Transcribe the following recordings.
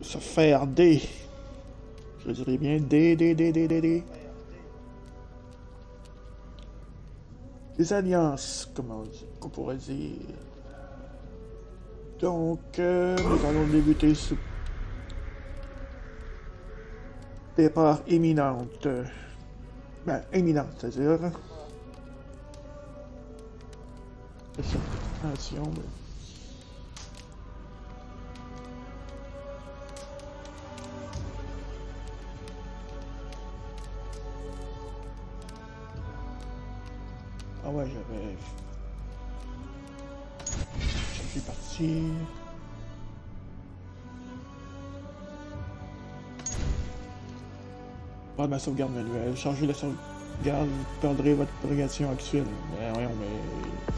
se faire des. Je dirais bien des, des, des, des, des, des. Des alliances, comment on pourrait dire. Donc, euh, nous allons débuter sous départ imminente. Ben, imminente, c'est-à-dire. Attention. Ah ouais, j'avais... Je suis parti... Pas ma sauvegarde manuelle. Changez la sauvegarde, vous perdrez votre progression actuelle. Mais voyons, mais...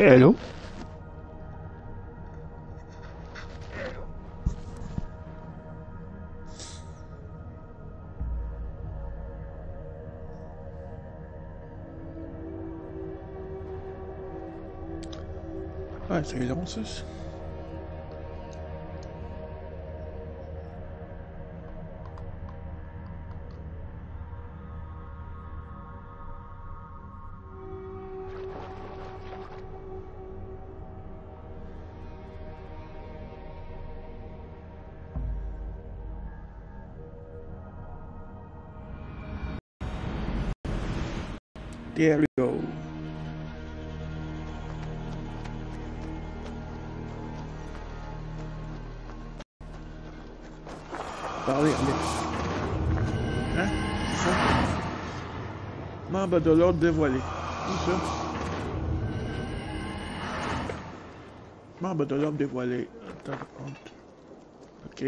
Hello. Ouais, c'est ça. De l'ordre dévoilé. Où ça? Membre de l'ordre dévoilé. Attends, Ok.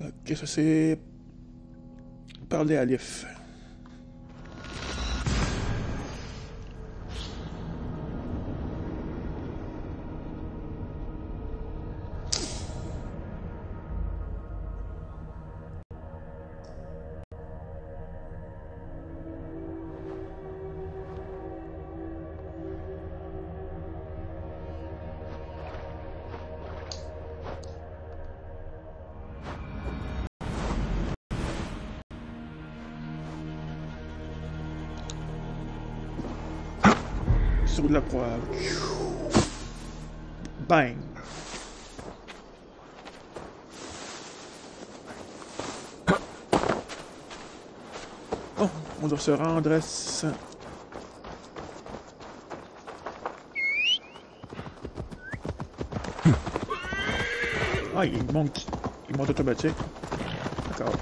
Ok, ça c'est... Parler à Lif. Bang. Oh, on doit se rendre à... Ah, il monte. Il monte automatique. D'accord.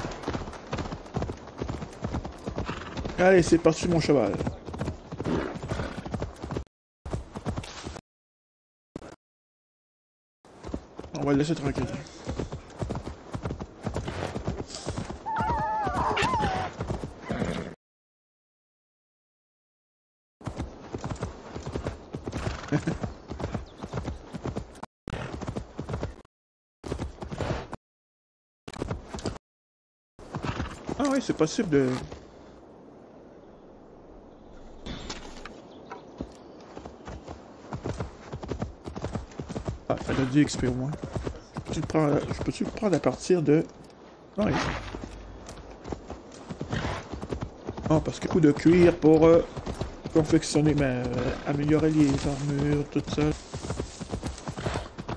Allez, c'est parti mon cheval. Le laisser tranquille. ah oui, c'est possible de... Ah, a du XP au moins. Je peux-tu le prendre à partir de... Non, ici. Ah, parce que coup de cuir pour euh, confectionner, mais euh, améliorer les armures, tout ça.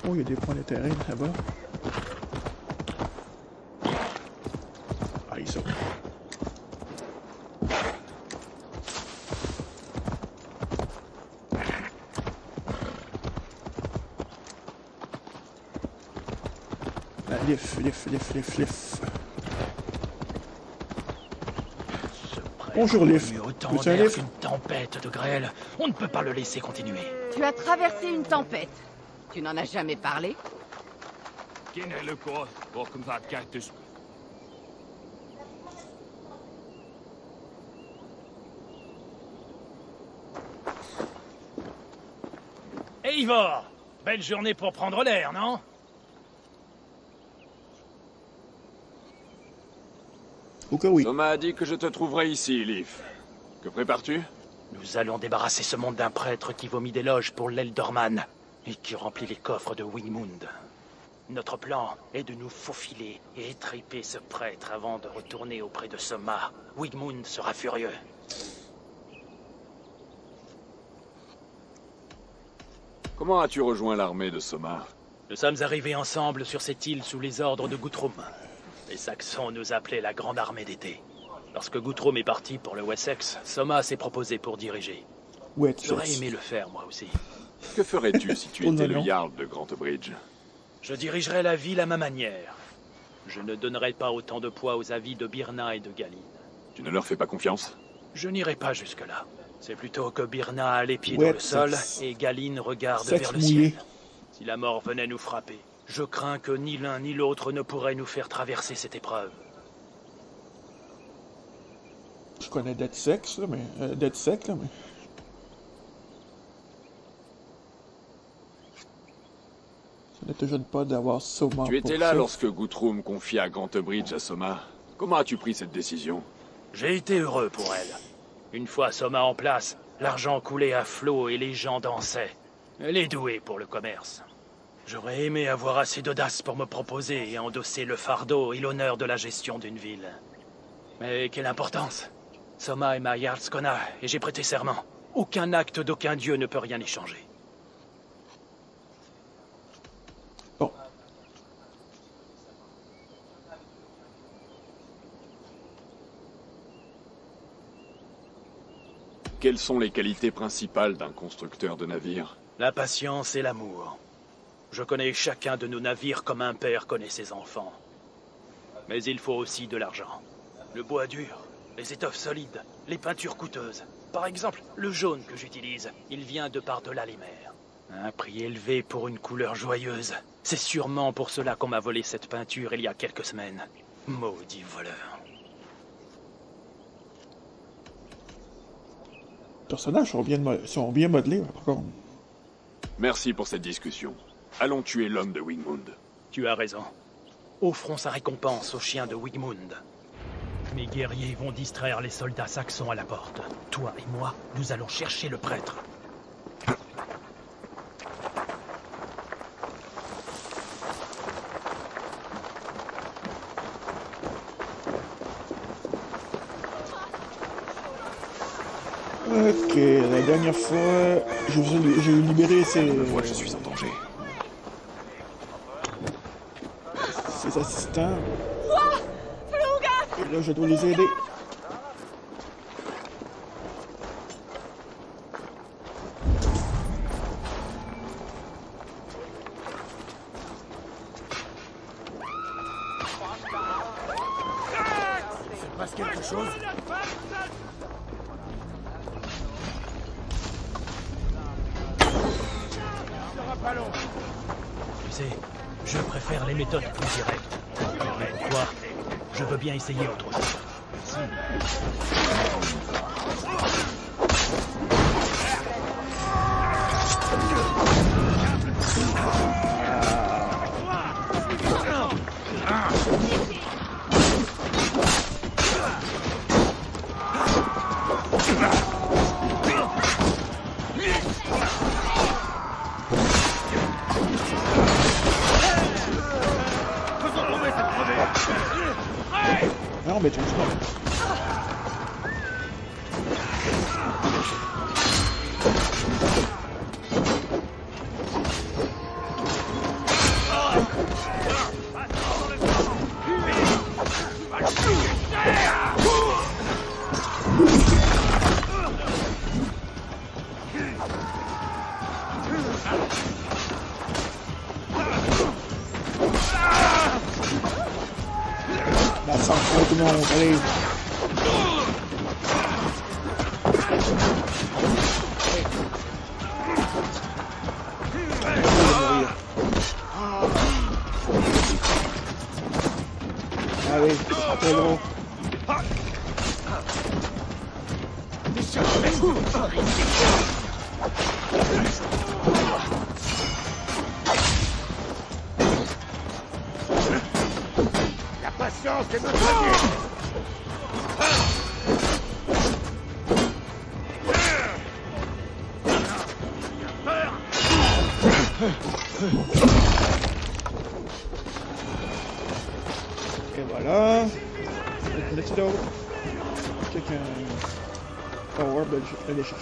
Oh, il y a des points terrain là-bas. Ah, ils sont. Ah, Lif, lif, lif, lif, lif. Ce prêtre Bonjour, Lif. a eu autant d'air qu'une tempête de grêle. On ne peut pas le laisser continuer. Tu as traversé une tempête. Tu n'en as jamais parlé Geen hele kort, welkom dat cactus. Et Ivor Belle journée pour prendre l'air, non? Au cas oui. Soma a dit que je te trouverai ici, Leaf. Que prépares-tu? Nous allons débarrasser ce monde d'un prêtre qui vomit des loges pour l'Eldorman et qui remplit les coffres de Wingmund. Notre plan est de nous faufiler et étriper ce prêtre avant de retourner auprès de Soma. Wigmund sera furieux. Comment as-tu rejoint l'armée de Soma? Nous sommes arrivés ensemble sur cette île sous les ordres de Guthrum. Les Saxons nous appelaient la Grande Armée d'été. Lorsque Guthrum est parti pour le Wessex, Soma s'est proposé pour diriger. Ouais, J'aurais aimé le faire, moi aussi. Que ferais-tu si tu étais le. Jarl de Grantebridge Je dirigerai la ville à ma manière. Je ne donnerai pas autant de poids aux avis de Birna et de Galine. Tu ne leur fais pas confiance? Je n'irai pas jusque-là. C'est plutôt que Birna a les pieds Ouais, dans le sol et Galine regarde vers le mouillé. ciel. Si la mort venait nous frapper, je crains que ni l'un ni l'autre ne pourrait nous faire traverser cette épreuve. Je connais Dead Sex, là, mais... Euh, Dead Sec, là, mais... Ça ne te gêne pas d'avoir Soma Tu étais là ça? lorsque Guthrum confia Grantebridge à Soma. Comment as-tu pris cette décision? J'ai été heureux pour elle. Une fois Soma en place, l'argent coulait à flot et les gens dansaient. Elle est douée pour le commerce. J'aurais aimé avoir assez d'audace pour me proposer et endosser le fardeau et l'honneur de la gestion d'une ville. Mais quelle importance Soma est ma Jarlskona et j'ai prêté serment. Aucun acte d'aucun dieu ne peut rien y changer. Bon. Quelles sont les qualités principales d'un constructeur de navires La patience et l'amour. Je connais chacun de nos navires comme un père connaît ses enfants. Mais il faut aussi de l'argent. Le bois dur, les étoffes solides, les peintures coûteuses. Par exemple, le jaune que j'utilise, il vient de par-delà les mers. Un prix élevé pour une couleur joyeuse. C'est sûrement pour cela qu'on m'a volé cette peinture il y a quelques semaines. Maudit voleur. Les personnages sont bien, mo- sont bien modelés, par contre. Merci pour cette discussion. Allons tuer l'homme de Wingmund. Tu as raison. Offrons sa récompense aux chiens de Wigmund. Mes guerriers vont distraire les soldats saxons à la porte. Toi et moi, nous allons chercher le prêtre. Ok, la dernière fois, je j'ai libéré ces, Je vois que je suis en danger. Assistants. Et là, je dois les aider.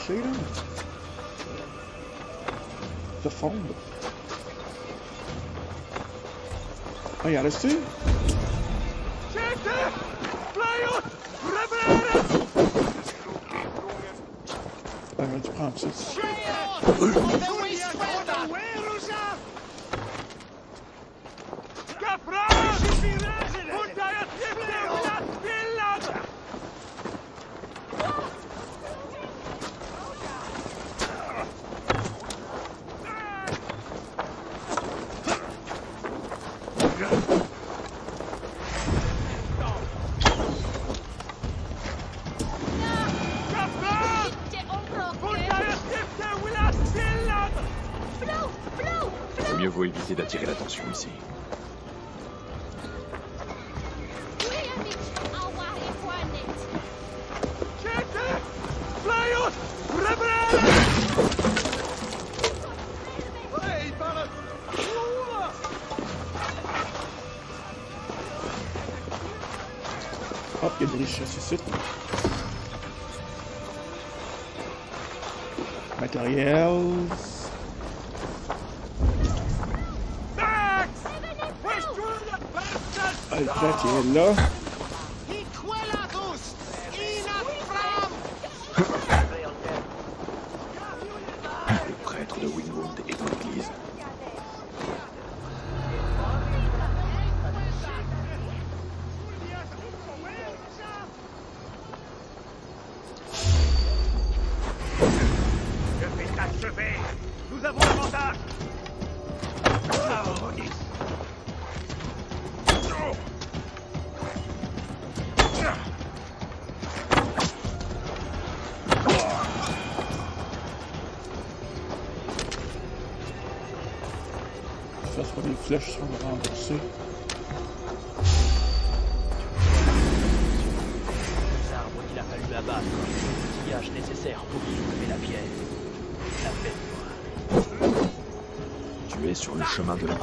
see them? The phone. Oh yeah, let's do. window.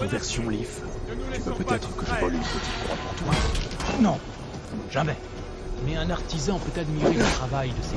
version Leaf, tu veux peut-être que je vole une petite croix pour toi Non, jamais. Mais un artisan peut admirer le travail de ses.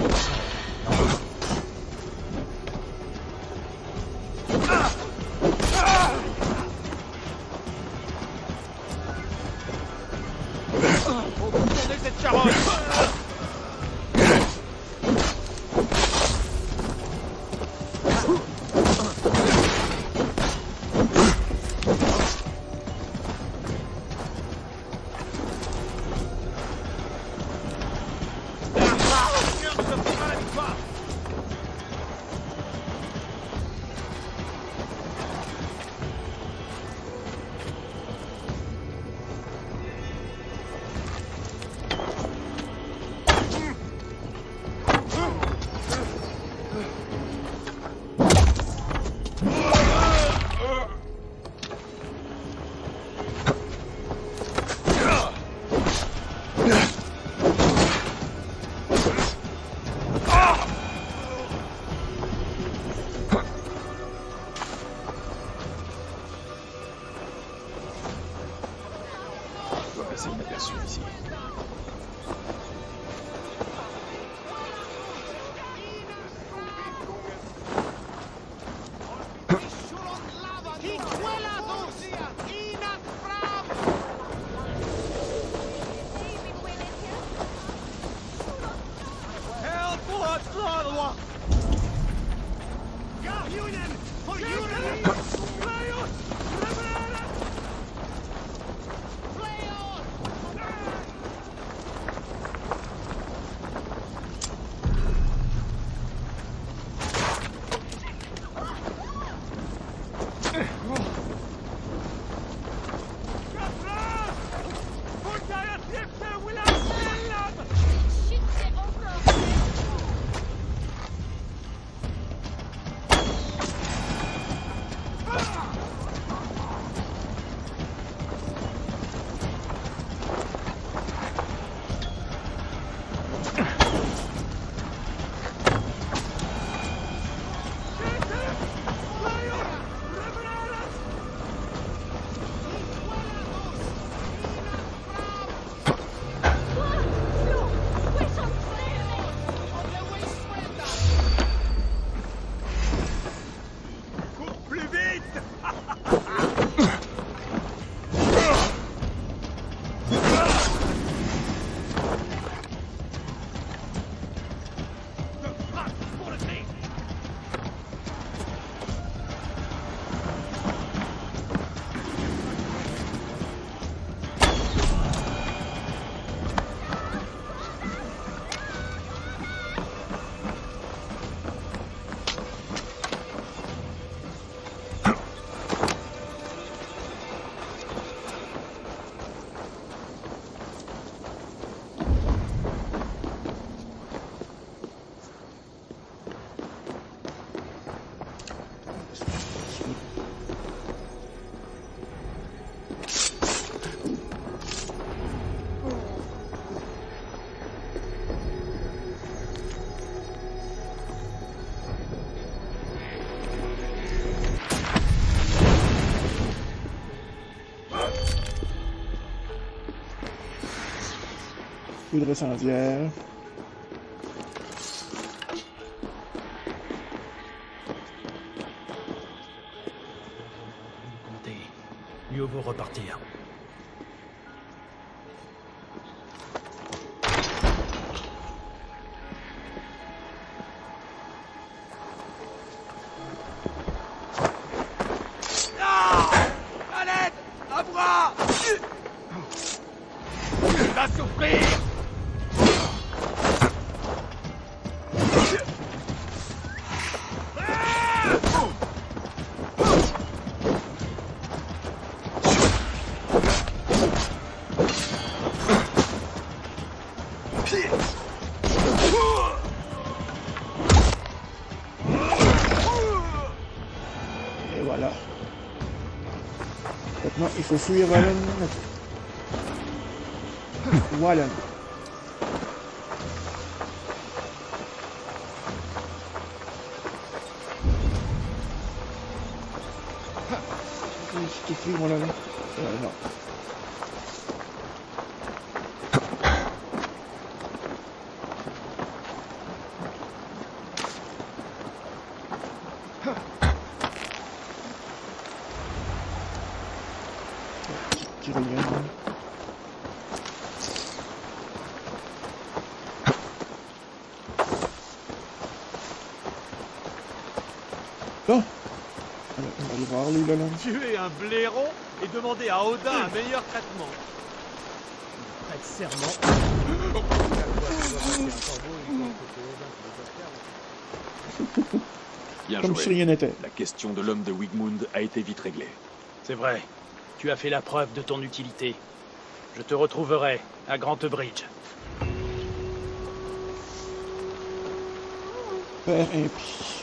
Grüße an Maintenant, il faut fuir Wallen. Wallen. Je t'ai fui, moi, là, là. Euh, non. Tyrolienne. Bon. Alors, on va le voir, lui, là, là. Tuer un blaireau et demander à Odin un meilleur traitement. Prête serment. Bien Comme joué. si rien n'était. La question de l'homme de Wigmund a été vite réglée. C'est vrai. Tu as fait la preuve de ton utilité. Je te retrouverai à Grant Bridge. Père impie.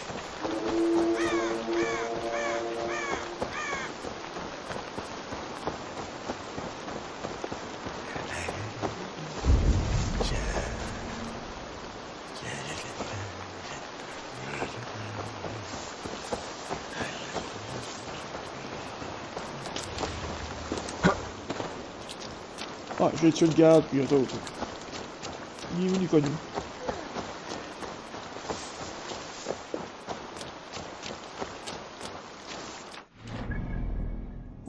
Geçiyoruz gel atmıyor tavuk. İyi minik hocam.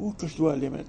Oh kaçtı o element.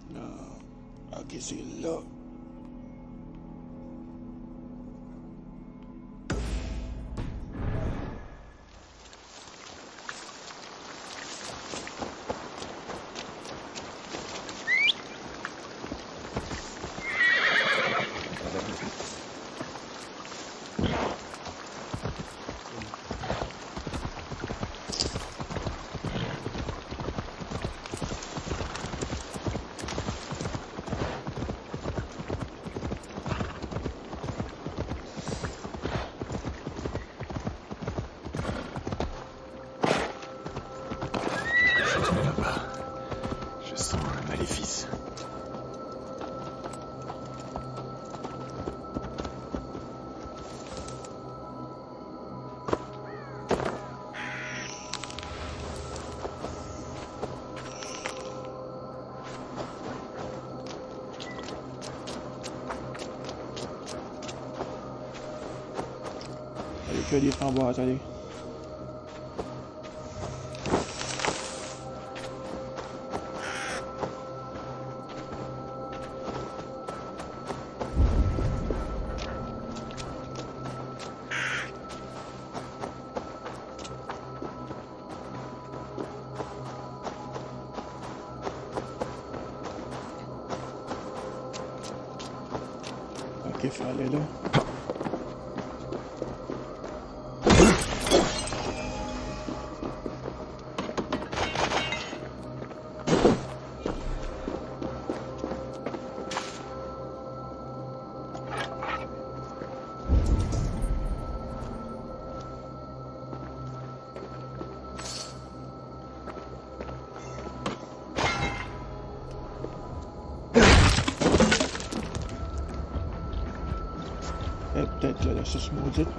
Que des framboises,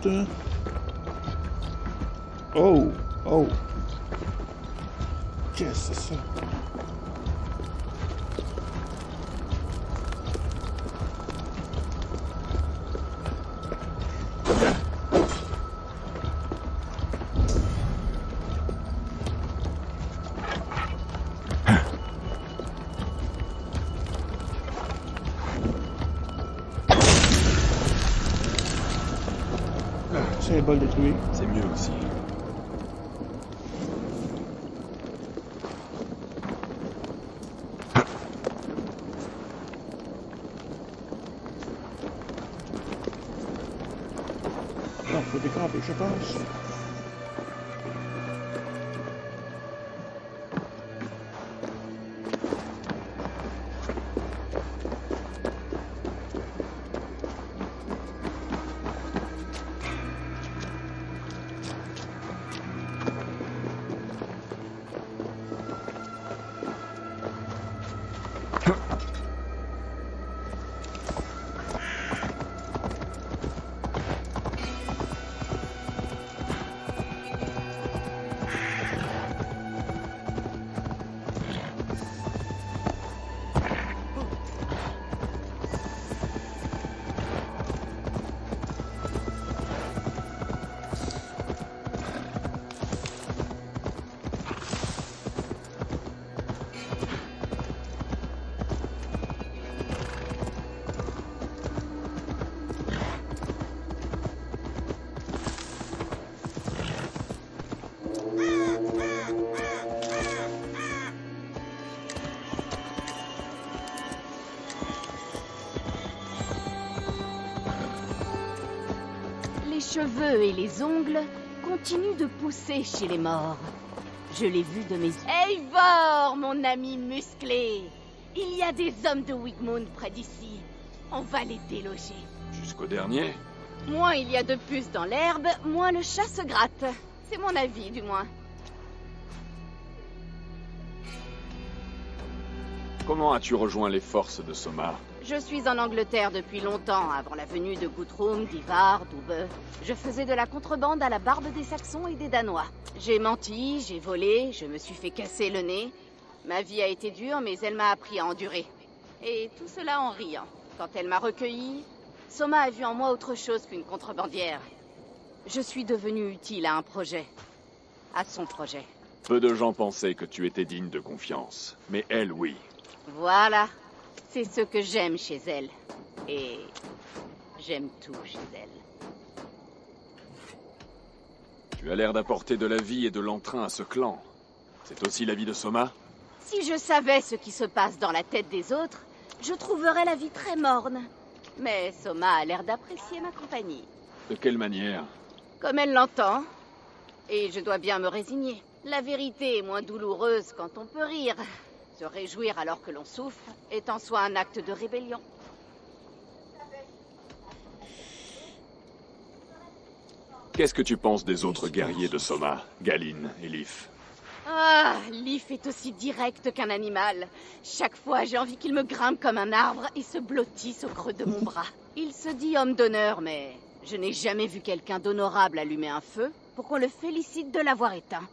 maudite. Oh! Oh! Détruit. C'est mieux aussi. Cheveux et les ongles continuent de pousser chez les morts. Je l'ai vu de mes yeux. Eivor, mon ami musclé Il y a des hommes de Wigmund près d'ici. On va les déloger. Jusqu'au dernier Moins il y a de puces dans l'herbe, moins le chat se gratte. C'est mon avis, du moins. Comment as-tu rejoint les forces de Soma? Je suis en Angleterre depuis longtemps, avant la venue de Guthrum, d'Ivar, d'Ube. Je faisais de la contrebande à la barbe des Saxons et des Danois. J'ai menti, j'ai volé, je me suis fait casser le nez. Ma vie a été dure, mais elle m'a appris à endurer. Et tout cela en riant. Quand elle m'a recueilli, Soma a vu en moi autre chose qu'une contrebandière. Je suis devenue utile à un projet. À son projet. Peu de gens pensaient que tu étais digne de confiance. Mais elle, oui. Voilà. C'est ce que j'aime chez elle. Et j'aime tout chez elle. Tu as l'air d'apporter de la vie et de l'entrain à ce clan. C'est aussi la vie de Soma Si je savais ce qui se passe dans la tête des autres, je trouverais la vie très morne. Mais Soma a l'air d'apprécier ma compagnie. De quelle manière? Comme elle l'entend. Et je dois bien me résigner. La vérité est moins douloureuse quand on peut rire. Se réjouir alors que l'on souffre est en soi un acte de rébellion. Qu'est-ce que tu penses des autres guerriers de Soma Galine et Lif Ah, Leaf est aussi direct qu'un animal. Chaque fois, j'ai envie qu'il me grimpe comme un arbre et se blottisse au creux de mon bras. Il se dit homme d'honneur, mais je n'ai jamais vu quelqu'un d'honorable allumer un feu pour qu'on le félicite de l'avoir éteint?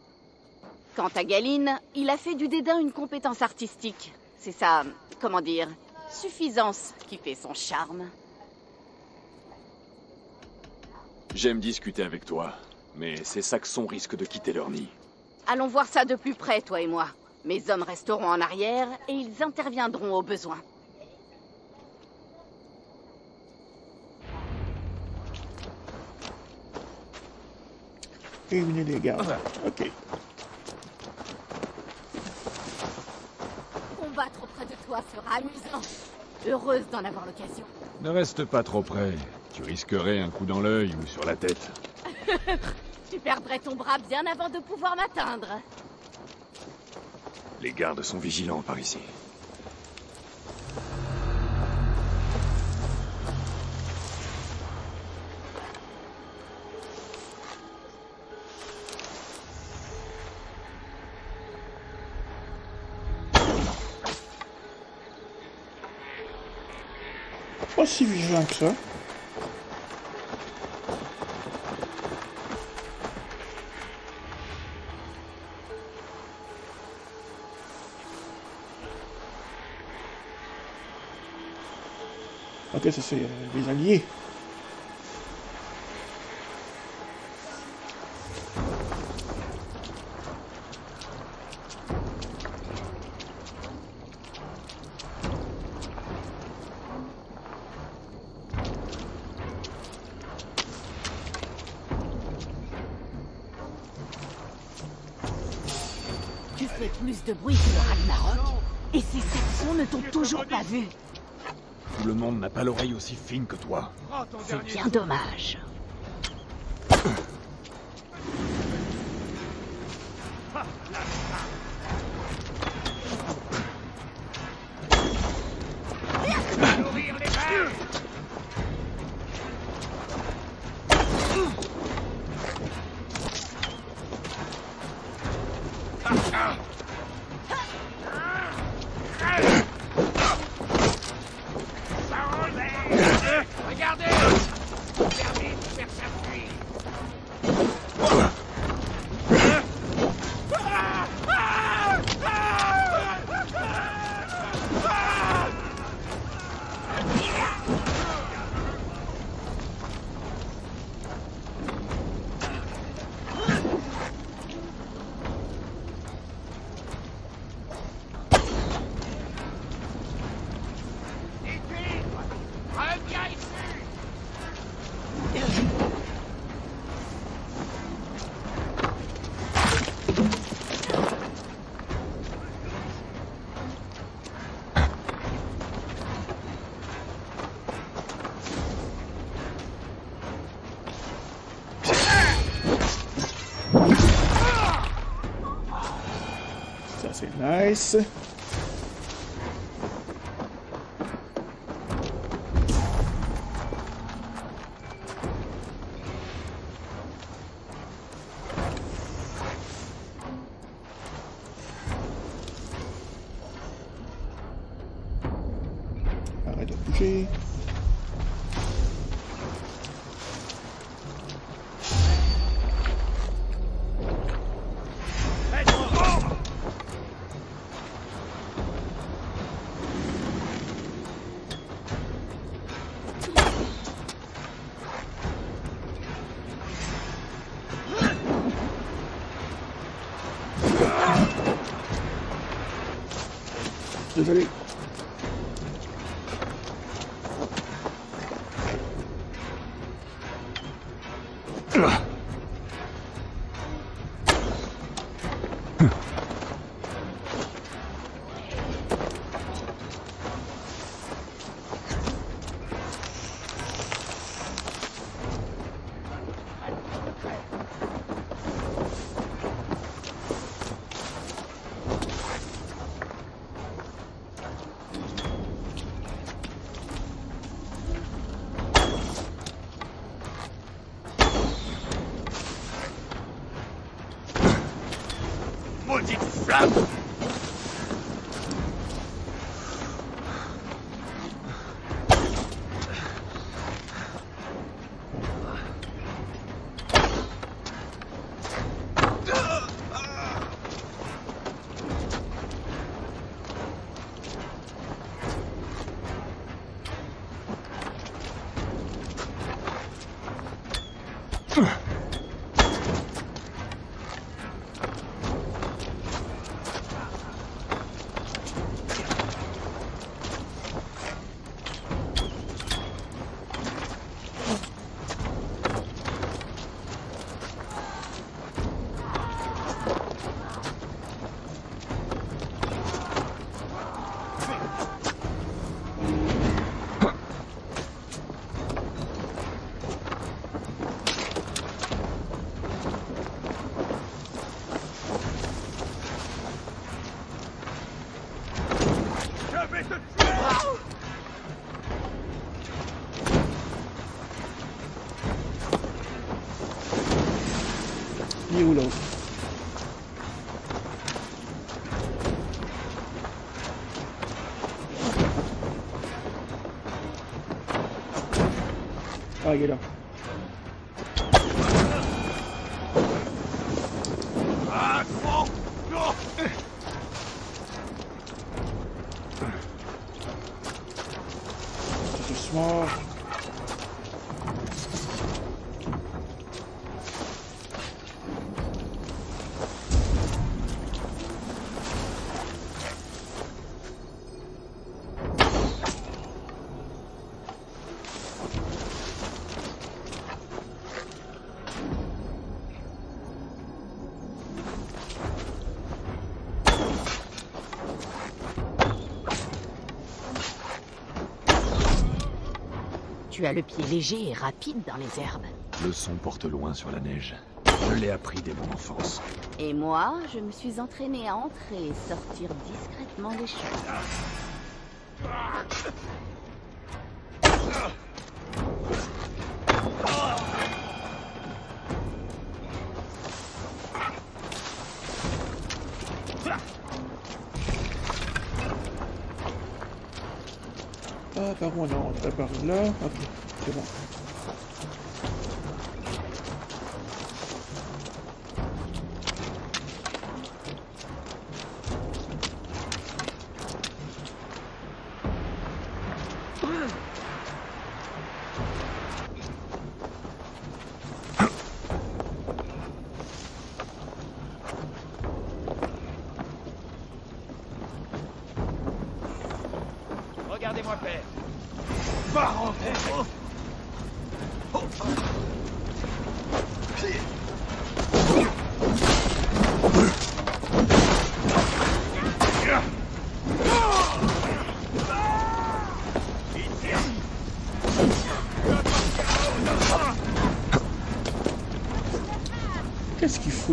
Quant à Galine, il a fait du dédain une compétence artistique. C'est sa, comment dire, suffisance qui fait son charme. J'aime discuter avec toi, mais ces Saxons risquent de quitter leur nid. Allons voir ça de plus près, toi et moi. Mes hommes resteront en arrière et ils interviendront au besoin. Éliminer les gardes. Ok. Combattre sera amusant. Heureuse d'en avoir l'occasion. Ne reste pas trop près. Tu risquerais un coup dans l'œil ou sur la tête. Tu perdrais ton bras bien avant de pouvoir m'atteindre. Les gardes sont vigilants par ici. Si vigilant que ça. Ok, ça c'est euh, des alliés. Tout le monde n'a pas l'oreille aussi fine que toi. C'est bien dommage. nice. Tu as le pied léger et rapide dans les herbes. Le son porte loin sur la neige. Je l'ai appris dès mon enfance. Et moi, je me suis entraînée à entrer et sortir discrètement des choses. Par où on entre Par là Ok, c'est bon.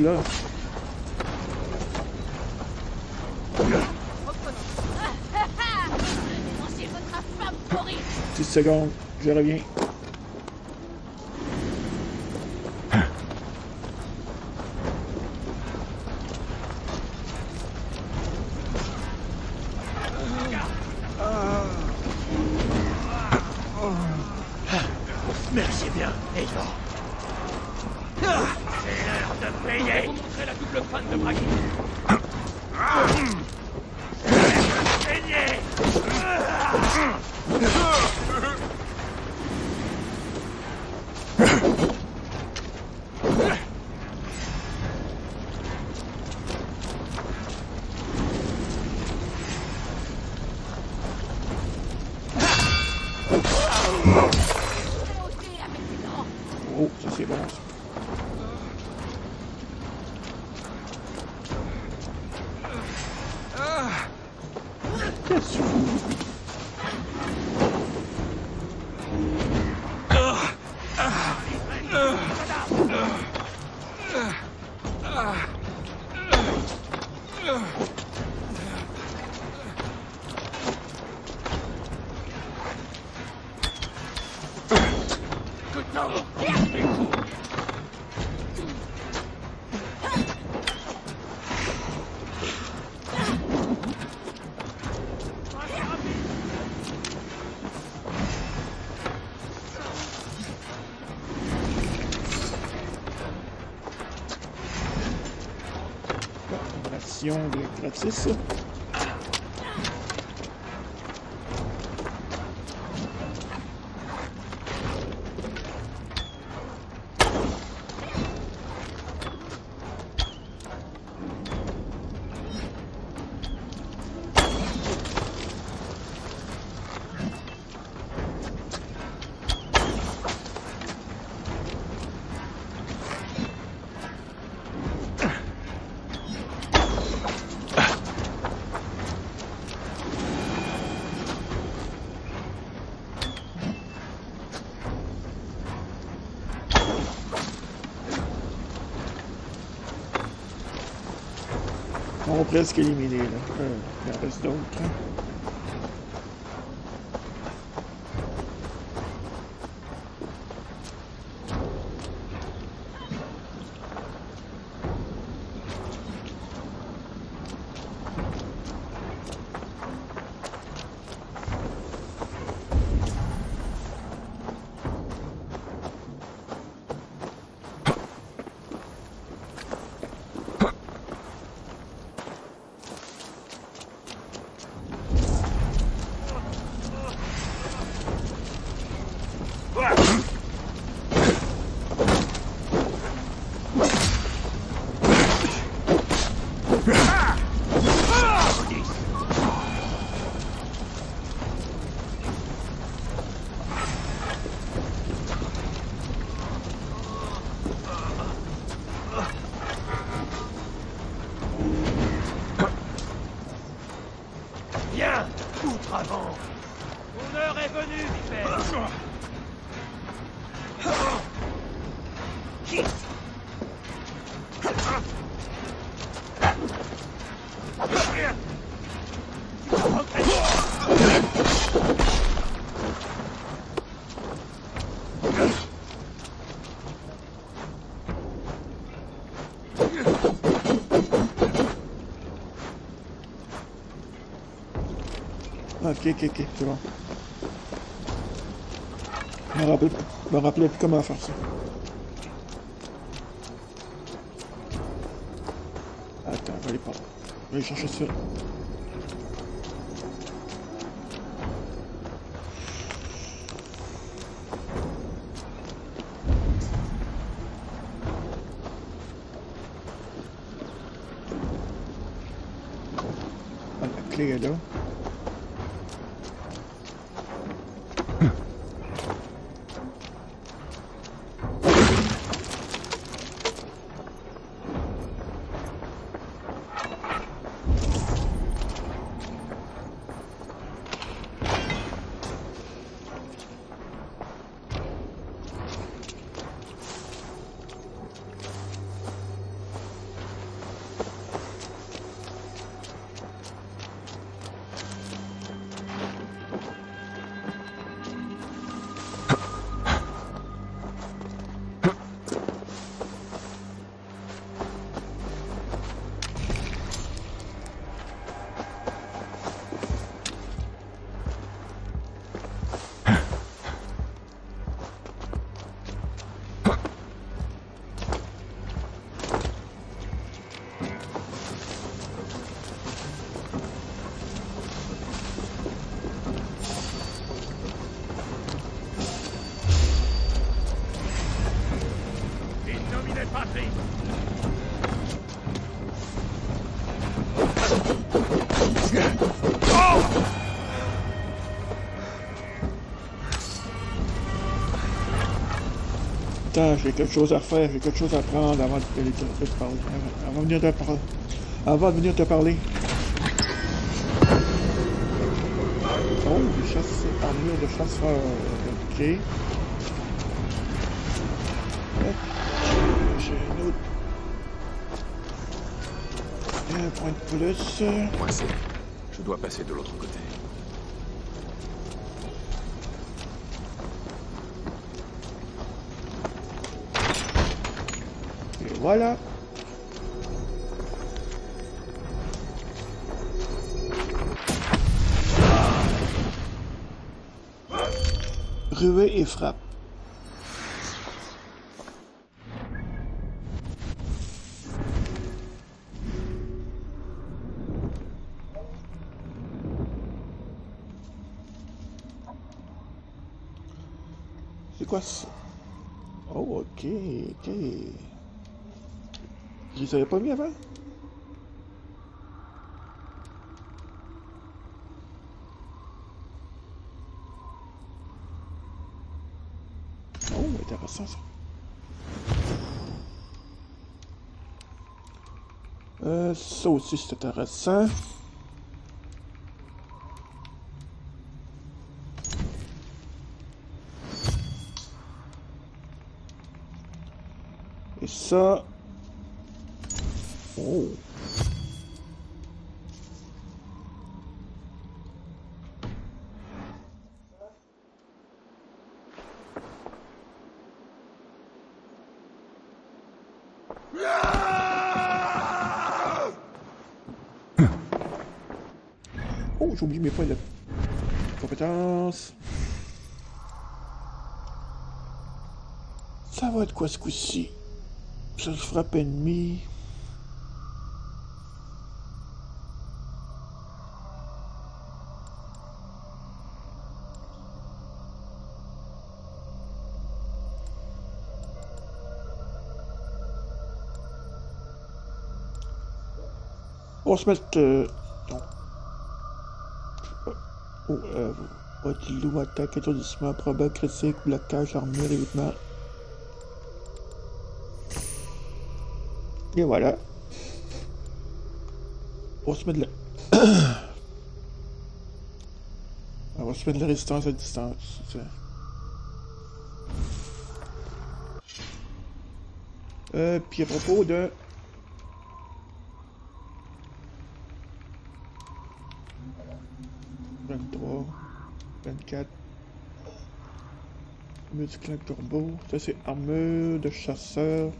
Qu'est-ce qu'il fout là Dénoncez votre infâme horrible 10 secondes, je reviens. Ration de presque éliminer là. Il reste d'autres. Ok, ok, ok, c'est bon. Je me rappelle, me plus comment faire ça. Attends, je vais aller par là. Je vais chercher ça. J'ai quelque chose à faire, j'ai quelque chose à prendre avant de te, parler. Avant de venir te parler. Avant de venir te parler. Oh, chasse armure de chasseur. Ok. J'ai un autre. Un point de plus. Coincé. Je dois passer de l'autre côté. Voilà. Ruée et frappe. C'est quoi ça? Oh, ok, ok. Je les avais pas mis avant? Oh, intéressant ça. Euh, ça aussi c'est intéressant. Et ça... Oh. Oh, j'ai oublié mes points de compétences. Ça va être quoi ce coup-ci? Ça frappe ennemi. On se mettre... Euh, non. Oh, euh... Attaque, étourdissement, probable, critique, blocage, armure, évitement. Et voilà. On se mettre de la... On va se mettre de la résistance à distance. Euh, puis à propos de... « multiclan turbo, ça c'est armure de chasseur.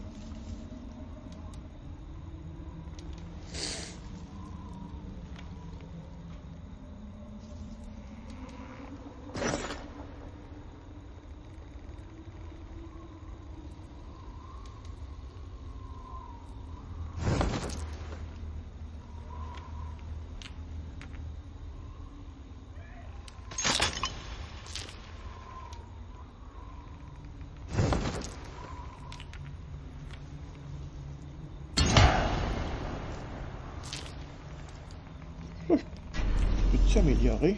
Peux-tu améliorer?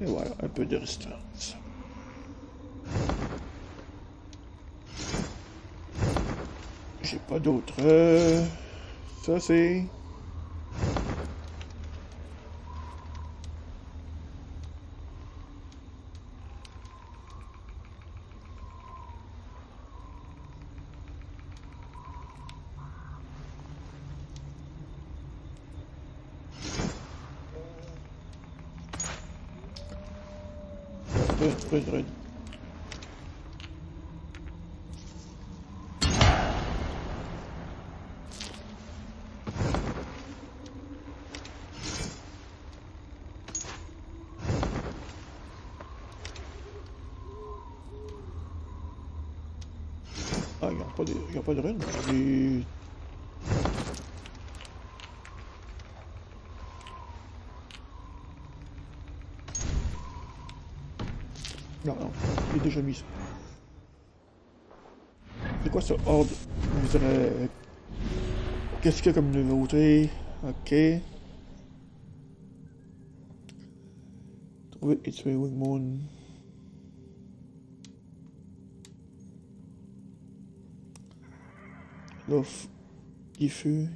Et voilà, un peu de résistance. J'ai pas d'autre. euh, Ça c'est. Ouais, ouais, ouais. Ah, il n'y a pas de, il. Non, non, j'ai déjà mis. C'est quoi ce horde? Je dirais... Qu'est-ce qu'il y a comme nouveauté? Ok. Trouver et tuer Wingmoon. L'offre diffus.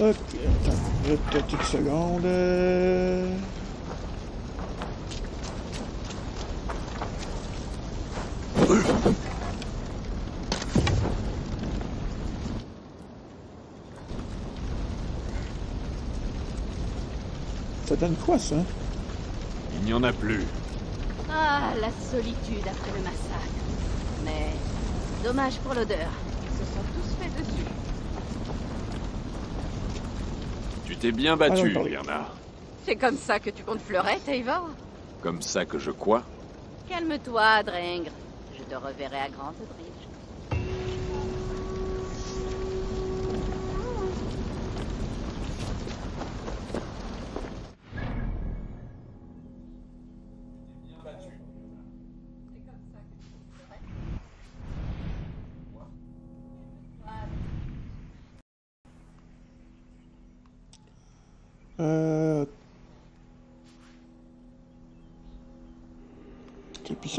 Ok, attends, une petite seconde. euh. Ça donne quoi ça Il n'y en a plus. Ah, la solitude après le massacre. Mais dommage pour l'odeur. Ils se sont tous fait dessus. Tu t'es bien Ah battu. Lyrna. C'est comme ça que tu comptes fleurer, Eivor Comme ça que je quoi Calme-toi, Drengr. Je te reverrai à Grande Bridge.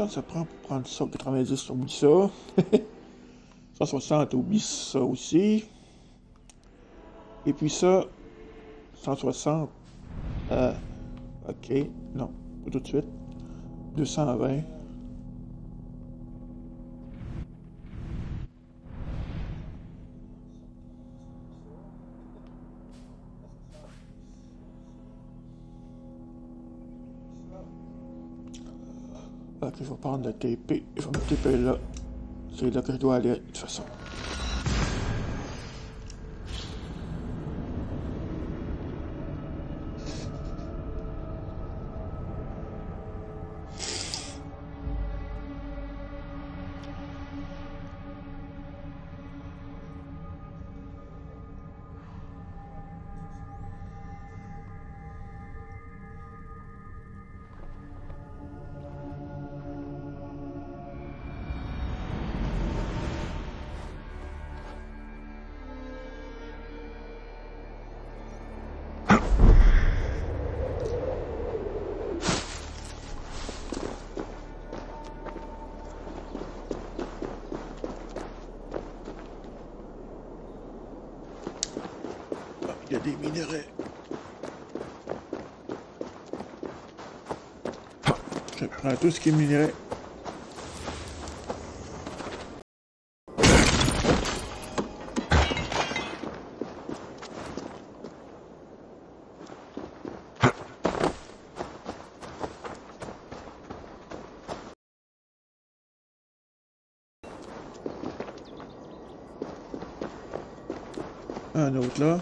Puissance ça prend pour prendre ça 90, oublie ça. 160, oublie ça aussi. Et puis ça, 160. Euh, ok, non, tout de suite. 220. Je vais prendre le TP. Je vais me TP là. C'est là que je dois aller, de toute façon. Tout ce qui est minerais. Un autre là.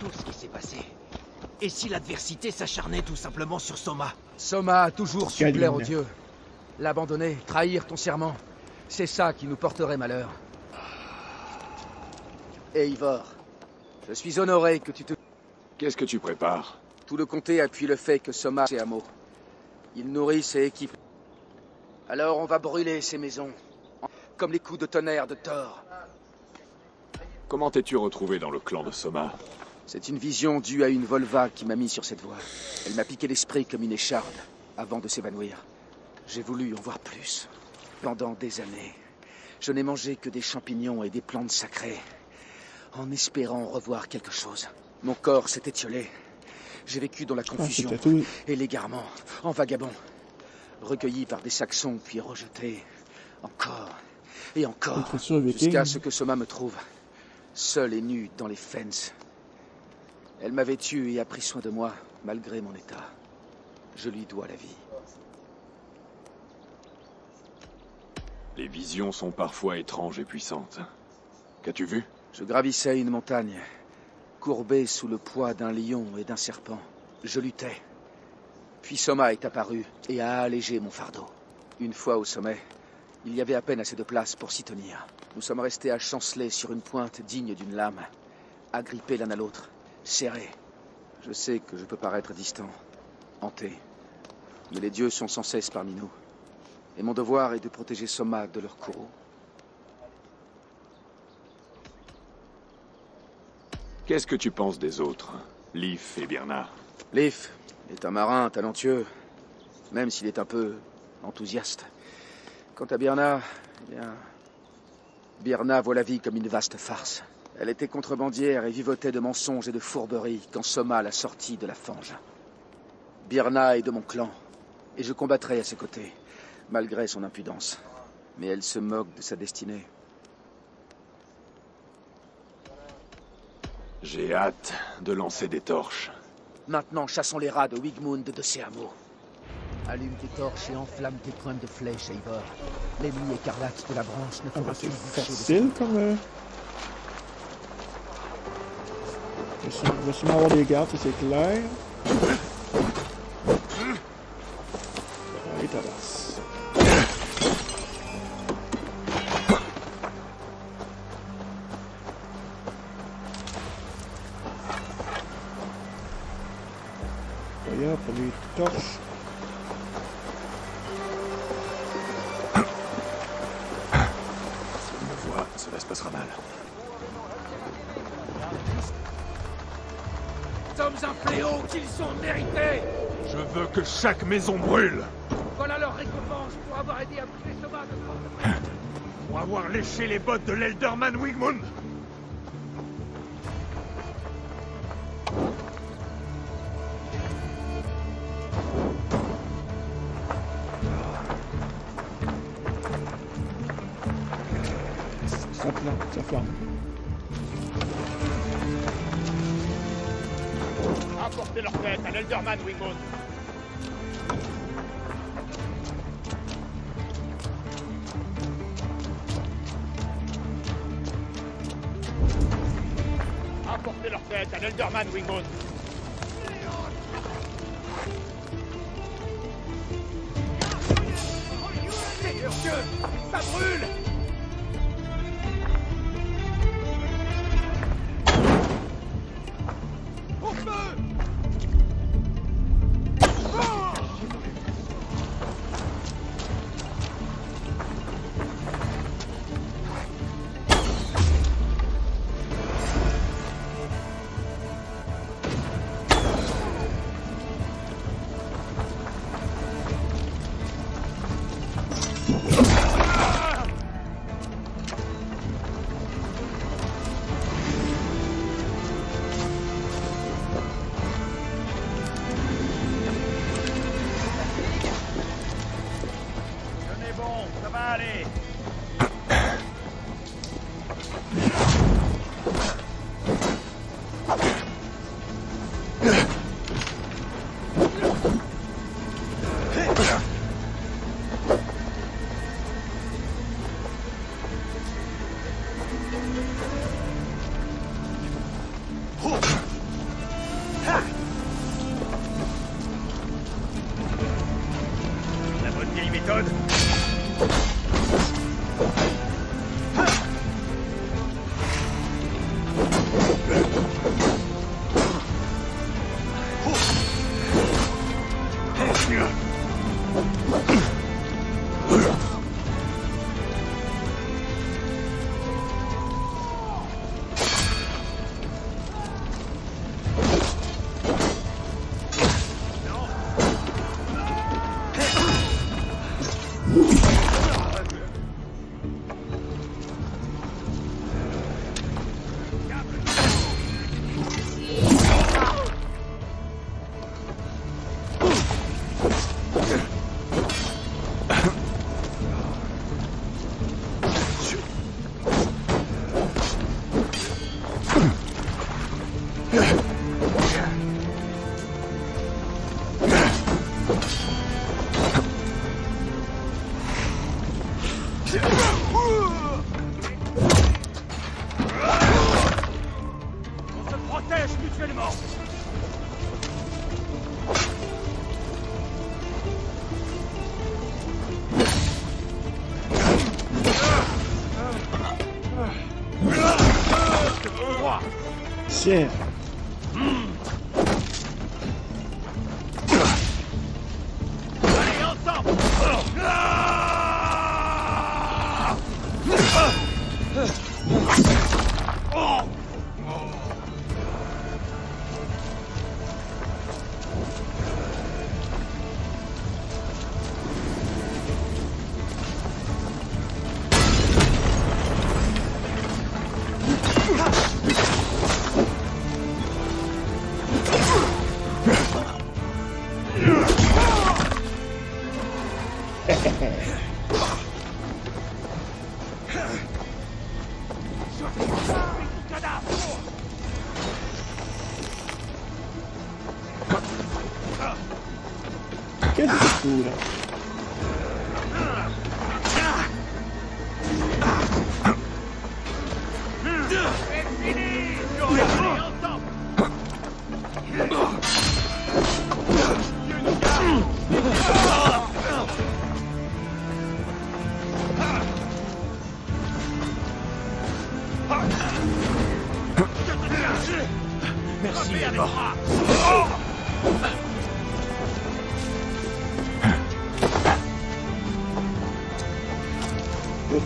Tout ce qui s'est passé. Et si l'adversité s'acharnait tout simplement sur Soma Soma a toujours su Galine. plaire aux dieux. L'abandonner, trahir ton serment, c'est ça qui nous porterait malheur. Et Ivor, je suis honoré que tu te... Qu'est-ce que tu prépares? Tout le comté appuie le fait que Soma est Amo. Il nourrit ses équipes. Alors on va brûler ces maisons, comme les coups de tonnerre de Thor. Comment t'es-tu retrouvé dans le clan de Soma? C'est une vision due à une Volva qui m'a mis sur cette voie. Elle m'a piqué l'esprit comme une écharde, avant de s'évanouir. J'ai voulu en voir plus. Pendant des années, je n'ai mangé que des champignons et des plantes sacrées, en espérant revoir quelque chose. Mon corps s'est étiolé. J'ai vécu dans la Ah, confusion et l'égarement, en vagabond. Recueilli par des Saxons, puis rejeté. Encore et encore. Jusqu'à ce que Soma me trouve, seul et nu dans les fens. Elle m'avait tué et a pris soin de moi, malgré mon état. Je lui dois la vie. Les visions sont parfois étranges et puissantes. Qu'as-tu vu? Je gravissais une montagne, courbé sous le poids d'un lion et d'un serpent. Je luttais. Puis Soma est apparu et a allégé mon fardeau. Une fois au sommet, il y avait à peine assez de place pour s'y tenir. Nous sommes restés à chanceler sur une pointe digne d'une lame, agrippés l'un à l'autre, serrés. Je sais que je peux paraître distant, hanté, mais les dieux sont sans cesse parmi nous. Et mon devoir est de protéger Soma de leur courroux. Qu'est-ce que tu penses des autres Leaf et Bernard? Leif est un marin talentueux, même s'il est un peu enthousiaste. Quant à Birna, eh bien. Birna voit la vie comme une vaste farce. Elle était contrebandière et vivotait de mensonges et de fourberies quand Soma l'a sortie de la fange. Birna est de mon clan, et je combattrai à ses côtés, malgré son impudence. Mais elle se moque de sa destinée. J'ai hâte de lancer des torches. Maintenant, chassons les rats de Wigmund de Seamo. Allume tes torches et enflamme tes pointes de flèche, Eivor. L'ennemi écarlate de la branche ne Ah, bah, de facile comme. Euh... Il va sûrement- avoir des gardes, c'est clair. Maison brûle. Voilà leur récompense pour avoir aidé à brûler Soma de Pour avoir léché les bottes de l'Elderman Wigmund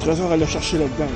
trésor à le chercher là-dedans,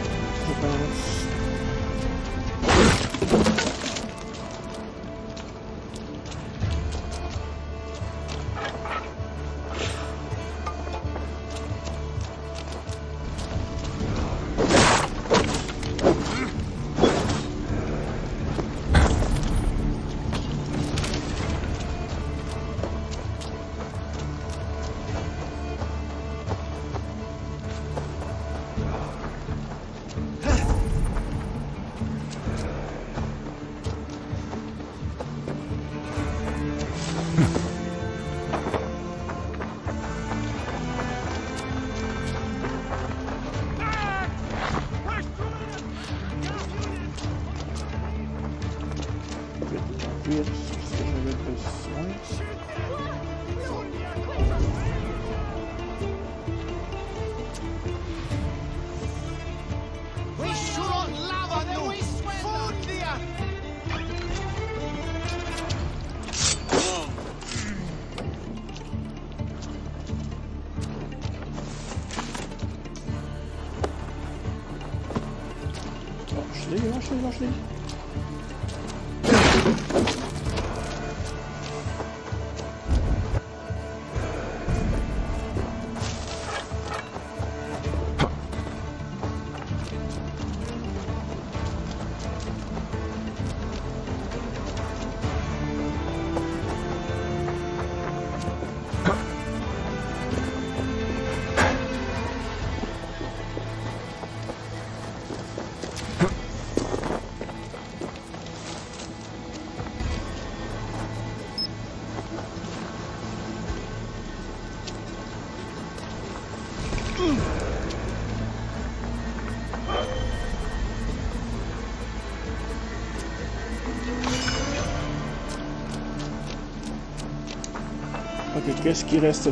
Ok, qu'est-ce qui reste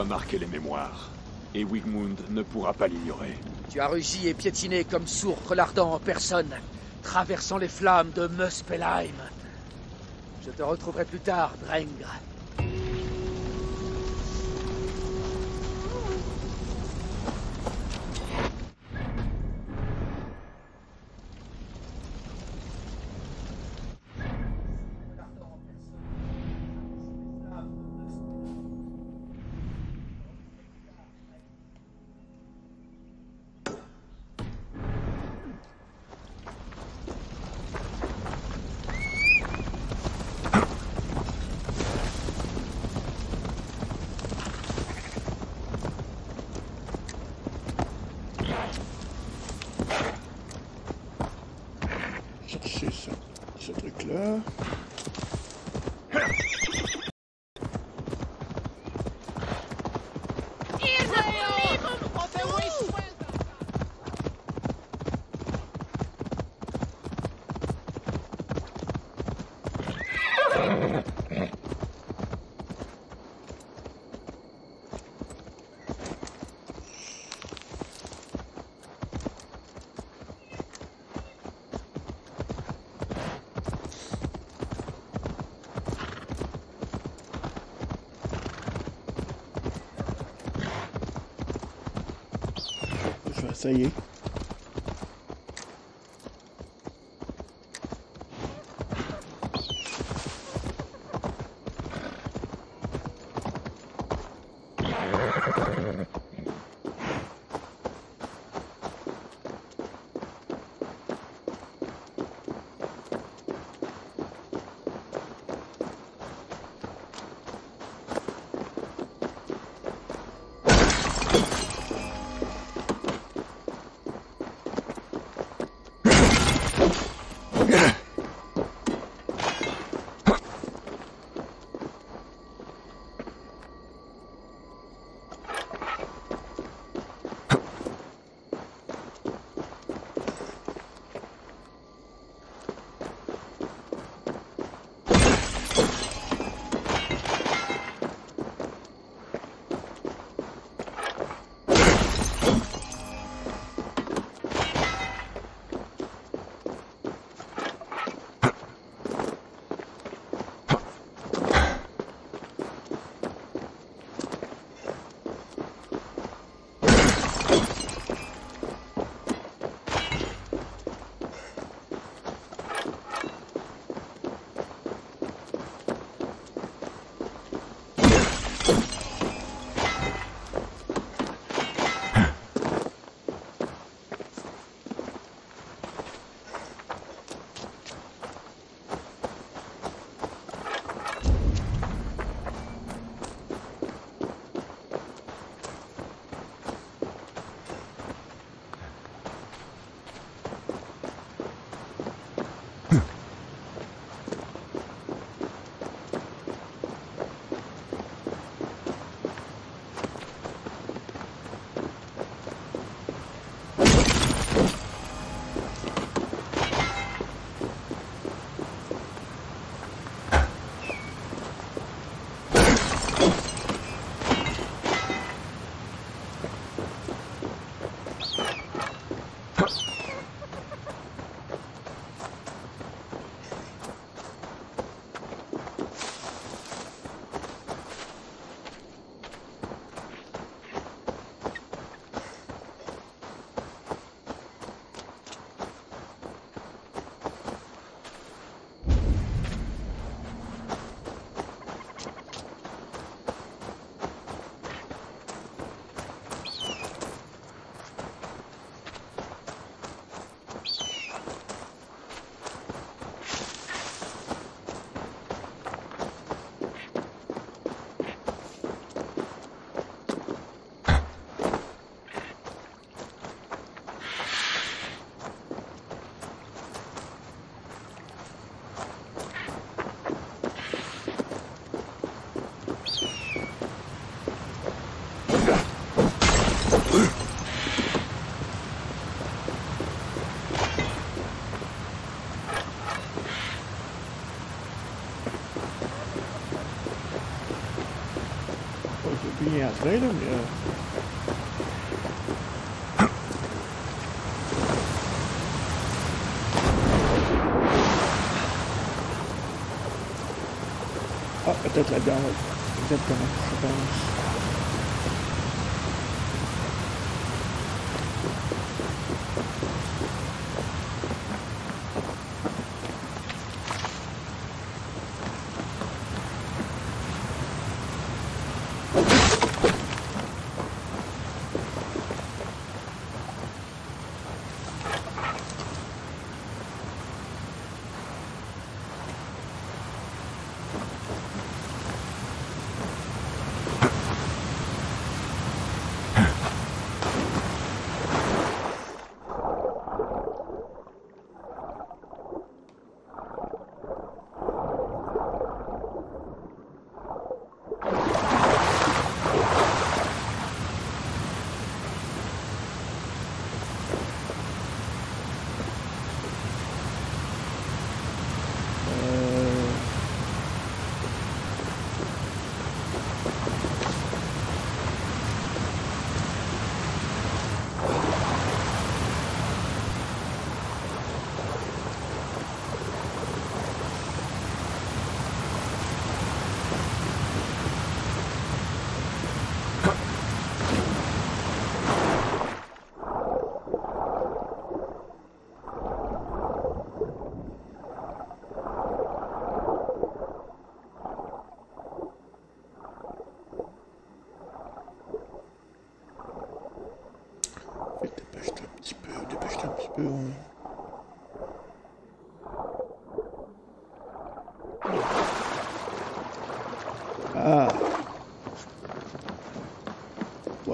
Quoi marquer les mémoires. Et Wigmund ne pourra pas l'ignorer. Tu as rugi et piétiné comme sourd l'ardent en personne, traversant les flammes de Muspelheim. Je te retrouverai plus tard, Drengr. played him? Yeah. oh, I thought I downed. I thought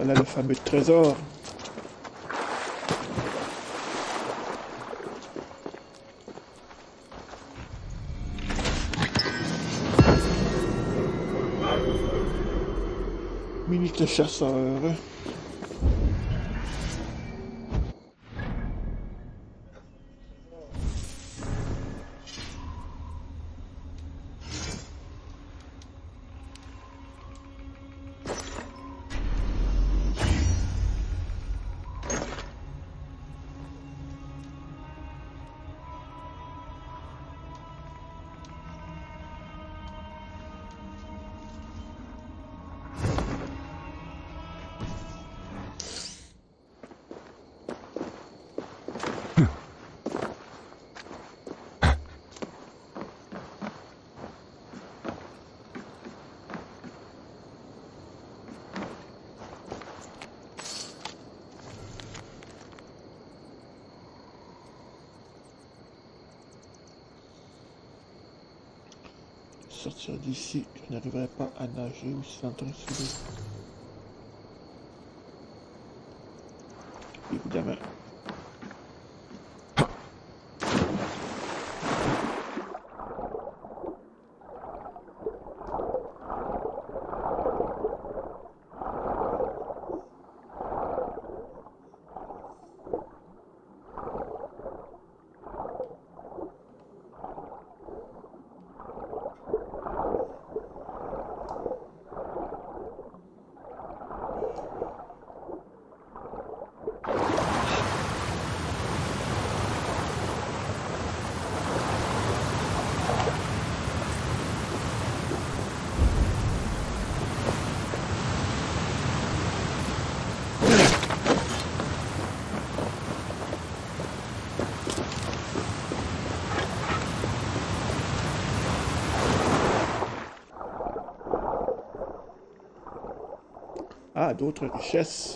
Voilà le fameux trésor. Minute chasseur. Sortir d'ici, je n'arriverai pas à nager ou entrer sous l'eau. D'autres richesses.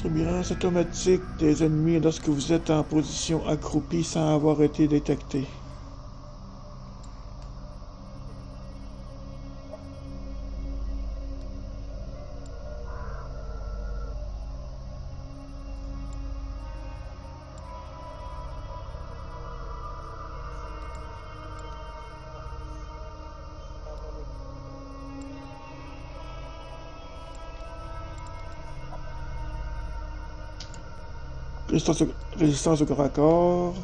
Surveillance automatique des ennemis lorsque vous êtes en position accroupie sans avoir été détecté. Résistance au, résistance au corps à corps.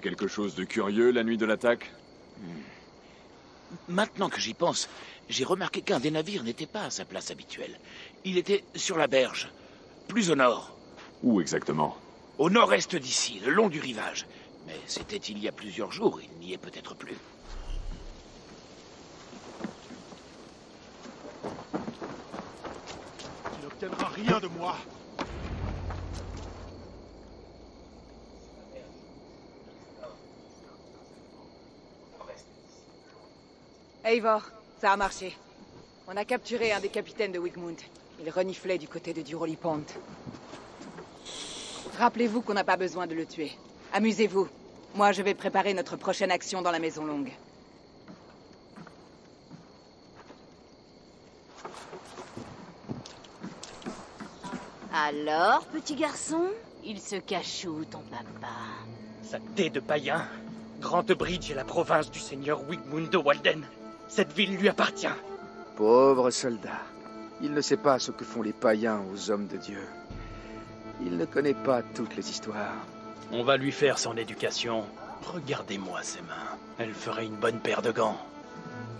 Quelque chose de curieux la nuit de l'attaque Maintenant que j'y pense, j'ai remarqué qu'un des navires n'était pas à sa place habituelle. Il était sur la berge, plus au nord. Où exactement? Au nord-est d'ici, le long du rivage. Mais c'était il y a plusieurs jours, il n'y est peut-être plus. Tu n'obtiendras rien de moi. Eivor, ça a marché. On a capturé un des capitaines de Wigmund. Il reniflait du côté de Duroli Pond. Rappelez-vous qu'on n'a pas besoin de le tuer. Amusez-vous. Moi, je vais préparer notre prochaine action dans la Maison Longue. Alors, petit garçon, il se cache où, ton papa? Sa tête de païen. Grande Bridge est la province du seigneur Wigmund de Walden. Cette ville lui appartient. Pauvre soldat. Il ne sait pas ce que font les païens aux hommes de Dieu. Il ne connaît pas toutes les histoires. On va lui faire son éducation. Regardez-moi ses mains. Elle ferait une bonne paire de gants.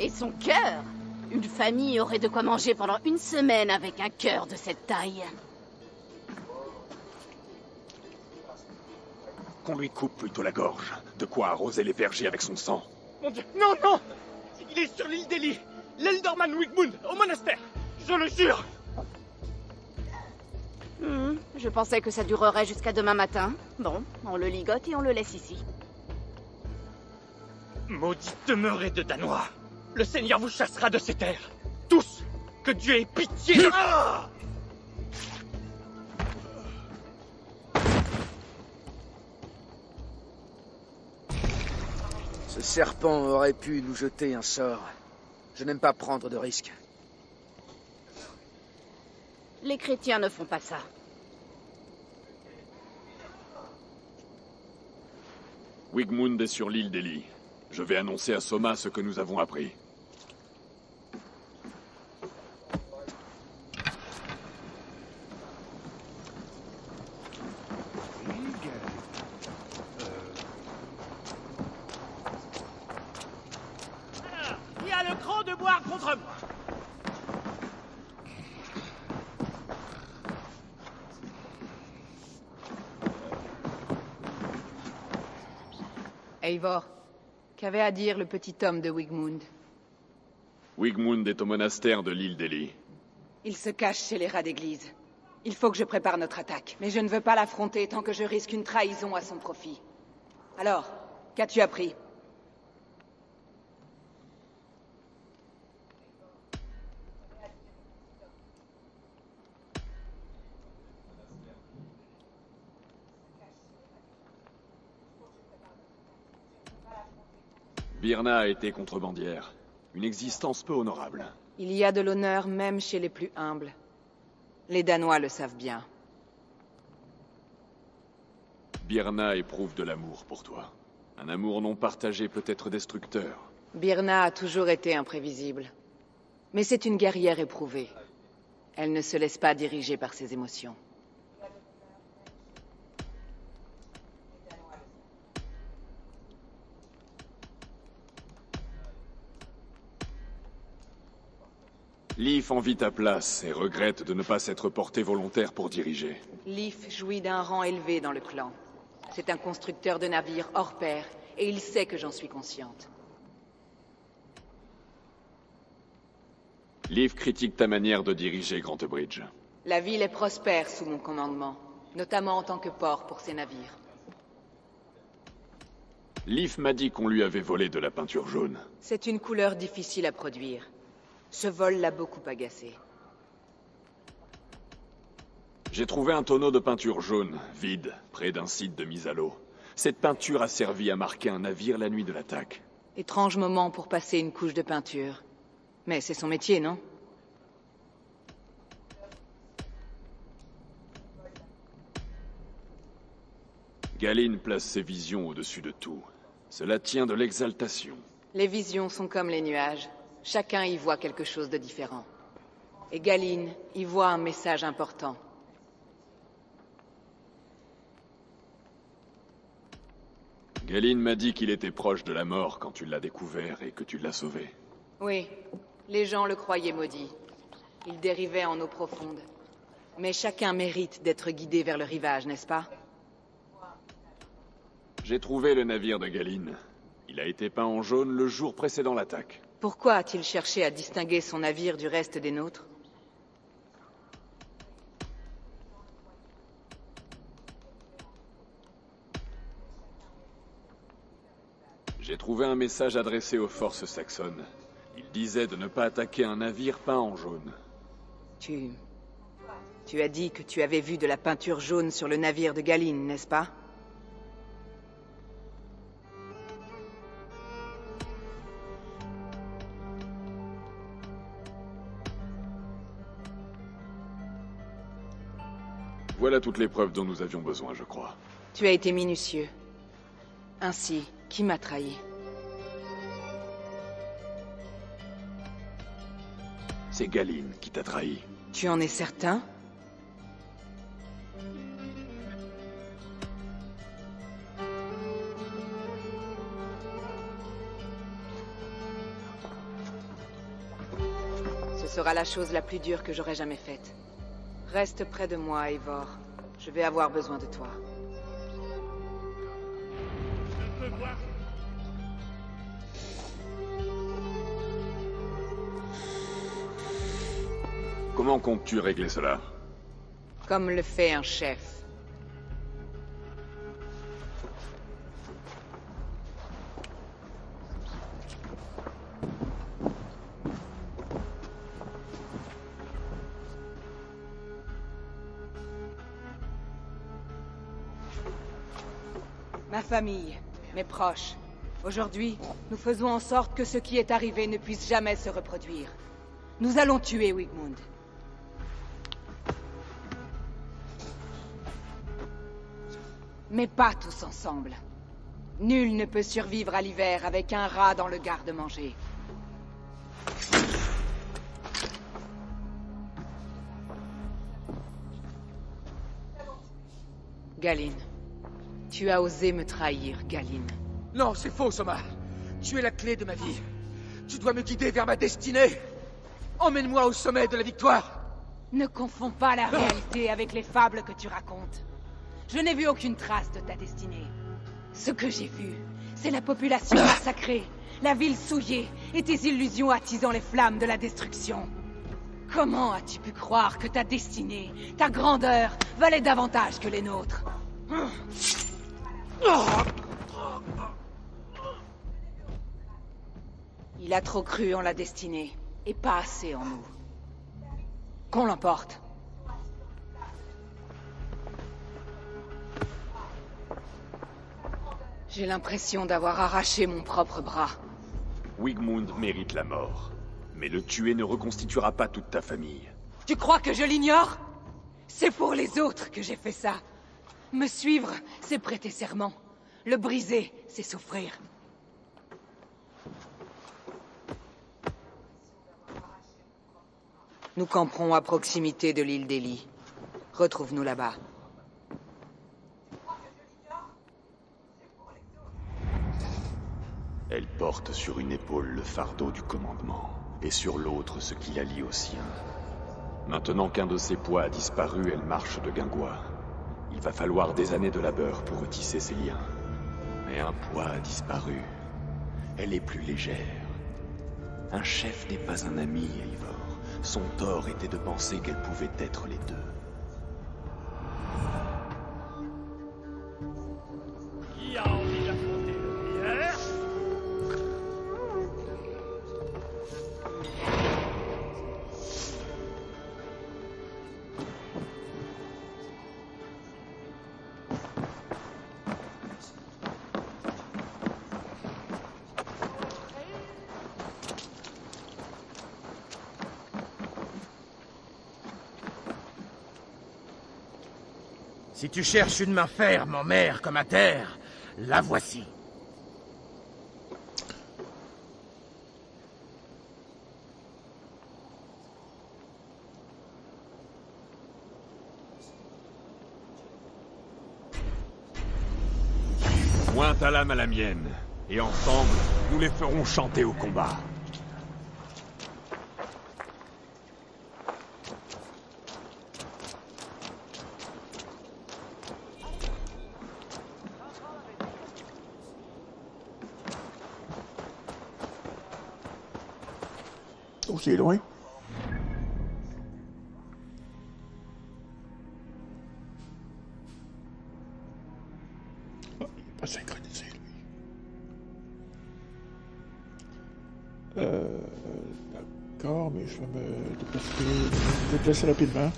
Et son cœur Une famille aurait de quoi manger pendant une semaine avec un cœur de cette taille. Qu'on lui coupe plutôt la gorge. De quoi arroser les vergers avec son sang. Mon Dieu, non, non Il est sur l'île d'Eli, l'Eldorman Wigmund, au monastère. Je le jure Hmm, je pensais que ça durerait jusqu'à demain matin. Bon, on le ligote et on le laisse ici. Maudite demeurée de Danois Le Seigneur vous chassera de ces terres Tous Que Dieu ait pitié Ah serpent aurait pu nous jeter un sort. Je n'aime pas prendre de risques. Les chrétiens ne font pas ça. Wigmund est sur l'île d'Eli. Je vais annoncer à Soma ce que nous avons appris. Il y a le cran de boire contre moi. Eivor, qu'avait à dire le petit homme de Wigmund Wigmund est au monastère de l'île d'Eli. Il se cache chez les rats d'église. Il faut que je prépare notre attaque, mais je ne veux pas l'affronter tant que je risque une trahison à son profit. Alors, qu'as-tu appris? Birna a été contrebandière. Une existence peu honorable. Il y a de l'honneur même chez les plus humbles. Les Danois le savent bien. Birna éprouve de l'amour pour toi. Un amour non partagé peut être destructeur. Birna a toujours été imprévisible. Mais c'est une guerrière éprouvée. Elle ne se laisse pas diriger par ses émotions. Leaf envie ta place et regrette de ne pas s'être porté volontaire pour diriger. Leaf jouit d'un rang élevé dans le clan. C'est un constructeur de navires hors pair, et il sait que j'en suis consciente. Leaf critique ta manière de diriger Grant Bridge. La ville est prospère sous mon commandement, notamment en tant que port pour ses navires. Leaf m'a dit qu'on lui avait volé de la peinture jaune. C'est une couleur difficile à produire. Ce vol l'a beaucoup agacé. J'ai trouvé un tonneau de peinture jaune, vide, près d'un site de mise à l'eau. Cette peinture a servi à marquer un navire la nuit de l'attaque. Étrange moment pour passer une couche de peinture. Mais c'est son métier, non? Galine place ses visions au-dessus de tout. Cela tient de l'exaltation. Les visions sont comme les nuages. Chacun y voit quelque chose de différent. Et Galine y voit un message important. Galine m'a dit qu'il était proche de la mort quand tu l'as découvert et que tu l'as sauvé. Oui, les gens le croyaient maudit. Il dérivait en eau profonde. Mais chacun mérite d'être guidé vers le rivage, n'est-ce pas? J'ai trouvé le navire de Galine. Il a été peint en jaune le jour précédant l'attaque. Pourquoi a-t-il cherché à distinguer son navire du reste des nôtres? J'ai trouvé un message adressé aux forces saxonnes. Il disait de ne pas attaquer un navire peint en jaune. Tu... Tu as dit que tu avais vu de la peinture jaune sur le navire de Galine, n'est-ce pas? Voilà toutes les preuves dont nous avions besoin, je crois. Tu as été minutieux. Ainsi, qui m'a trahi C'est Galine qui t'a trahi. Tu en es certain Ce sera la chose la plus dure que j'aurai jamais faite. Reste près de moi, Eivor. Je vais avoir besoin de toi. Comment comptes-tu régler cela? Comme le fait un chef. Mes proches. Aujourd'hui, nous faisons en sorte que ce qui est arrivé ne puisse jamais se reproduire. Nous allons tuer Wigmund. Mais pas tous ensemble. Nul ne peut survivre à l'hiver avec un rat dans le garde-manger. Galine. Tu as osé me trahir, Galine. Non, c'est faux, Soma. Tu es la clé de ma vie. Tu dois me guider vers ma destinée. Emmène-moi au sommet de la victoire. Ne confonds pas la réalité avec les fables que tu racontes. Je n'ai vu aucune trace de ta destinée. Ce que j'ai vu, c'est la population massacrée, la ville souillée et tes illusions attisant les flammes de la destruction. Comment as-tu pu croire que ta destinée, ta grandeur, valait davantage que les nôtres? Il a trop cru en la destinée, et pas assez en nous. Qu'on l'emporte. J'ai l'impression d'avoir arraché mon propre bras. Wigmund mérite la mort. Mais le tuer ne reconstituera pas toute ta famille. Tu crois que je l'ignore? C'est pour les autres que j'ai fait ça. Me suivre, c'est prêter serment. Le briser, c'est souffrir. Nous camperons à proximité de l'île d'Eli. Retrouve-nous là-bas. Elle porte sur une épaule le fardeau du commandement, et sur l'autre ce qui la lie au sien. Maintenant qu'un de ses poids a disparu, elle marche de guingois. Il va falloir des années de labeur pour retisser ses liens. Mais un poids a disparu. Elle est plus légère. Un chef n'est pas un ami, Eivor. Son tort était de penser qu'elle pouvait être les deux. Tu cherches une main ferme en mer comme à terre, la voici. Joins ta lame à la mienne, et ensemble, nous les ferons chanter au combat. C'est loin. Ah, il est pas synchronisé, lui. Euh, D'accord, mais je vais me déplacer, déplacer rapidement.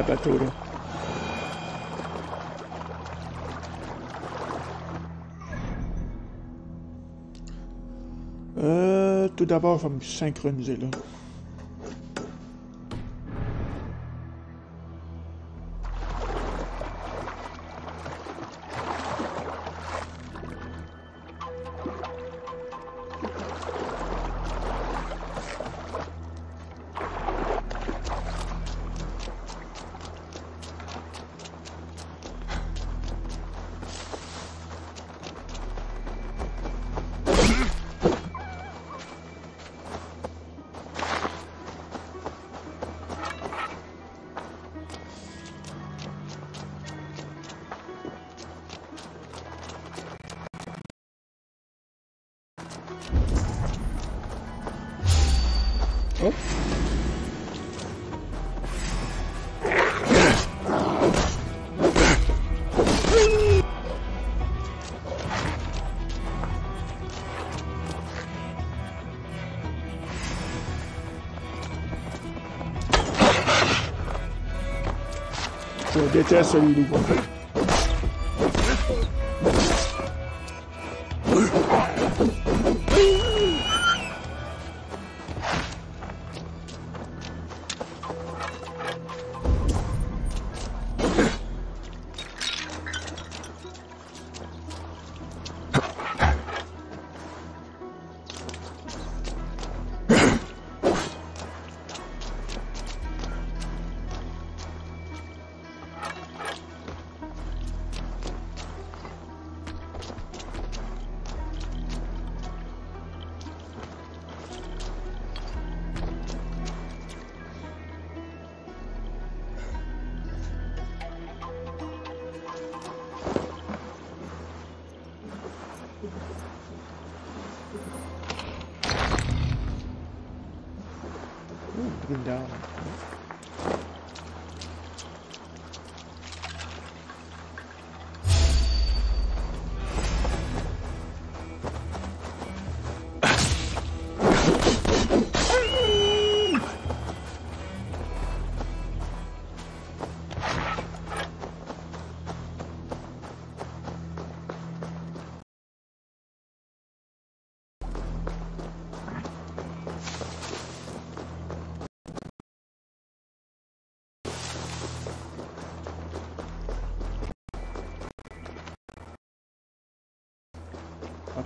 Bateau, là. Euh, tout d'abord, je vais me synchroniser, là. Je déteste les loups.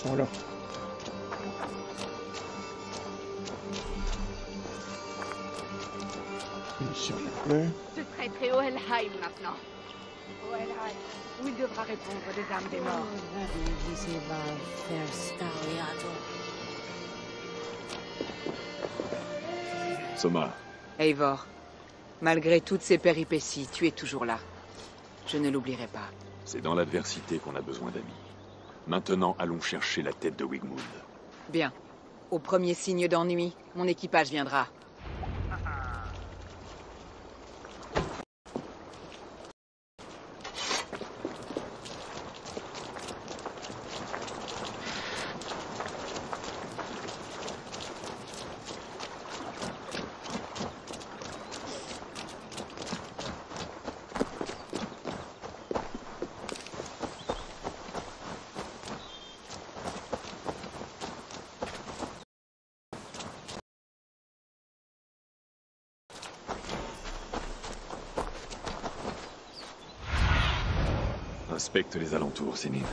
sont là. Ici, on est prêt. Je traiterai Oelheim maintenant. Oelheim, où il devra répondre des âmes des morts. Soma, Eivor, malgré toutes ces péripéties, tu es toujours là. Je ne l'oublierai pas. c'est dans l'adversité qu'on a besoin d'amis. Maintenant, allons chercher la tête de Wigmund. Bien. Au premier signe d'ennui, mon équipage viendra. Inspecte les alentours, Sénine.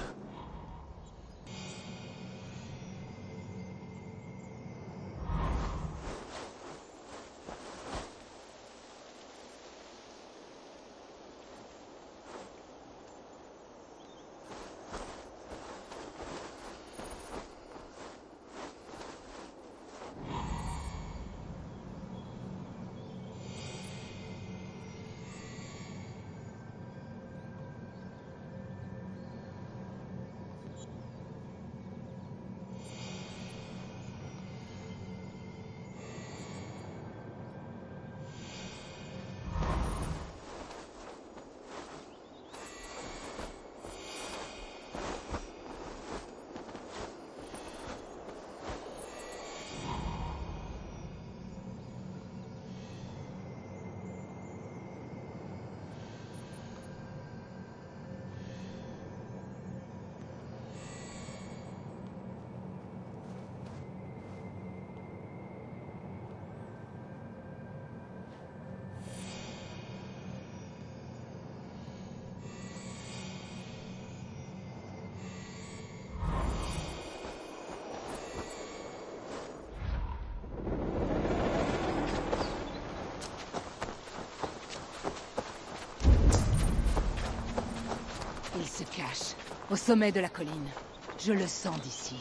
au sommet de la colline. Je le sens d'ici.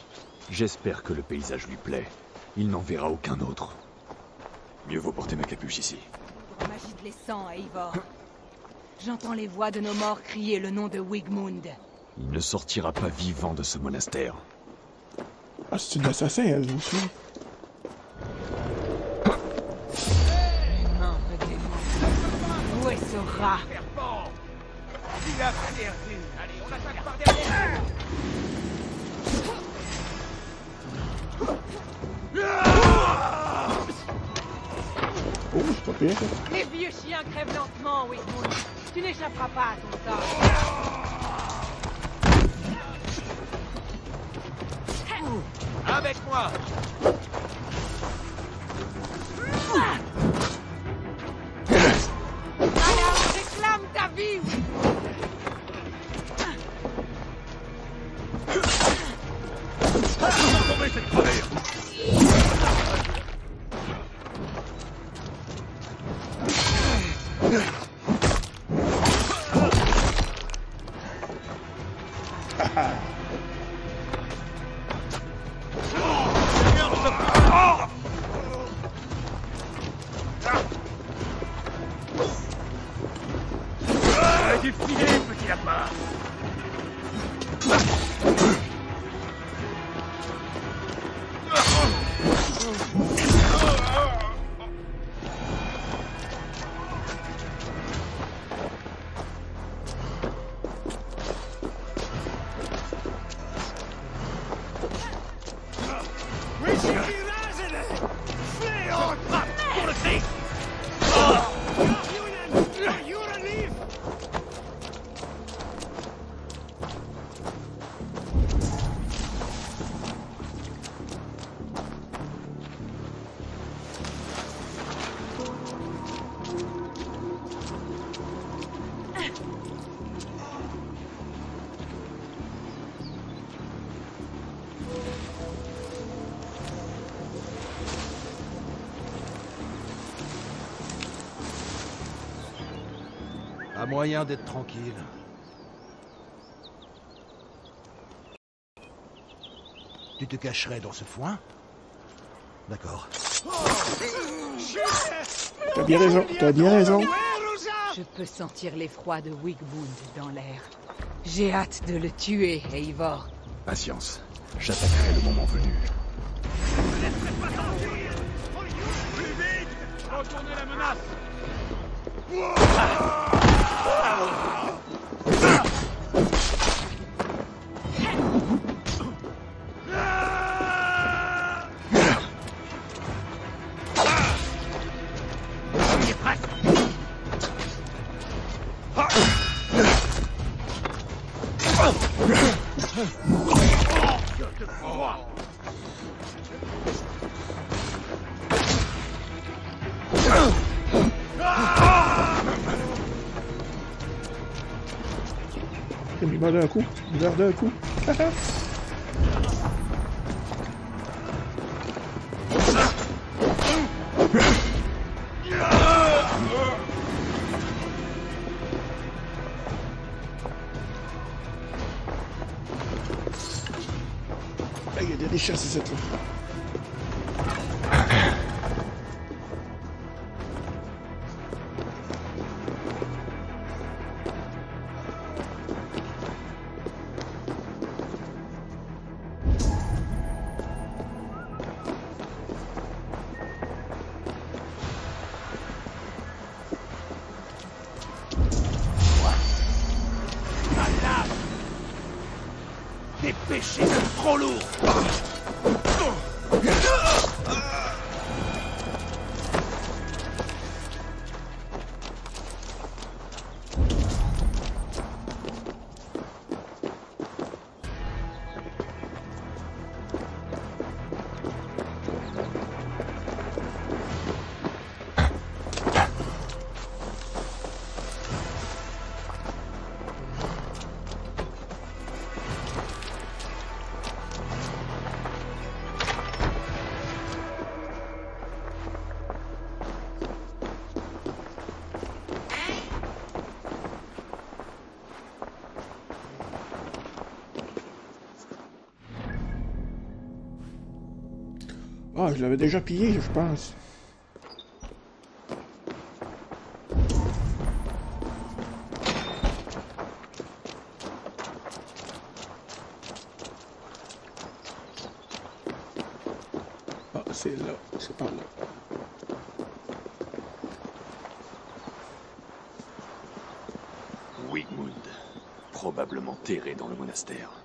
J'espère que le paysage lui plaît. Il n'en verra aucun autre. Mieux vaut porter ma capuche ici. Pour m'agite les sangs, Eivor. J'entends les voix de nos morts crier le nom de Wigmund. Il ne sortira pas vivant de ce monastère. Ah, c'est une assassin, elle aussi. Tu n'échapperas pas à ton sort. Avec moi. Alors, réclame ta vie cette. Moyen d'être tranquille. Tu te cacherais dans ce foin? D'accord. T'as bien raison, t'as bien raison. Je peux sentir l'effroi de Wigmund dans l'air. J'ai hâte de le tuer, Eivor. Patience. J'attaquerai le moment venu. Meurt d'un coup. Meurt d'un coup. je l'avais déjà pillé, je pense. Ah, c'est là, c'est par là. Wigmund, probablement terré dans le monastère.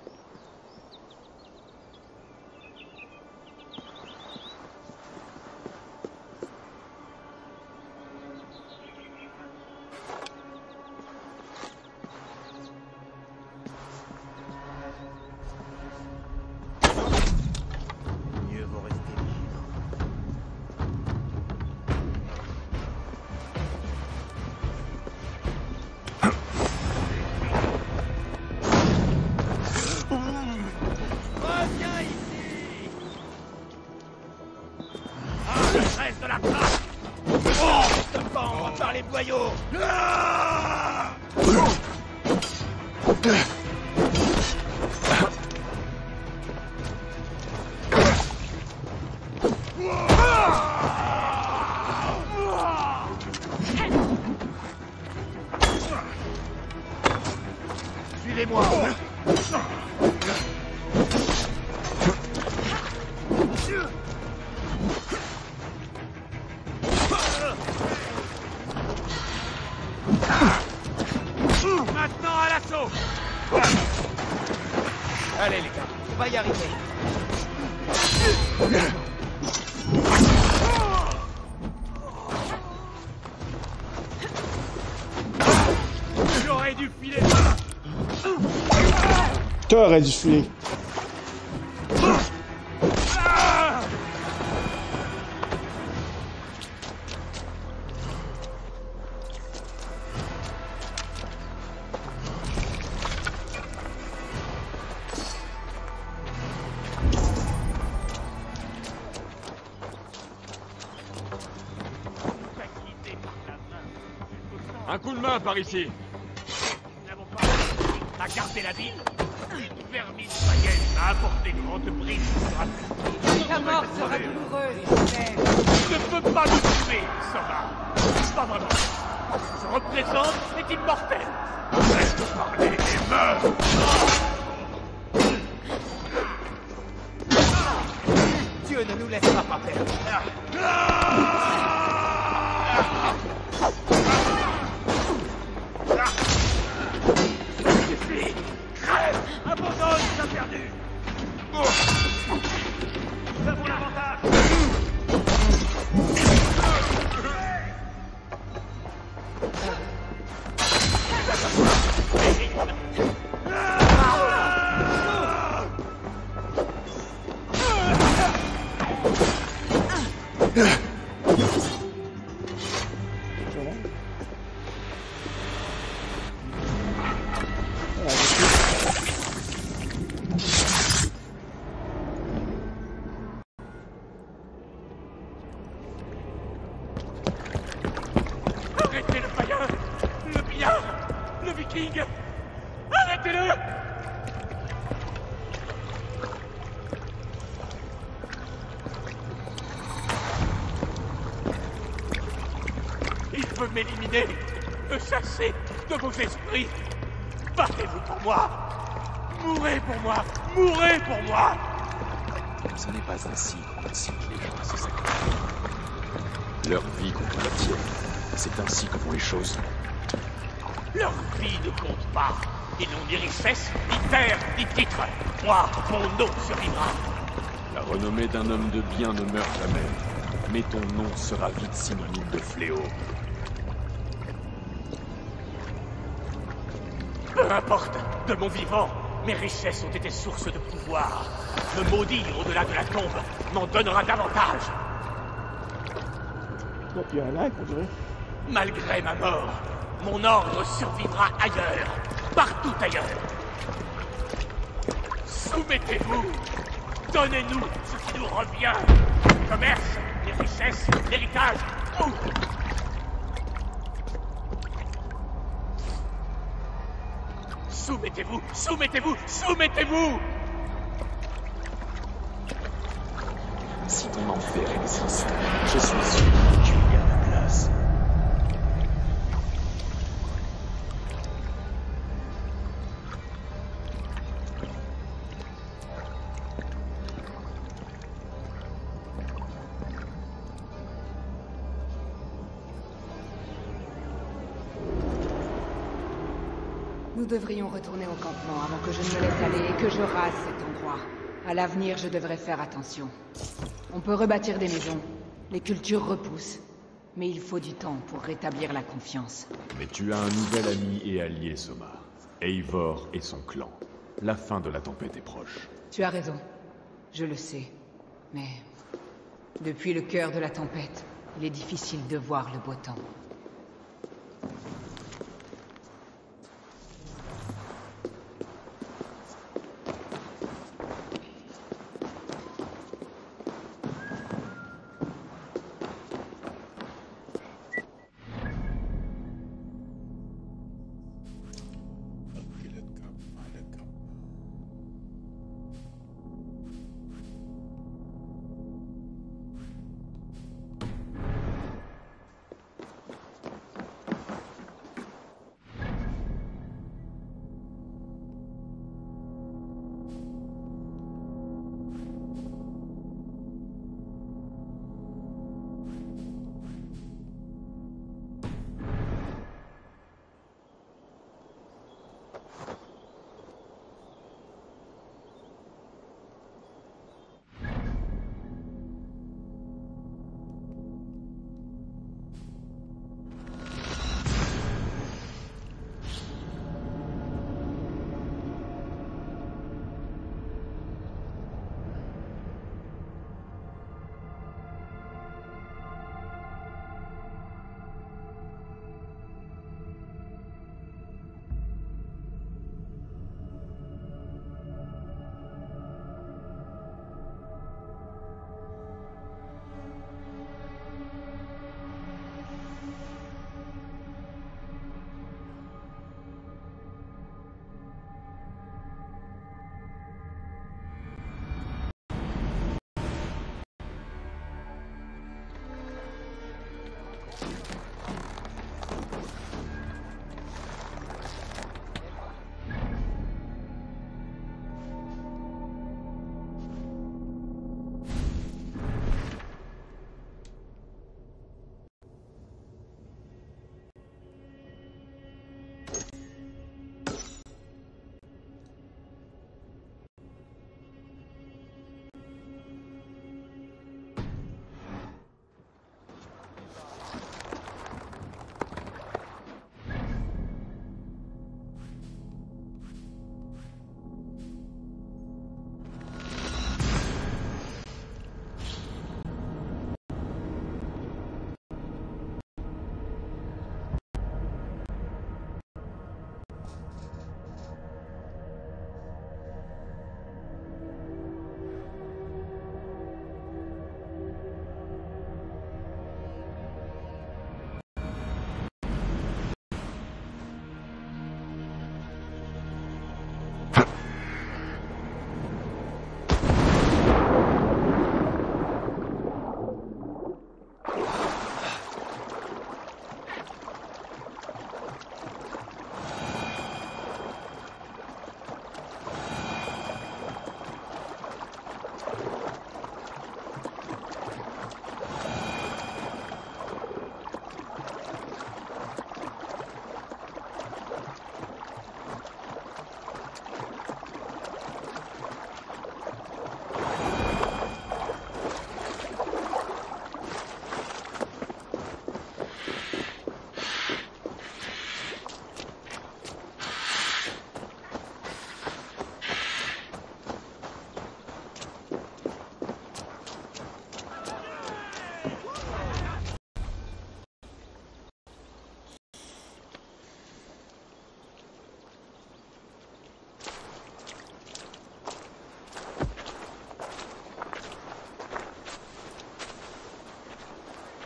Y arriver. J'aurais dû filer T'aurais dû filer. Par ici. C'est ainsi que vont les choses. Leur vie ne compte pas. Ils n'ont ni richesse, ni terre, ni titre. Moi, mon nom survivra. La renommée d'un homme de bien ne meurt jamais. Mais ton nom sera vite synonyme de fléau. Peu importe, de mon vivant, mes richesses ont été source de pouvoir. Me maudire au-delà de la tombe m'en donnera davantage. Il y a un lac, on dirait. Malgré ma mort, mon ordre survivra ailleurs, partout ailleurs. Soumettez-vous, donnez-nous ce qui nous revient. Le commerce, les richesses, l'héritage, tout. Soumettez-vous, soumettez-vous, soumettez-vous Si ton enfer je suis sûr devrions retourner au campement avant que je ne me laisse aller et que je rase cet endroit. À l'avenir, je devrais faire attention. On peut rebâtir des maisons. Les cultures repoussent. Mais il faut du temps pour rétablir la confiance. Mais tu as un nouvel ami et allié, Soma. Eivor et son clan. La fin de la tempête est proche. Tu as raison. Je le sais. Mais... Depuis le cœur de la tempête, il est difficile de voir le beau temps.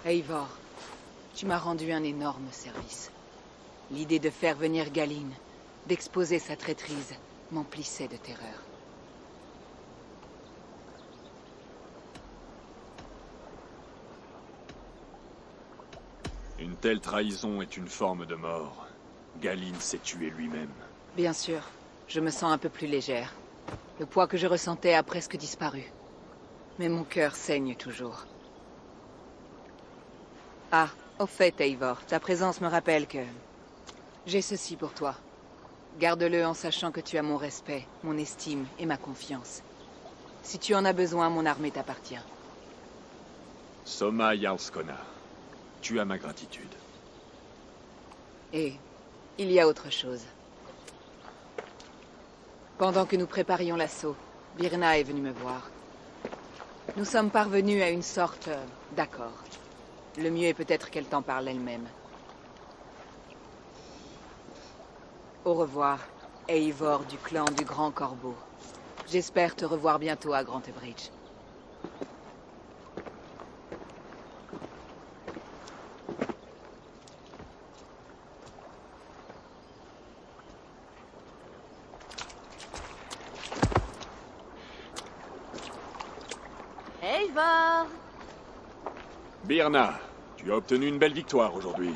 Eivor, tu m'as rendu un énorme service. L'idée de faire venir Galine, d'exposer sa traîtrise, m'emplissait de terreur. Une telle trahison est une forme de mort. Galine s'est tué lui-même. Bien sûr. Je me sens un peu plus légère. Le poids que je ressentais a presque disparu. Mais mon cœur saigne toujours. Ah, au fait, Eivor, ta présence me rappelle que... J'ai ceci pour toi. Garde-le en sachant que tu as mon respect, mon estime et ma confiance. Si tu en as besoin, mon armée t'appartient. Soma Jarlskona, tu as ma gratitude. Et il y a autre chose. Pendant que nous préparions l'assaut, Birna est venue me voir. Nous sommes parvenus à une sorte d'accord. Le mieux est peut-être qu'elle t'en parle elle-même. Au revoir, Eivor du clan du Grand Corbeau. J'espère te revoir bientôt à Grantebridge. Eivor Birna, tu as obtenu une belle victoire aujourd'hui.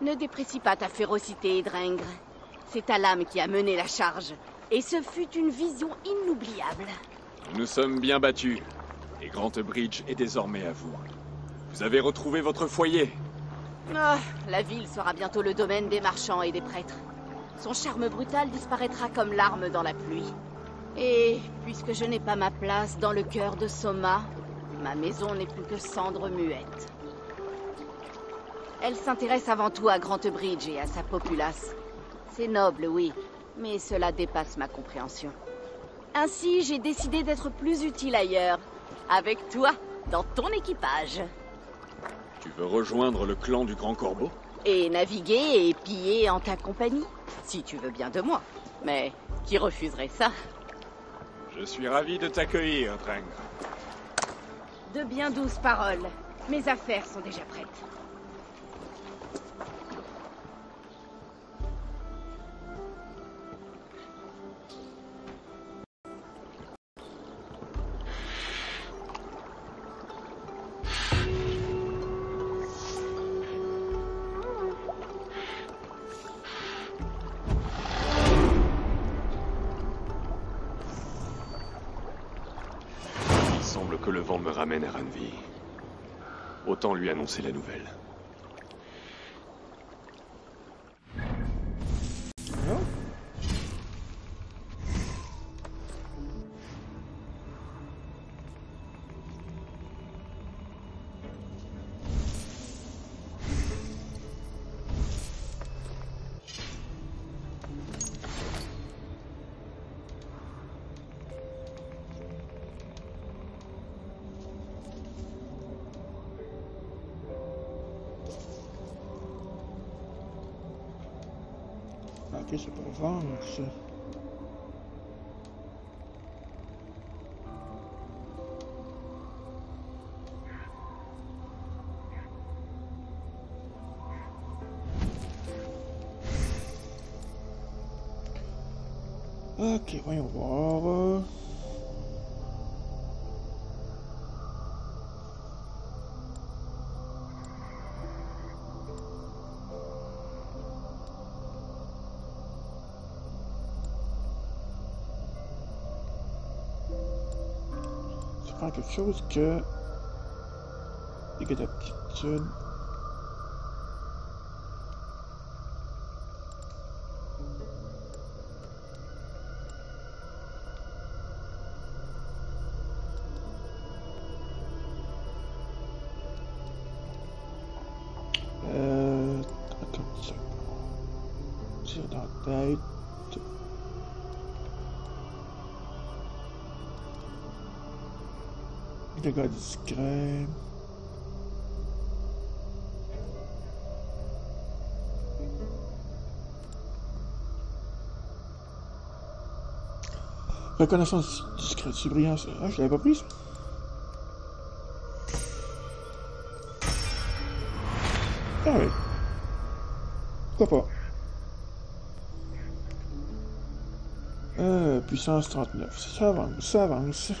Ne déprécie pas ta férocité, Drengr. C'est ta lame qui a mené la charge. Et ce fut une vision inoubliable. Nous nous sommes bien battus. Et Grantebridge est désormais à vous. Vous avez retrouvé votre foyer. Ah, la ville sera bientôt le domaine des marchands et des prêtres. Son charme brutal disparaîtra comme larmes dans la pluie. Et puisque je n'ai pas ma place dans le cœur de Soma, ma maison n'est plus que cendre muette. Elle s'intéresse avant tout à Grantebridge et à sa populace. C'est noble, oui, mais cela dépasse ma compréhension. Ainsi, j'ai décidé d'être plus utile ailleurs, avec toi, dans ton équipage. Tu veux rejoindre le clan du Grand Corbeau? Et naviguer et piller en ta compagnie, si tu veux bien de moi. Mais qui refuserait ça? Je suis ravi de t'accueillir, Dreng. De bien douces paroles. Mes affaires sont déjà prêtes. Autant lui annoncer la nouvelle. Voyons voir. Quelque chose que... Dégâts d'aptitude. Dégâts. Reconnaissance discrète, c'est brillant. Ah, je l'avais pas pris ça. Ah oui. Pourquoi pas? Euh, puissance 39. Ça avance, ça avance.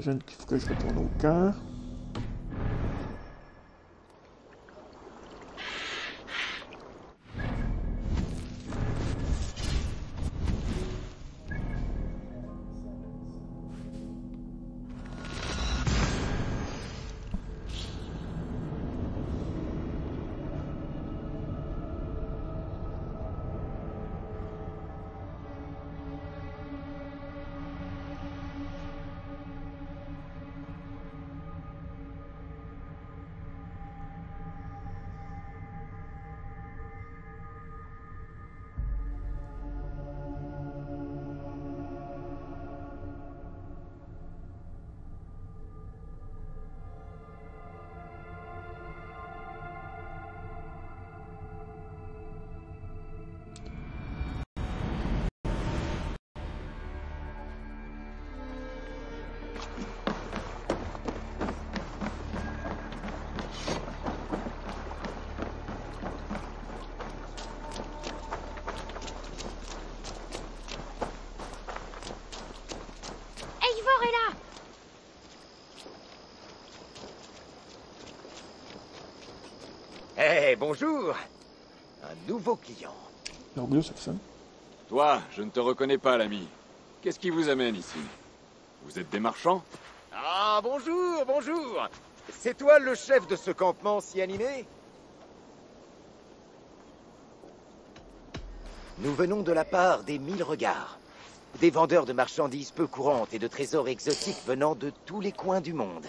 J'imagine qu'il faut que je retourne au camp. Un nouveau client. Anglo-saxon. Toi, je ne te reconnais pas, l'ami. Qu'est-ce qui vous amène ici? Vous êtes des marchands? Ah, bonjour, bonjour C'est toi le chef de ce campement si animé? Nous venons de la part des Mille Regards, des vendeurs de marchandises peu courantes et de trésors exotiques venant de tous les coins du monde.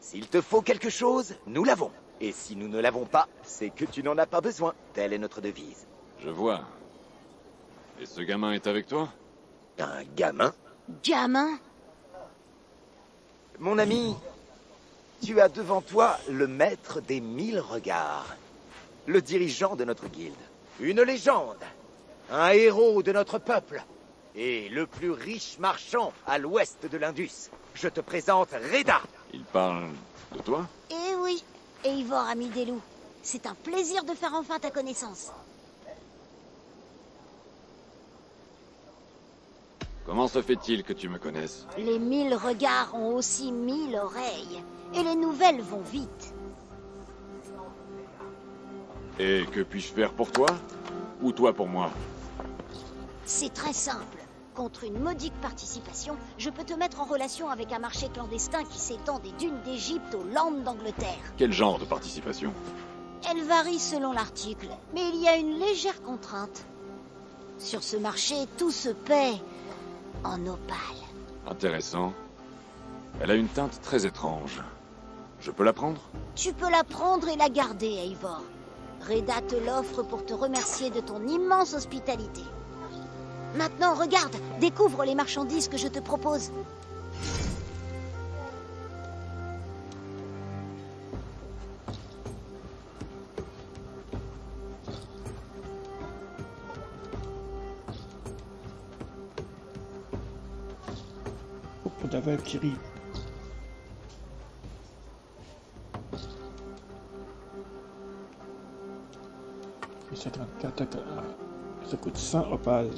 S'il te faut quelque chose, nous l'avons. Et si nous ne l'avons pas, c'est que tu n'en as pas besoin. Telle est notre devise. Je vois. Et ce gamin est avec toi? Un gamin? Gamin? Mon ami, tu as devant toi le maître des mille regards, le dirigeant de notre guilde, une légende, un héros de notre peuple et le plus riche marchand à l'ouest de l'Indus. Je te présente Reda. Il parle de toi? Eh oui, Eivor, ami des loups. C'est un plaisir de faire enfin ta connaissance. Comment se fait-il que tu me connaisses? Les mille regards ont aussi mille oreilles. Et les nouvelles vont vite. Et que puis-je faire pour toi? Ou toi pour moi? C'est très simple. Contre une modique participation, je peux te mettre en relation avec un marché clandestin qui s'étend des dunes d'Égypte aux landes d'Angleterre. Quel genre de participation? Elle varie selon l'article, mais il y a une légère contrainte. Sur ce marché, tout se paie en opale. Intéressant. Elle a une teinte très étrange. Je peux la prendre? Tu peux la prendre et la garder, Eivor. Reda te l'offre pour te remercier de ton immense hospitalité. Maintenant, regarde, découvre les marchandises que je te propose. Pour la Valkyrie. Et 134, attends, ah, ça coûte 100 opales.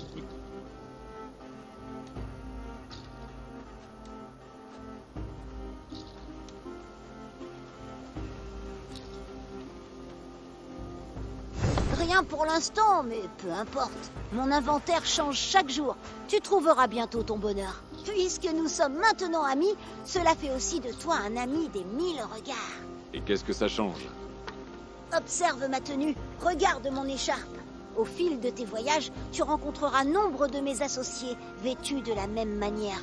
Rien pour l'instant, mais peu importe. Mon inventaire change chaque jour. Tu trouveras bientôt ton bonheur. Puisque nous sommes maintenant amis, cela fait aussi de toi un ami des mille regards. Et qu'est-ce que ça change Observe ma tenue, regarde mon écharpe. Au fil de tes voyages, tu rencontreras nombre de mes associés vêtus de la même manière.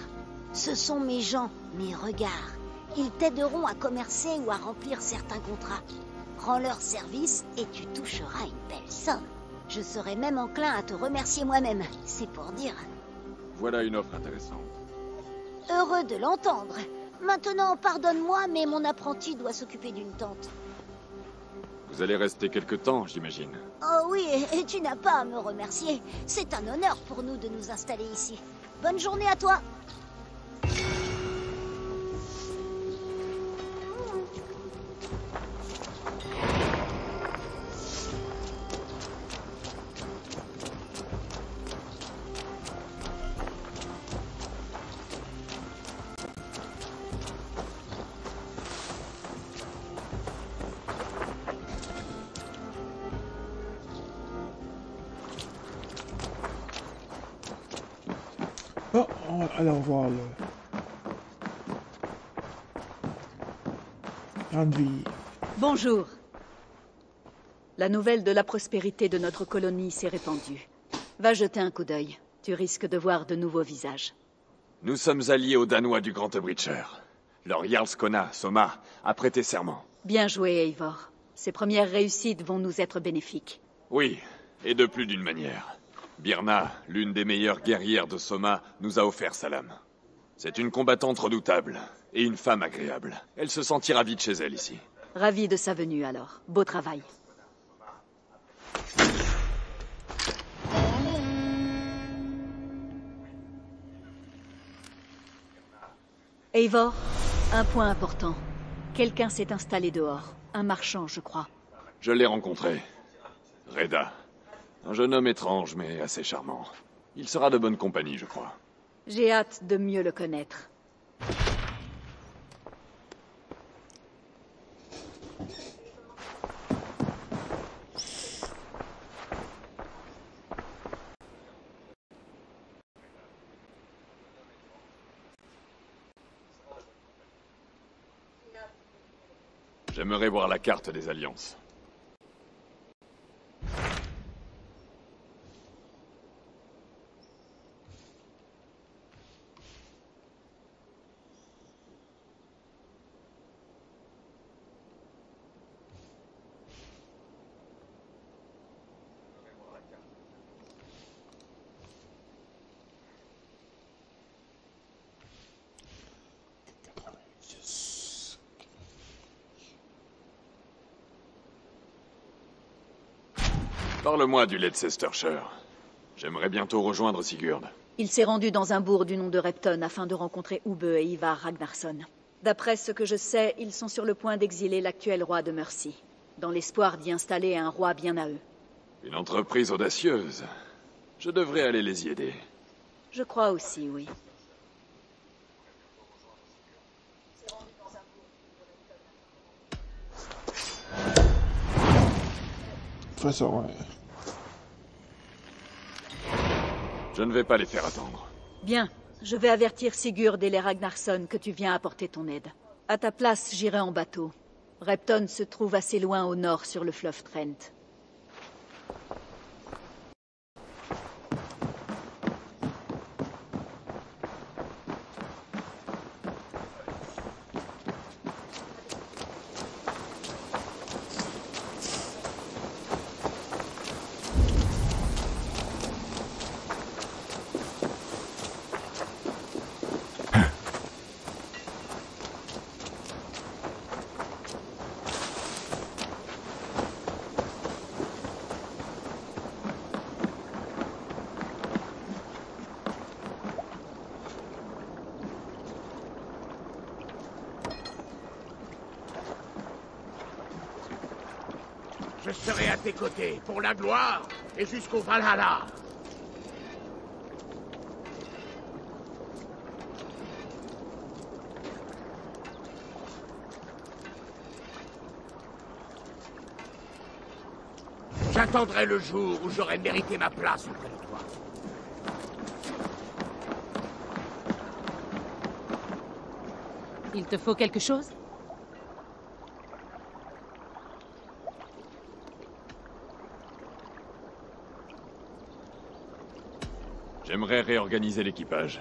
Ce sont mes gens, mes regards. Ils t'aideront à commercer ou à remplir certains contrats. Rends leur service et tu toucheras une belle somme. Je serai même enclin à te remercier moi-même, c'est pour dire. Voilà une offre intéressante. Heureux de l'entendre. Maintenant, pardonne-moi, mais mon apprenti doit s'occuper d'une tente. Vous allez rester quelque temps, j'imagine. Oh oui, et tu n'as pas à me remercier. C'est un honneur pour nous de nous installer ici. Bonne journée à toi. Bonjour. La nouvelle de la prospérité de notre colonie s'est répandue. Va jeter un coup d'œil. Tu risques de voir de nouveaux visages. Nous sommes alliés aux Danois du Grand Breacher. Leur Jarlskona, Soma, a prêté serment. Bien joué, Eivor. Ces premières réussites vont nous être bénéfiques. Oui, et de plus d'une manière. Birna, l'une des meilleures guerrières de Soma, nous a offert sa lame. C'est une combattante redoutable, et une femme agréable. Elle se sentit ravie de chez elle ici. Ravi de sa venue alors. Beau travail. Eivor, un point important. Quelqu'un s'est installé dehors. Un marchand, je crois. Je l'ai rencontré. Reda. Un jeune homme étrange, mais assez charmant. Il sera de bonne compagnie, je crois. J'ai hâte de mieux le connaître. J'aimerais voir la carte des alliances. Parle-moi du Leicestershire. J'aimerais bientôt rejoindre Sigurd. Il s'est rendu dans un bourg du nom de Repton afin de rencontrer Ube et Ivar Ragnarsson. D'après ce que je sais, ils sont sur le point d'exiler l'actuel roi de Mercy, dans l'espoir d'y installer un roi bien à eux. Une entreprise audacieuse. Je devrais aller les y aider. Je crois aussi, oui. De toute façon, ouais. Je ne vais pas les faire attendre. Bien. Je vais avertir Sigurd et les Ragnarsson que tu viens apporter ton aide. À ta place, j'irai en bateau. Repton se trouve assez loin au nord sur le fleuve Trent. Je pour la gloire et jusqu'au Valhalla. J'attendrai le jour où j'aurai mérité ma place auprès de toi. Il te faut quelque chose? J'aimerais réorganiser l'équipage.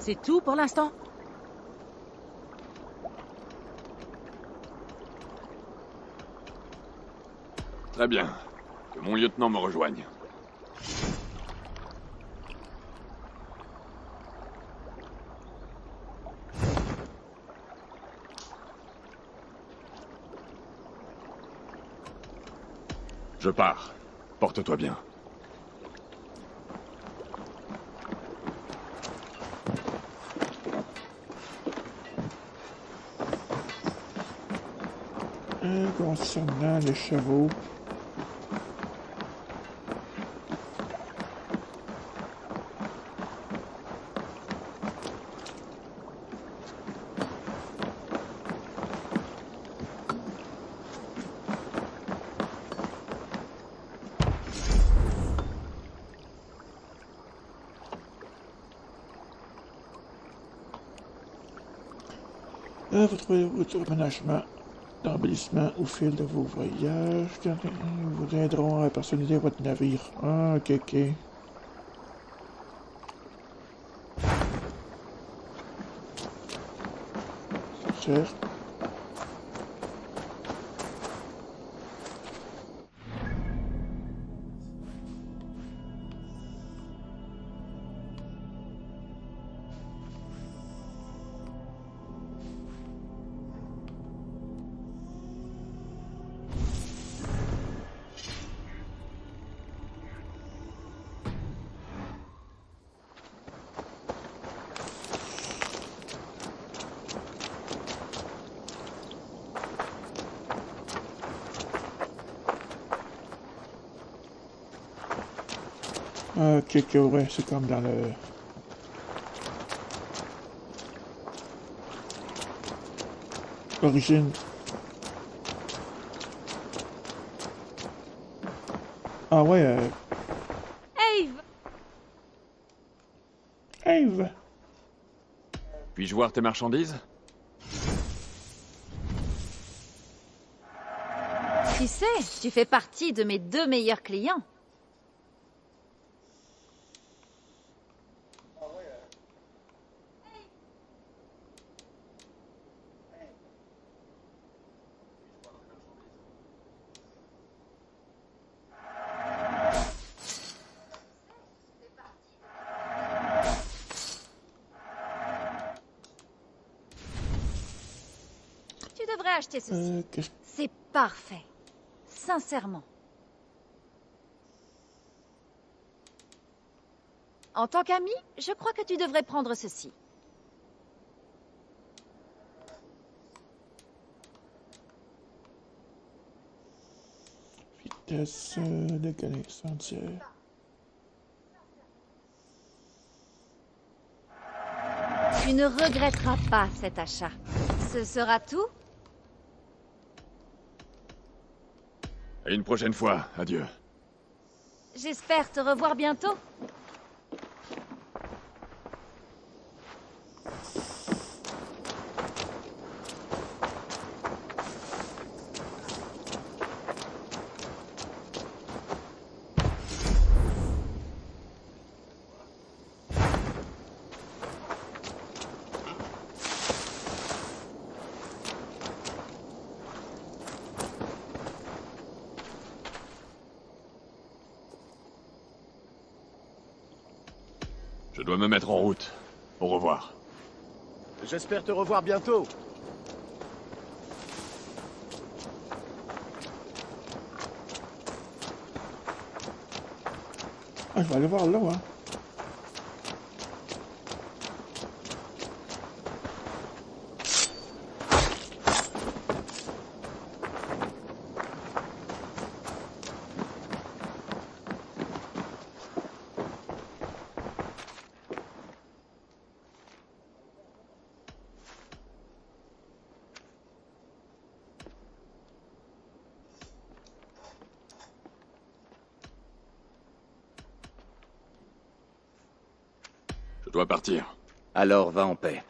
C'est tout pour l'instant Bien. Que mon lieutenant me rejoigne. Je pars. Porte-toi bien. Euh, Et concernant les chevaux... votre aménagement d'embellissement au fil de vos voyages. Vous aideront à personnaliser votre navire. Ah, ok, ok. Certes. Ouais, c'est comme dans le... Origine. Ah ouais, euh... Ave Ave Puis-je voir tes marchandises? Tu sais, tu fais partie de mes deux meilleurs clients. Ceci. Euh, C'est parfait. Sincèrement. En tant qu'ami, je crois que tu devrais prendre ceci. Vitesse de connaissance. euh, Tu ne regretteras pas cet achat. Ce sera tout Et une prochaine fois, adieu. J'espère te revoir bientôt. Je dois me mettre en route. Au revoir. J'espère te revoir bientôt. Ah, je vais aller voir là, hein. Je dois partir. Alors va en paix.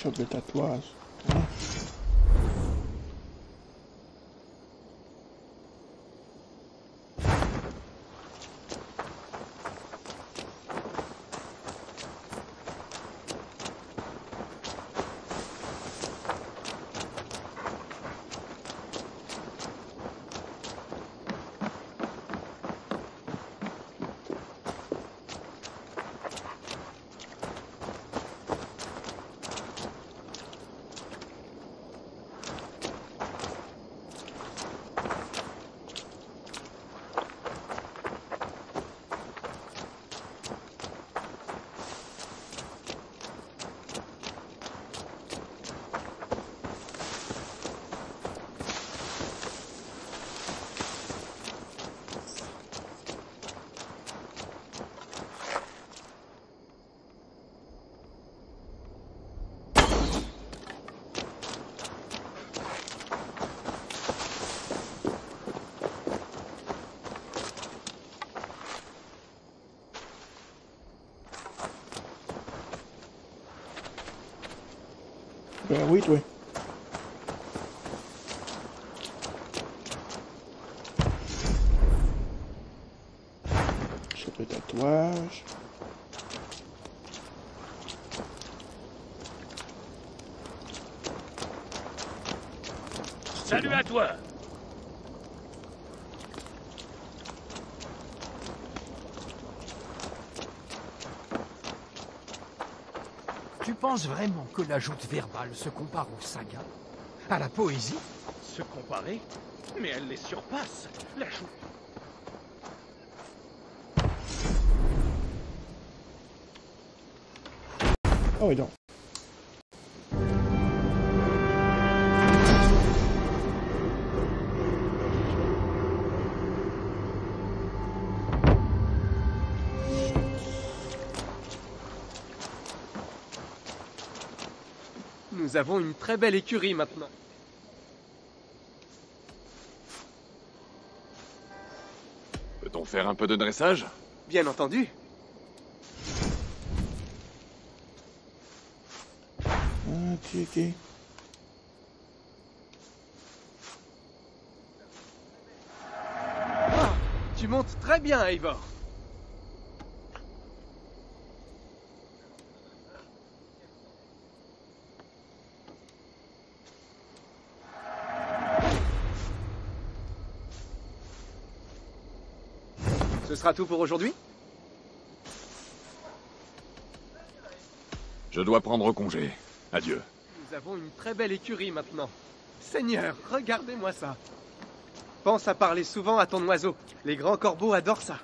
Échoppe de tatouage. Ben oui, toi. Échoppe de tatouage. Salut à toi Tu penses vraiment que la joute verbale se compare aux sagas À la poésie. Se comparer Mais elle les surpasse, la joute. Oui, Nous avons une très belle écurie maintenant. Peut-on faire un peu de dressage? Bien entendu. Ok, ok. Ah, tu montes très bien, Eivor. Ce sera tout pour aujourd'hui Je dois prendre congé. Adieu. Nous avons une très belle écurie maintenant. Seigneur, regardez-moi ça. Pense à parler souvent à ton oiseau. Les grands corbeaux adorent ça.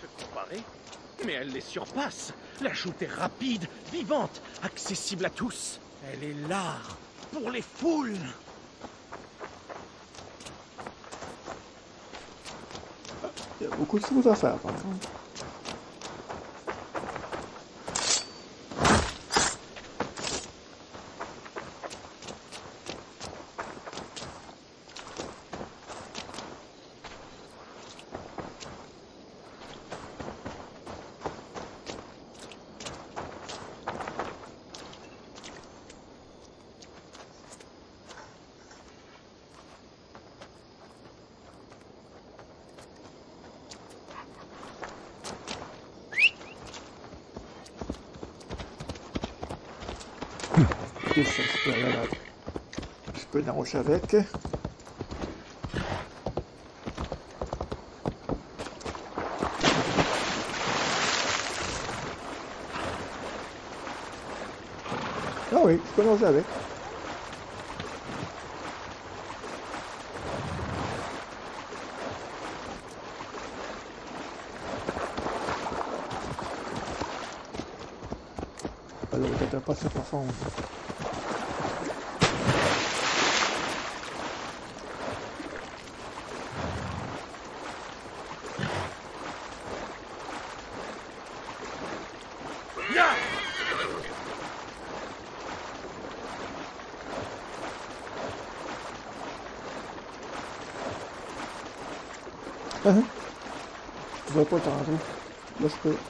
Se comparer Mais elle les surpasse. La joute est rapide, vivante, accessible à tous. Elle est l'art pour les foules. Il y a beaucoup de choses à faire, par contre. Ok, ça, je peux aller là. Je l'arracher avec. Ah oui, je peux manger avec. Alors, peut-être pas cette façon. Hein? Je vois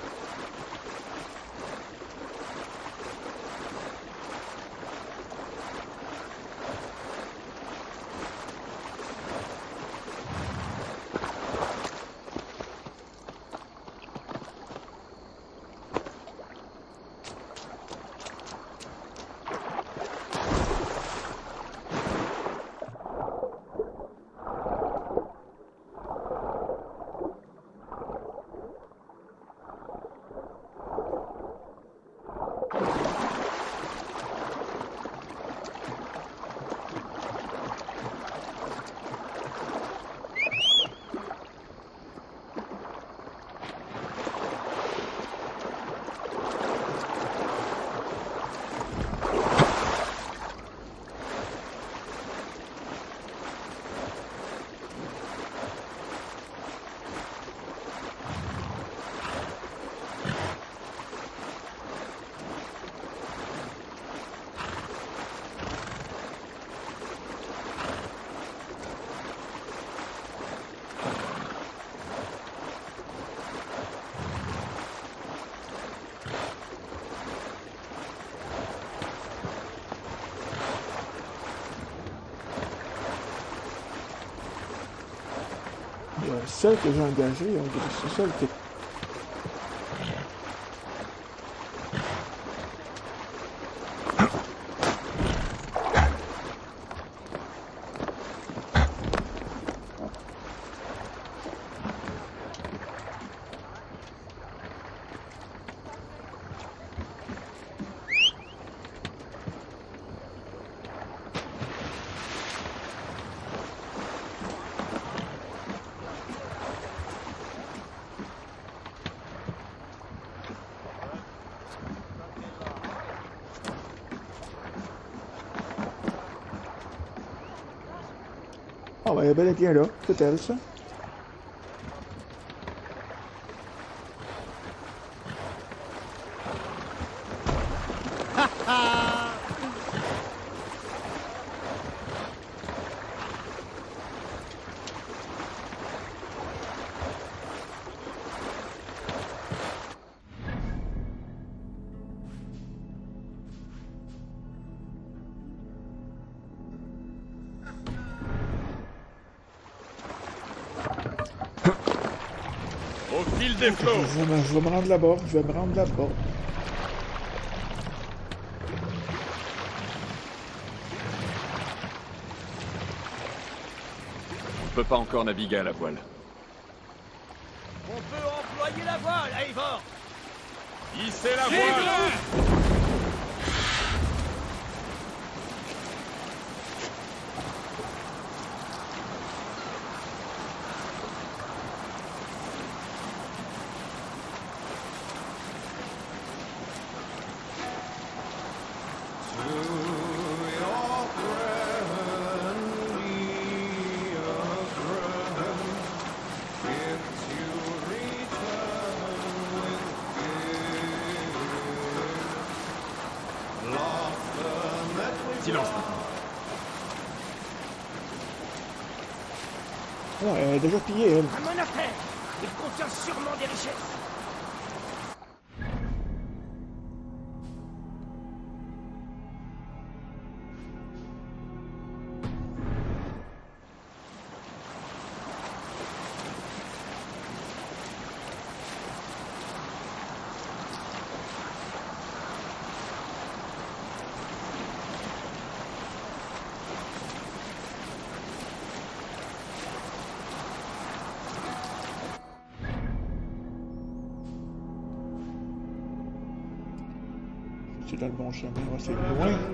pas tantôt. Là, je peux. celle que j'ai engagée, c'est celle qui Ah, ben, il y a bel et bien des flots. Je vais, me, je vais me rendre là-bas. Je vais me rendre là-bas. On peut pas encore naviguer à la voile. On peut employer la voile, Eivor Hissez la voile C'est dans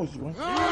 Allons-y, ouais.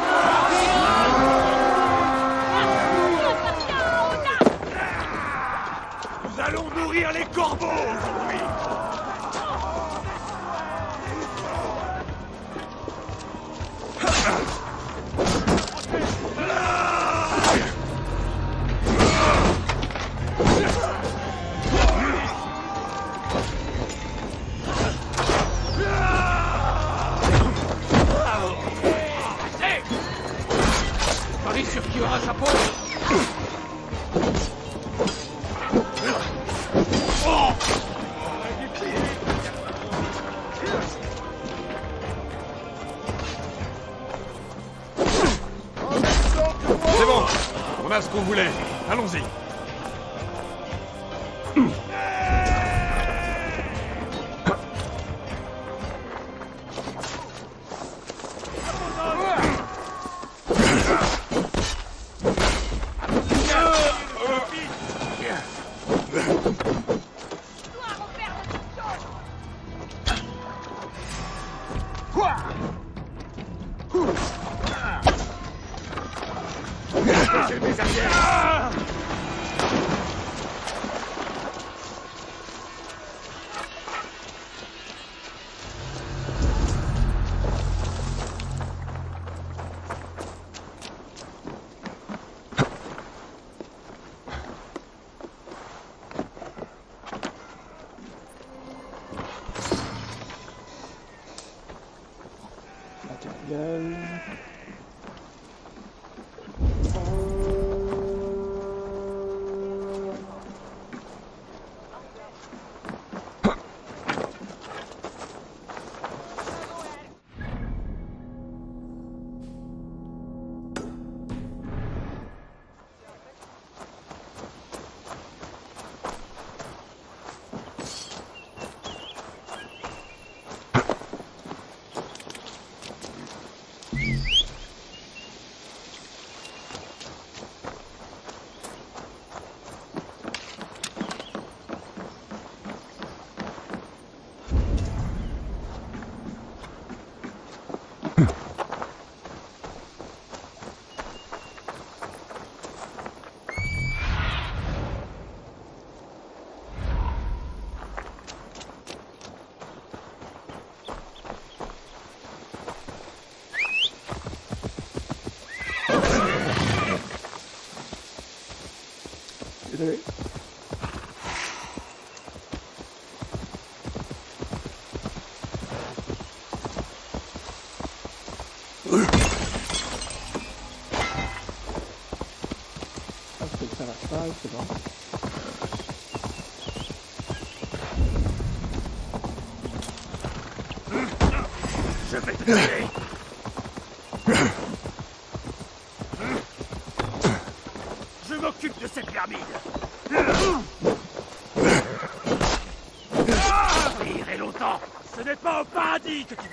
Pas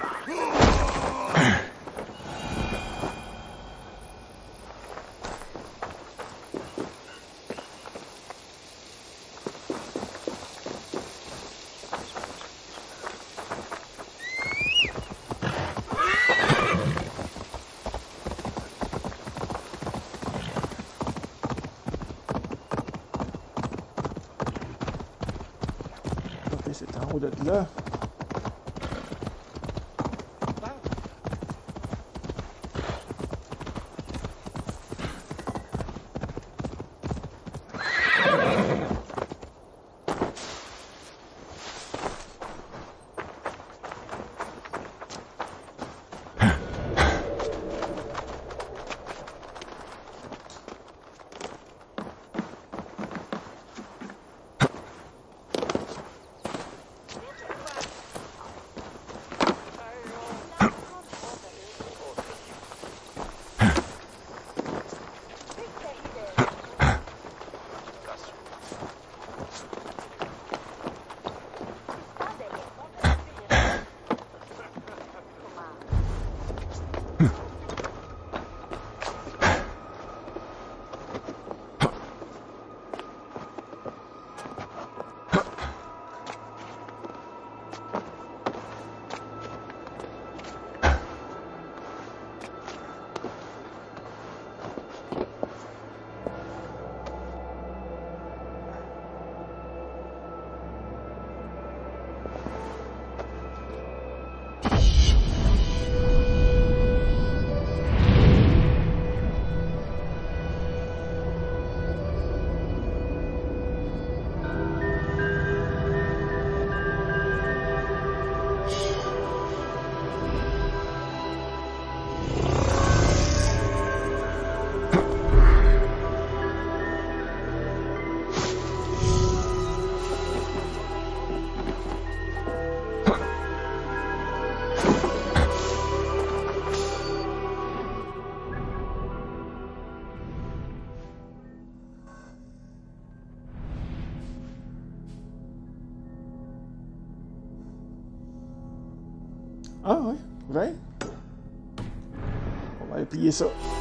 On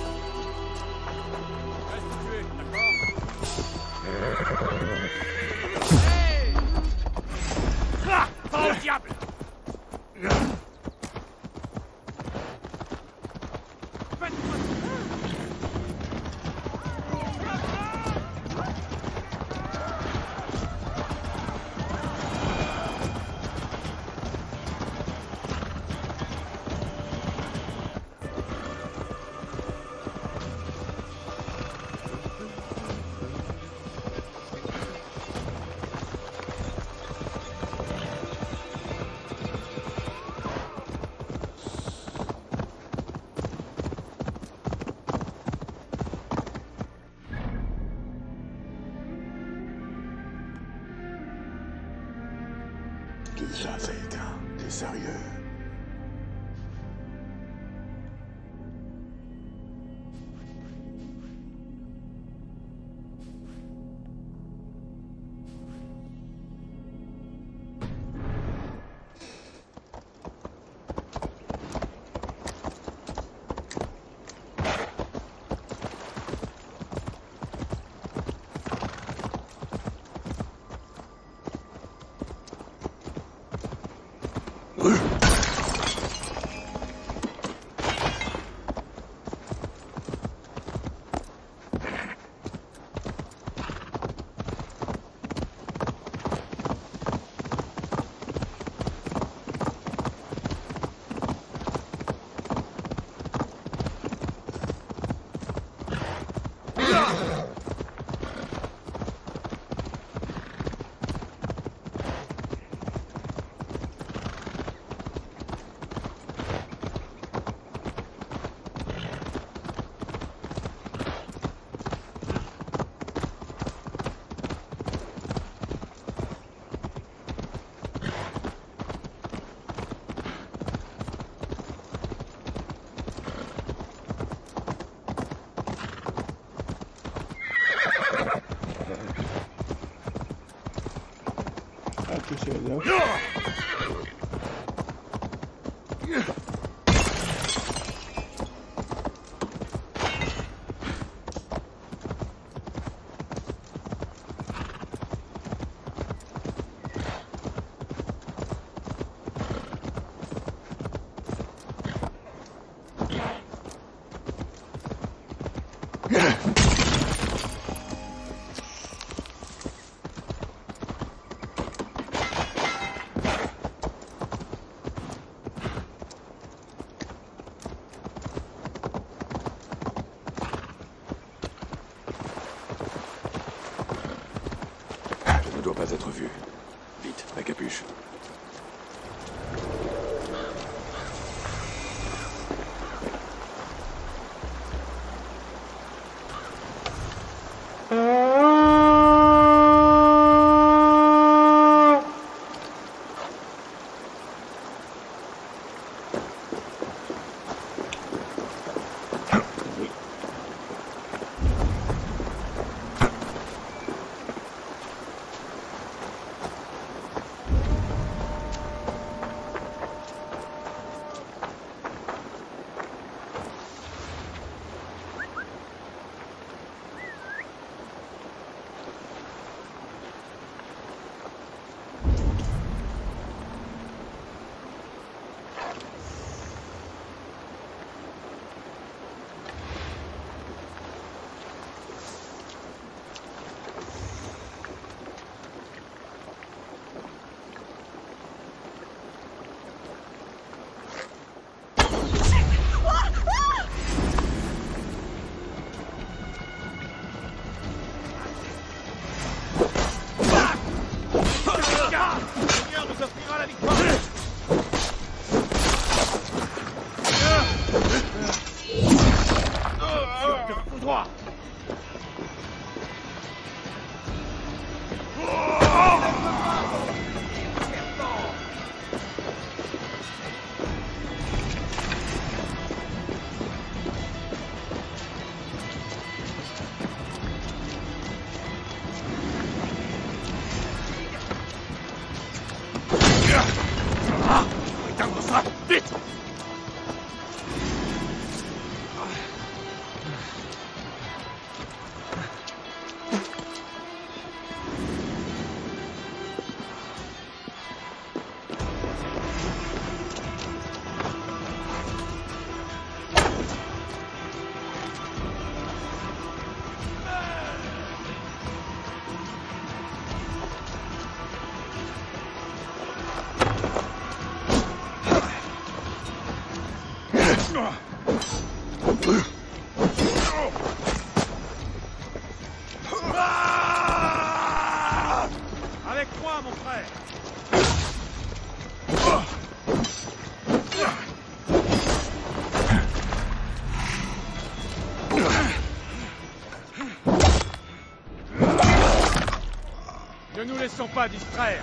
laissons pas distraire.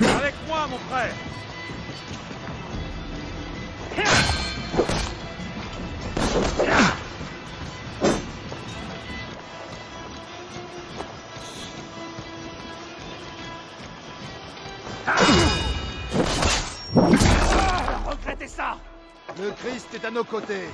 Avec moi, mon frère. Regrettez ça. Le Christ est à nos côtés.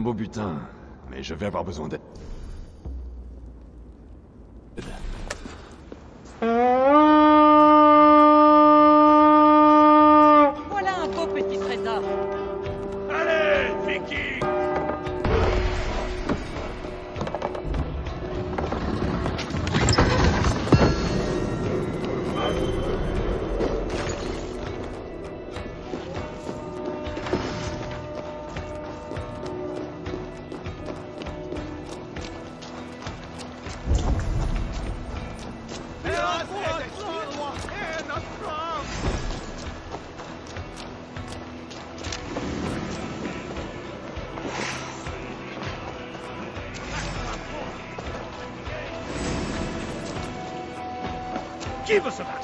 Un beau butin, mais je vais avoir besoin d'aide. Qui veut se battre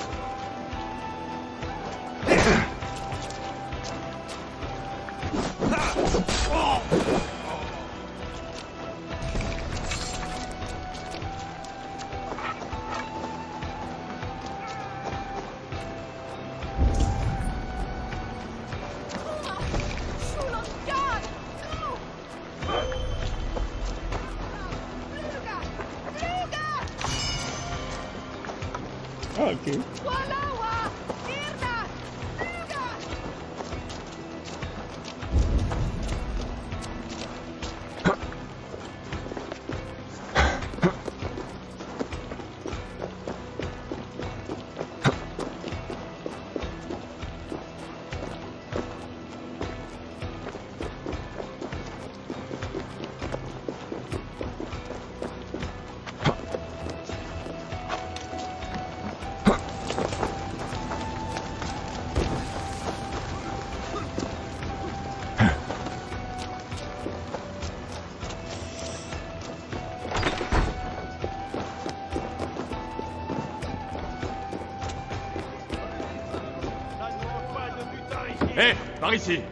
Hé, par ici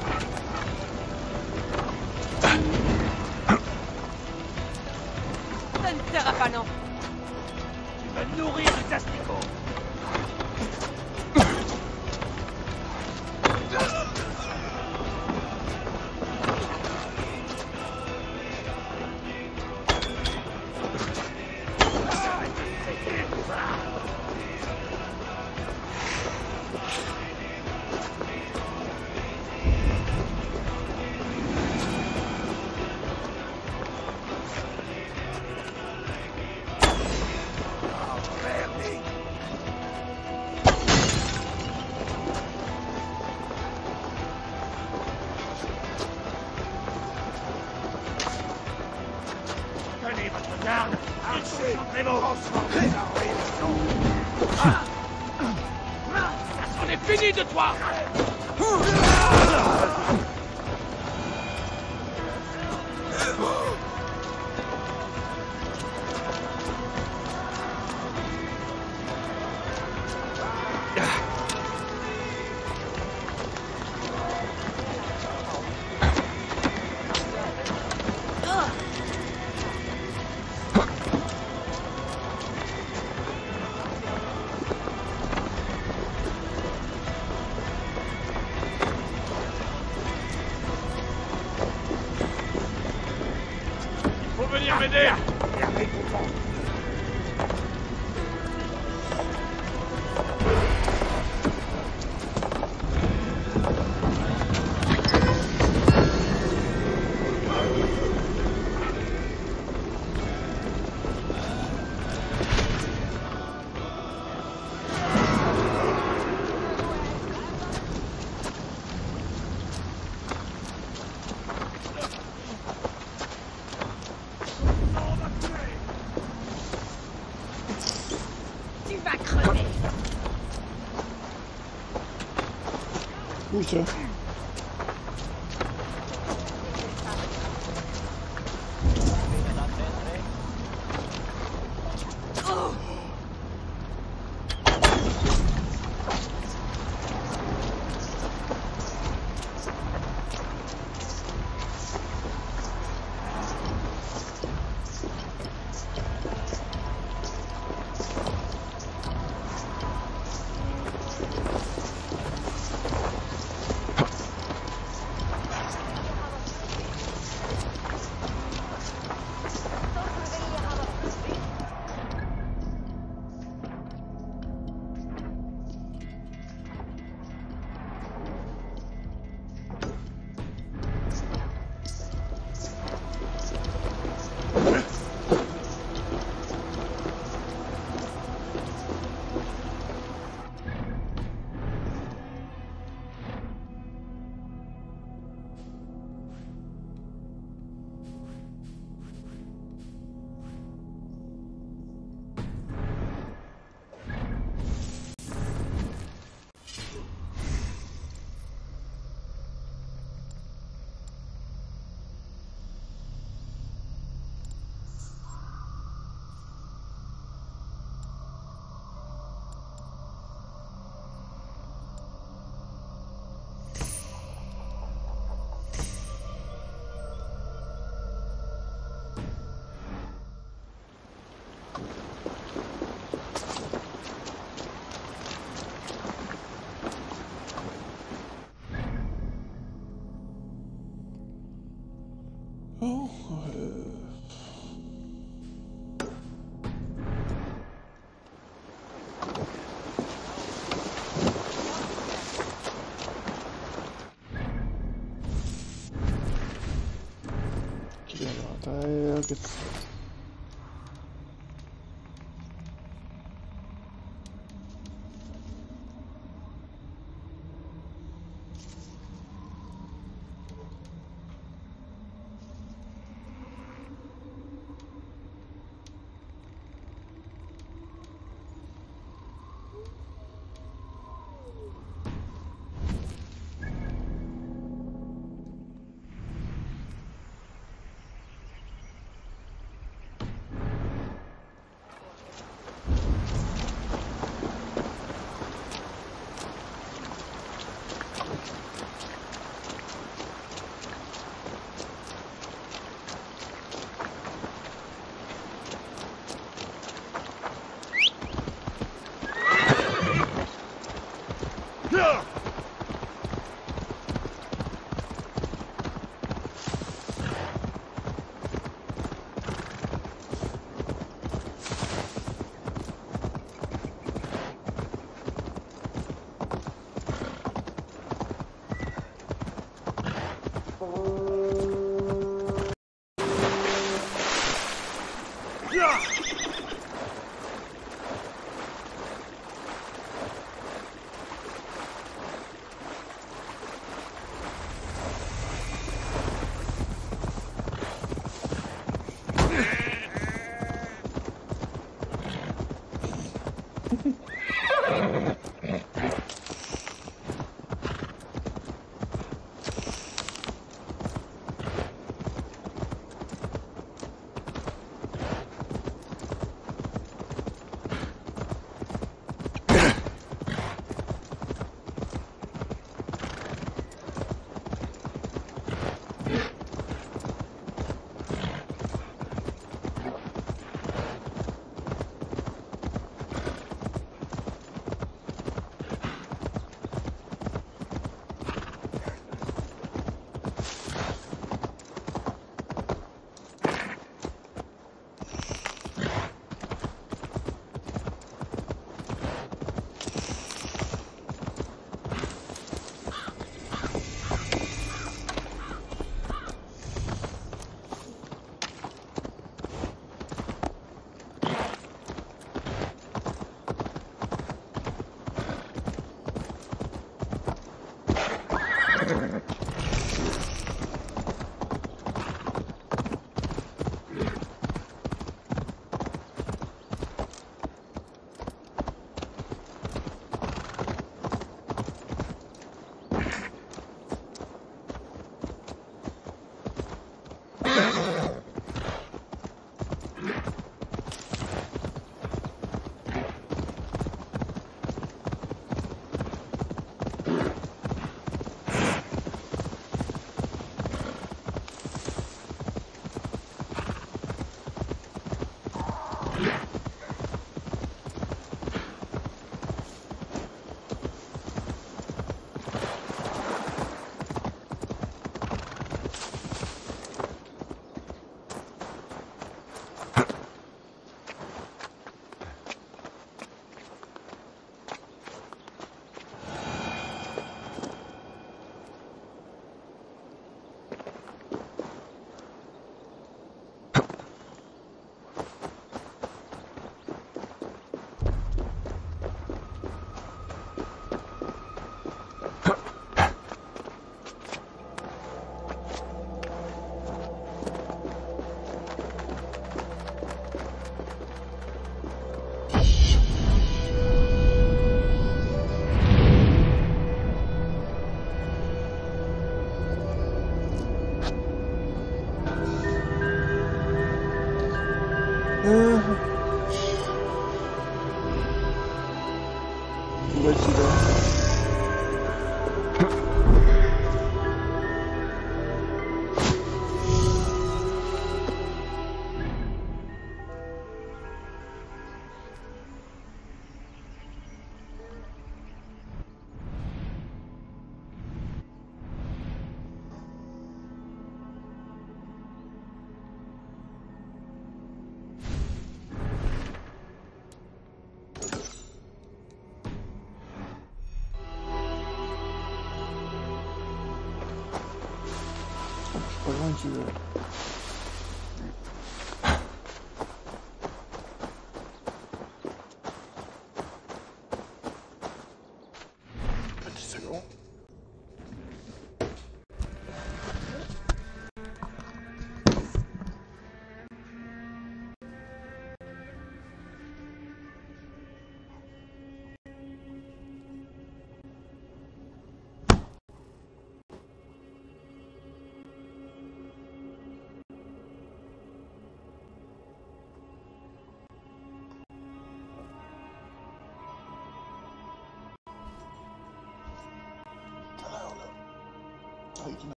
là.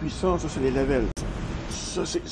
Puissance, c'est les levels. Ça c'est...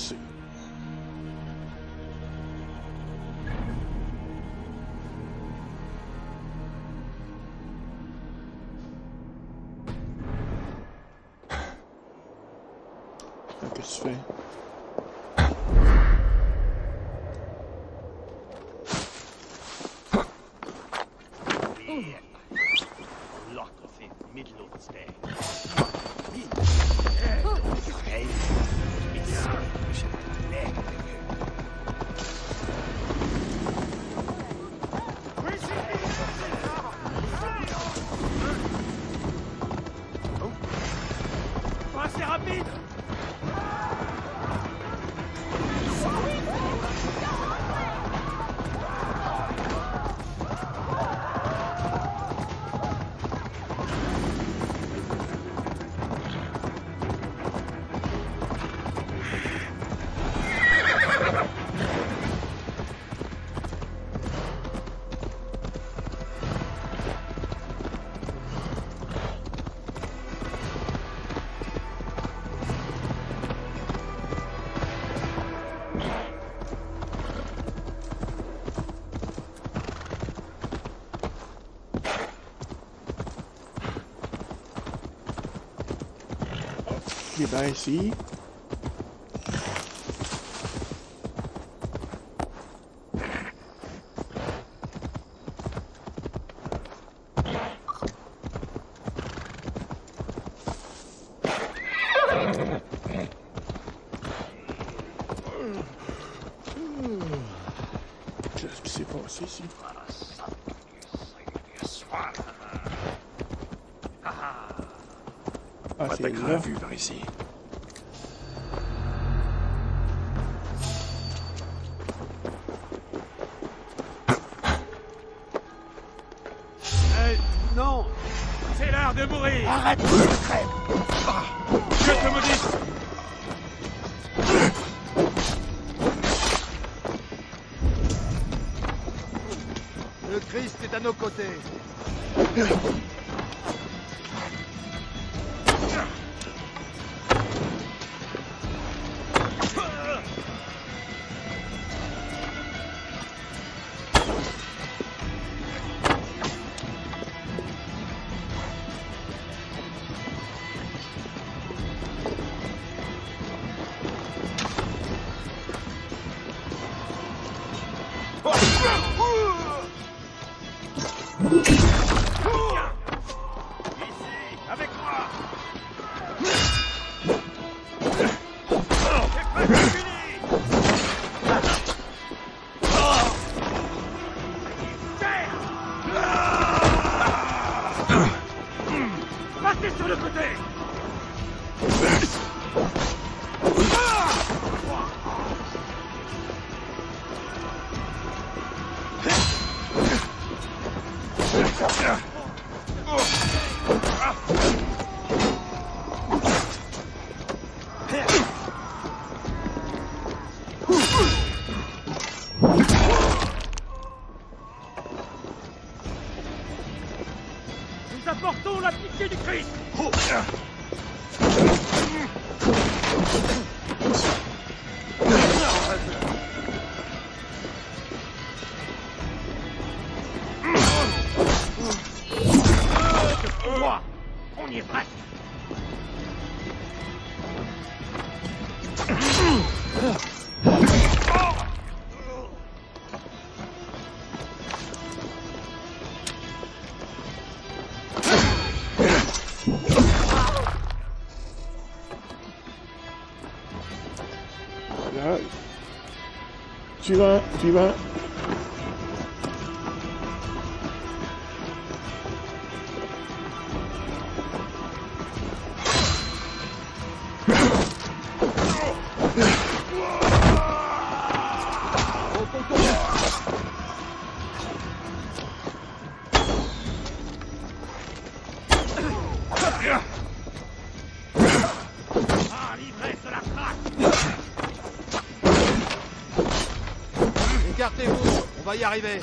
Ok, ben ici. Qu'est-ce qui s'est passé ici? On Ah, c'est attaquera à vue par ici. Euh, non C'est l'heure de mourir Arrête Je te maudis Le Christ est à nos côtés. she went, she went. y arriver.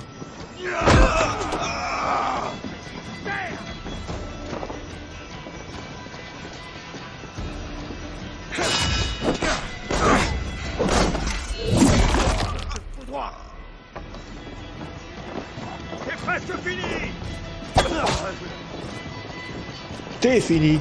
C'est presque fini. T'es fini.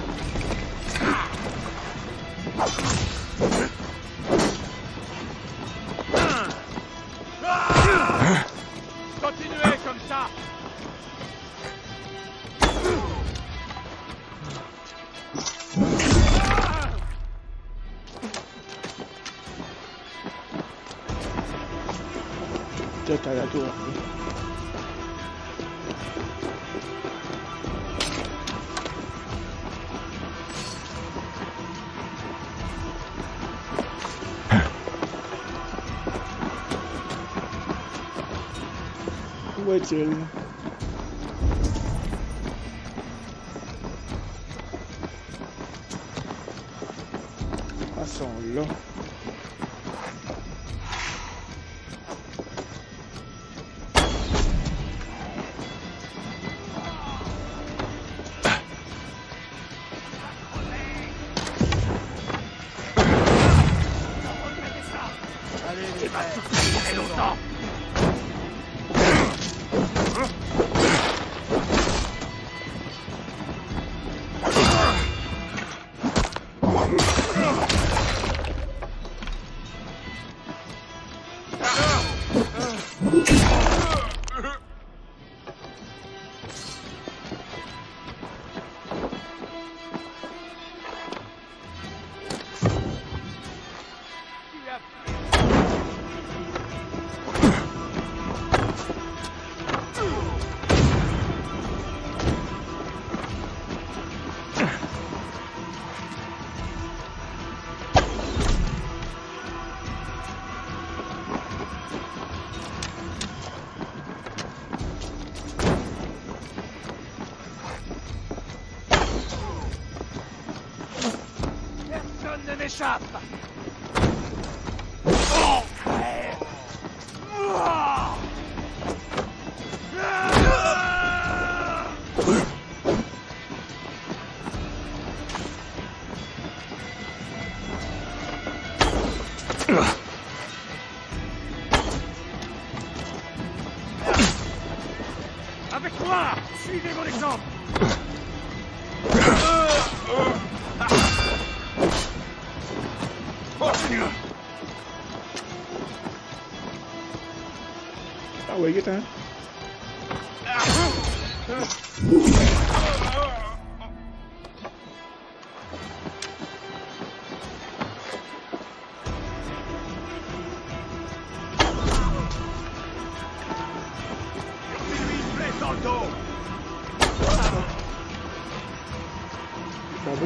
amazing.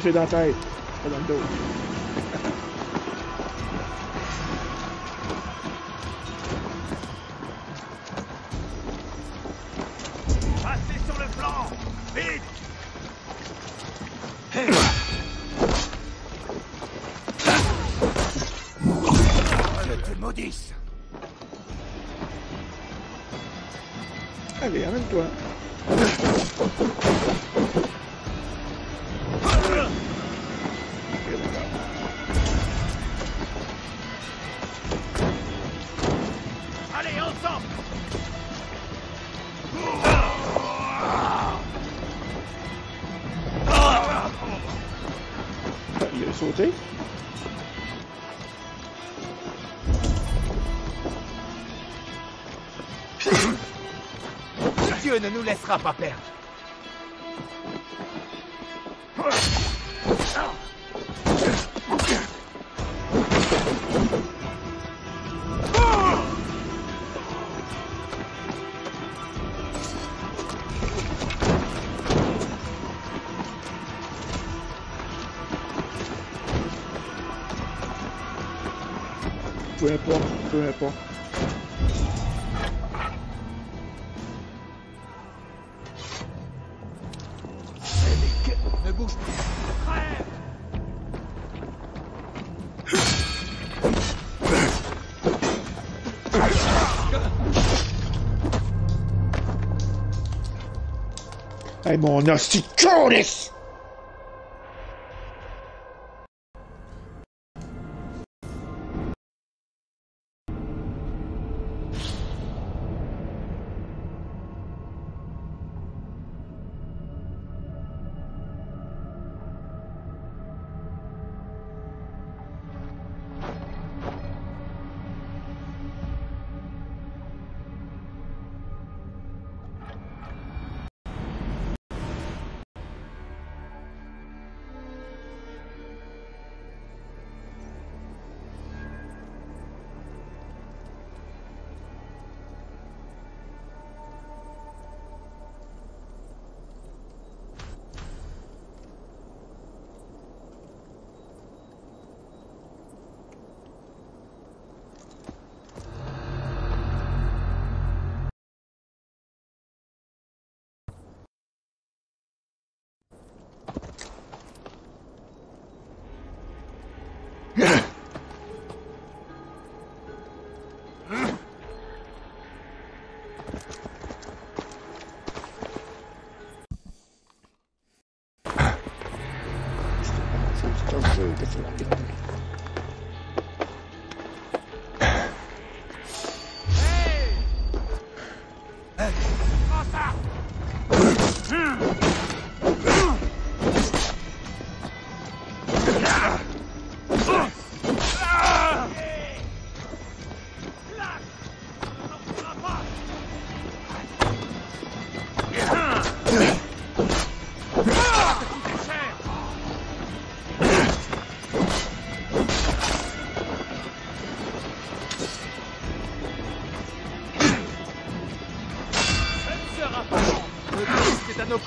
Appreciate that, tight. Because I'm dope. ne nous laissera pas perdre. Peu importe, peu importe. Mon asticoris! Thank you.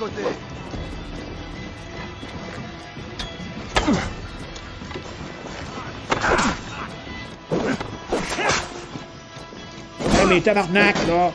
côté. Hey, mais tabarnak, là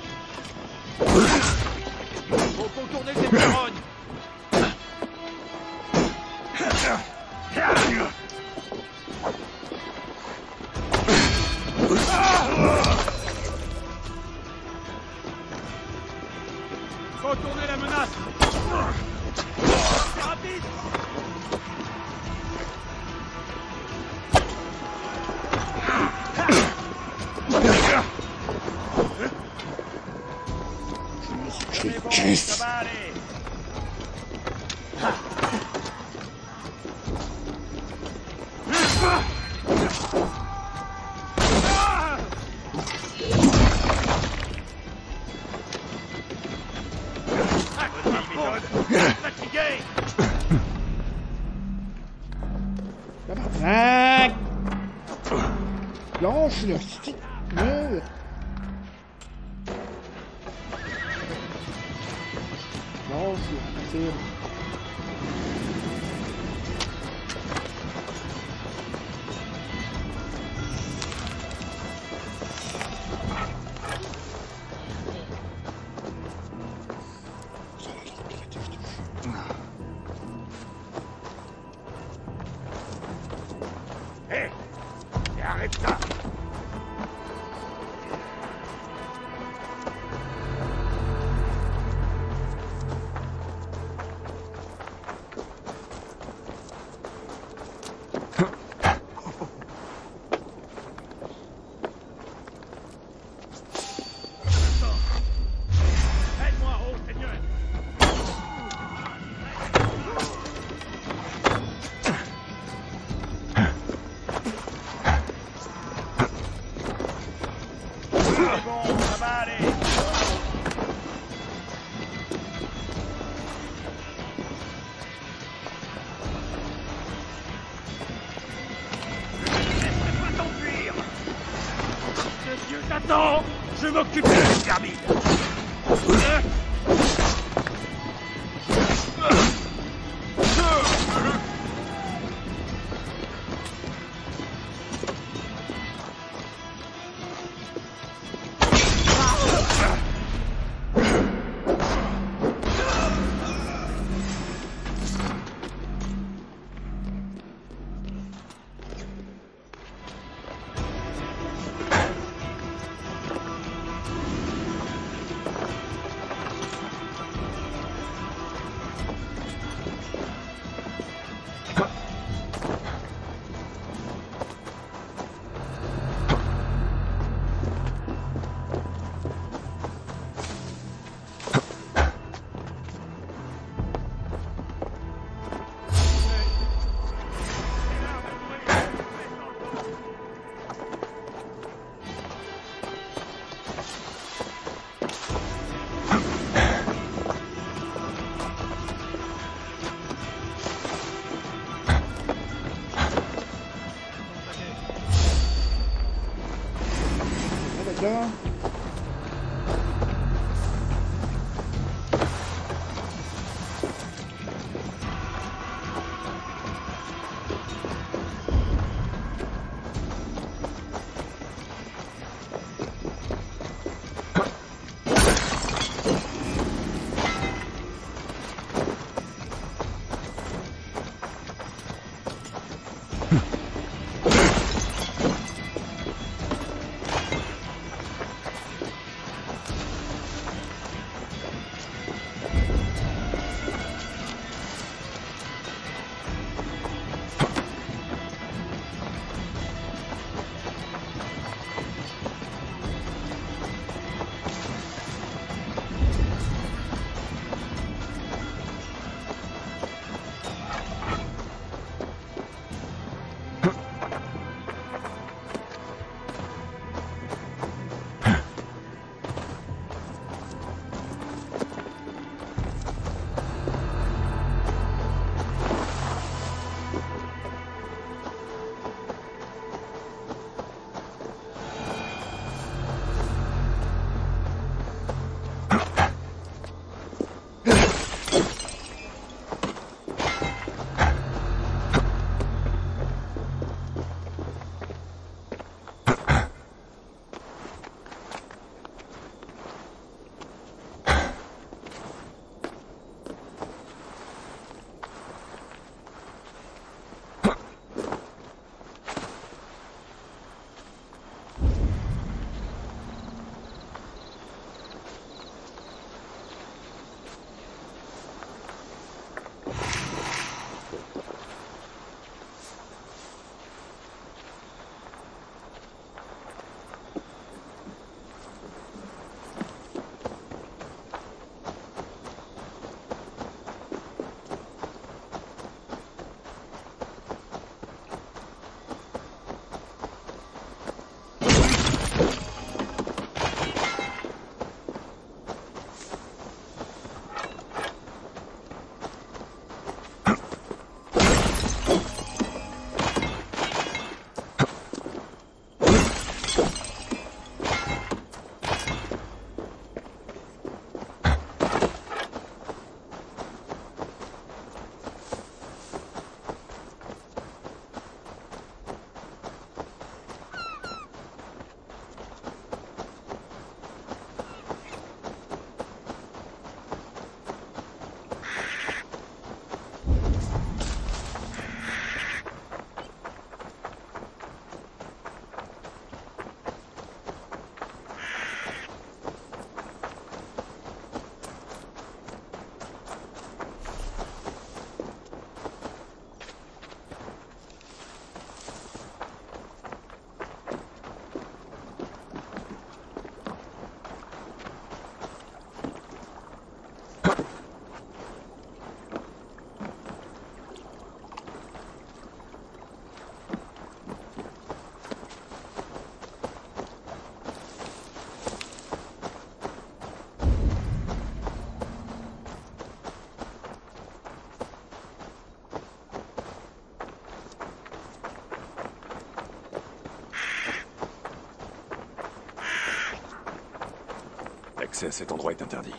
L'accès à cet endroit est interdit.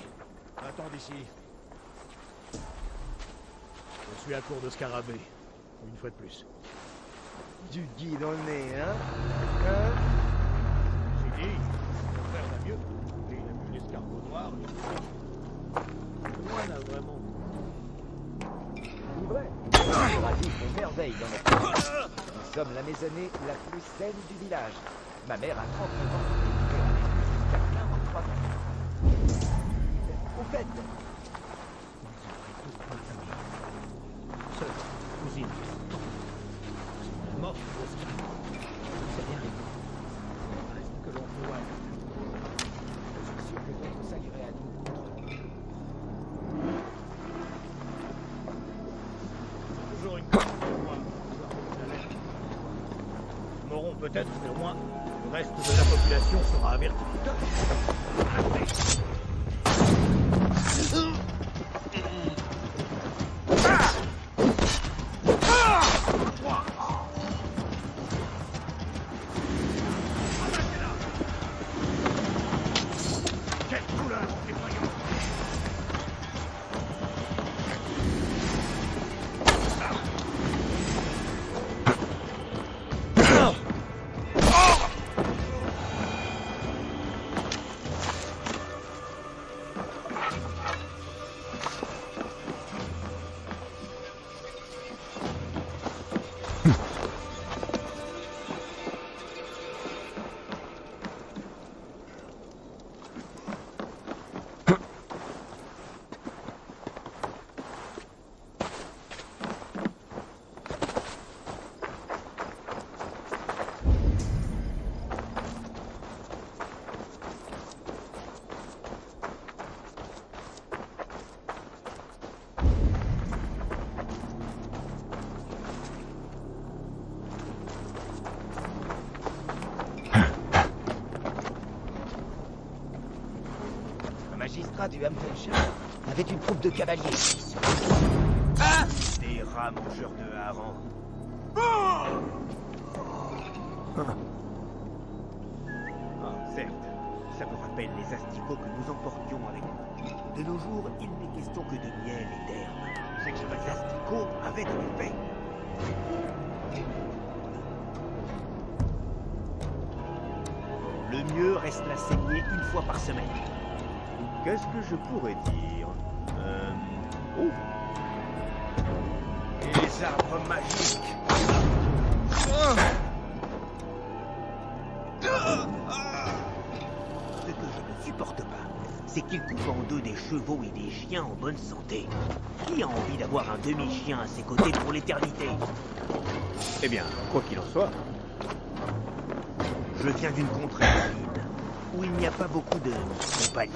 Attends d'ici. Je suis à court de scarabée. Une fois de plus. Du gui dans le nez, hein? Hein J'ai dit, mon frère va mieux. Et il a vu l'escargot noir. Moi, là, vraiment. Vrai. On agit des merveilles dans notre. Nous sommes la maisonnée la plus saine du village. Ma mère a 39 ans. et elle a vécu jusqu'à 43 ans. Au fait, du Hamptonshire avait une troupe de cavaliers. Ah Des rats mangeurs de harengs. Ah, certes, ça me rappelle les asticots que nous emportions avec nous. De nos jours, il n'est question que de miel et d'herbe. C'est que les asticots avaient de l'épée. Le mieux reste la saignée une fois par semaine. Qu'est-ce que je pourrais dire Euh... Oh. Les arbres magiques. Ce que je ne supporte pas, c'est qu'ils coupent en deux des chevaux et des chiens en bonne santé. Qui a envie d'avoir un demi-chien à ses côtés pour l'éternité? Eh bien, quoi qu'il en soit, je viens d'une contrée où il n'y a pas beaucoup de compagnie.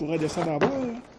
Pourrais descendre en bas, là?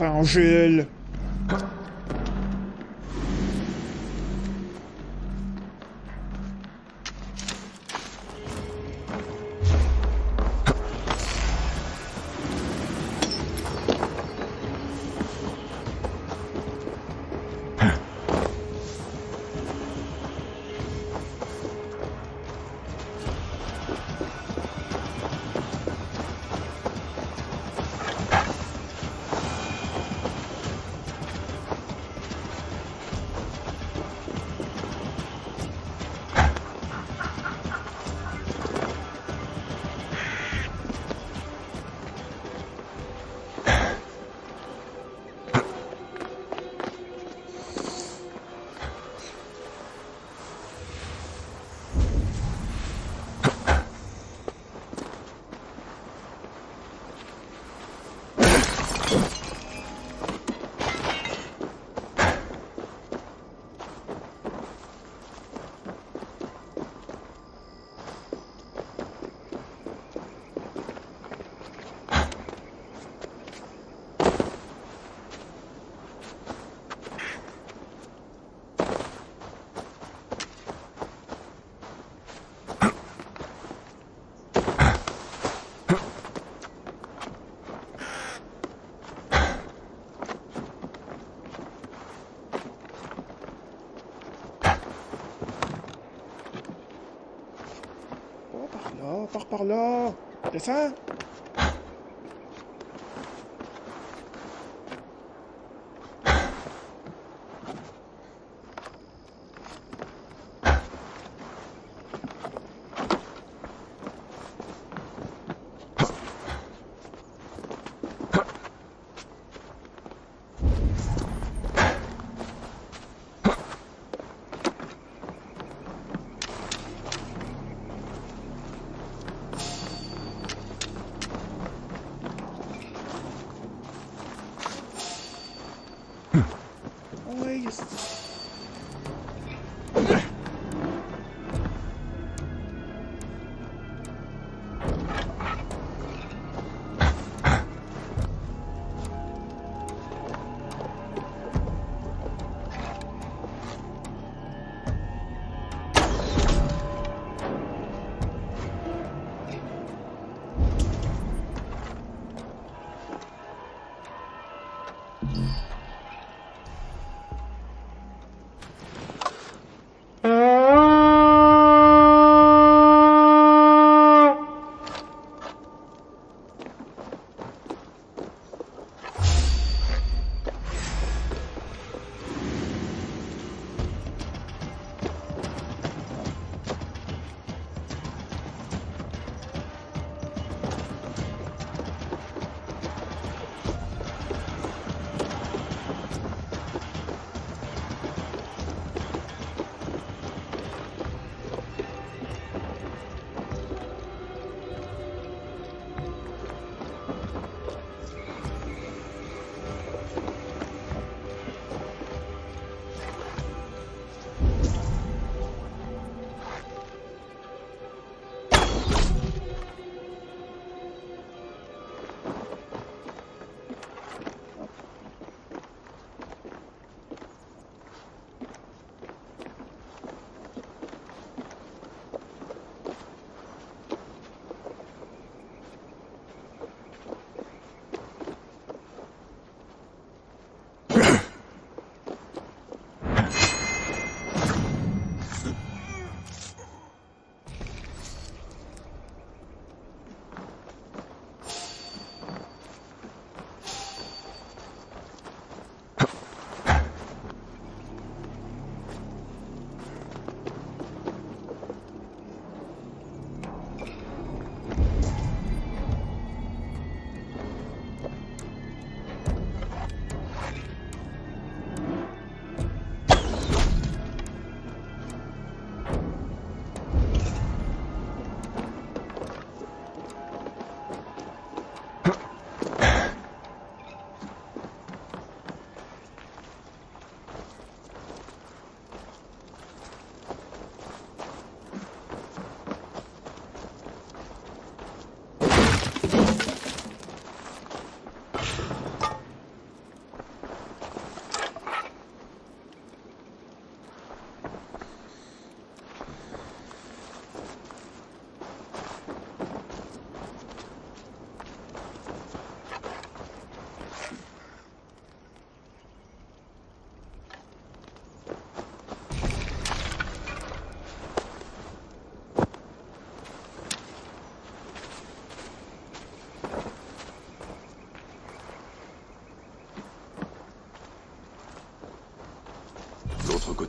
Évangile! Par là!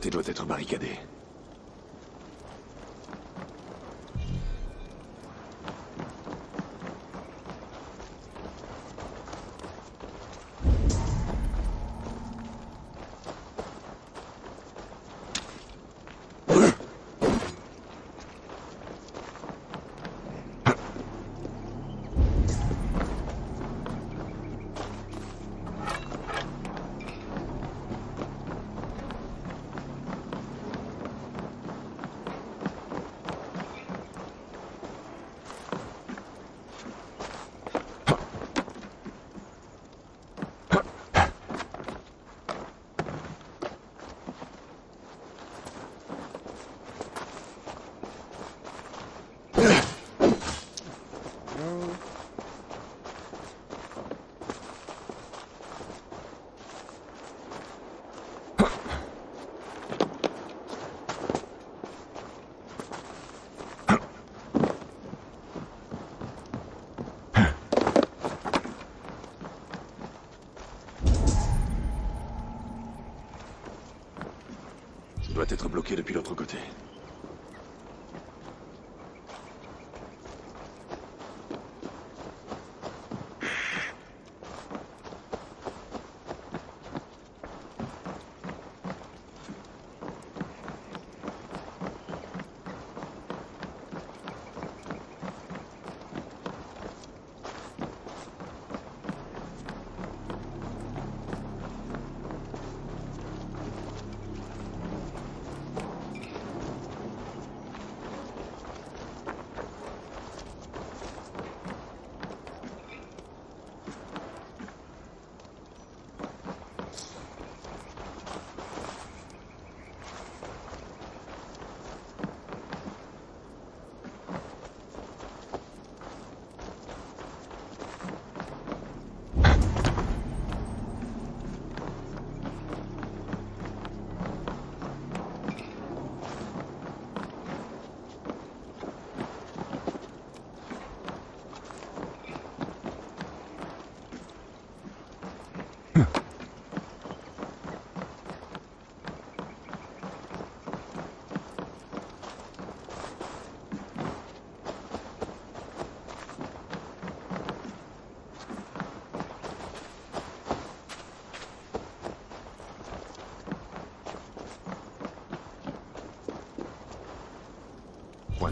Côté doit être barricadé. Ça doit être bloqué depuis l'autre côté.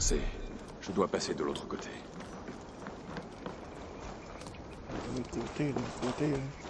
Coincé. Je dois passer de l'autre côté. De l'autre côté, de l'autre côté. hein.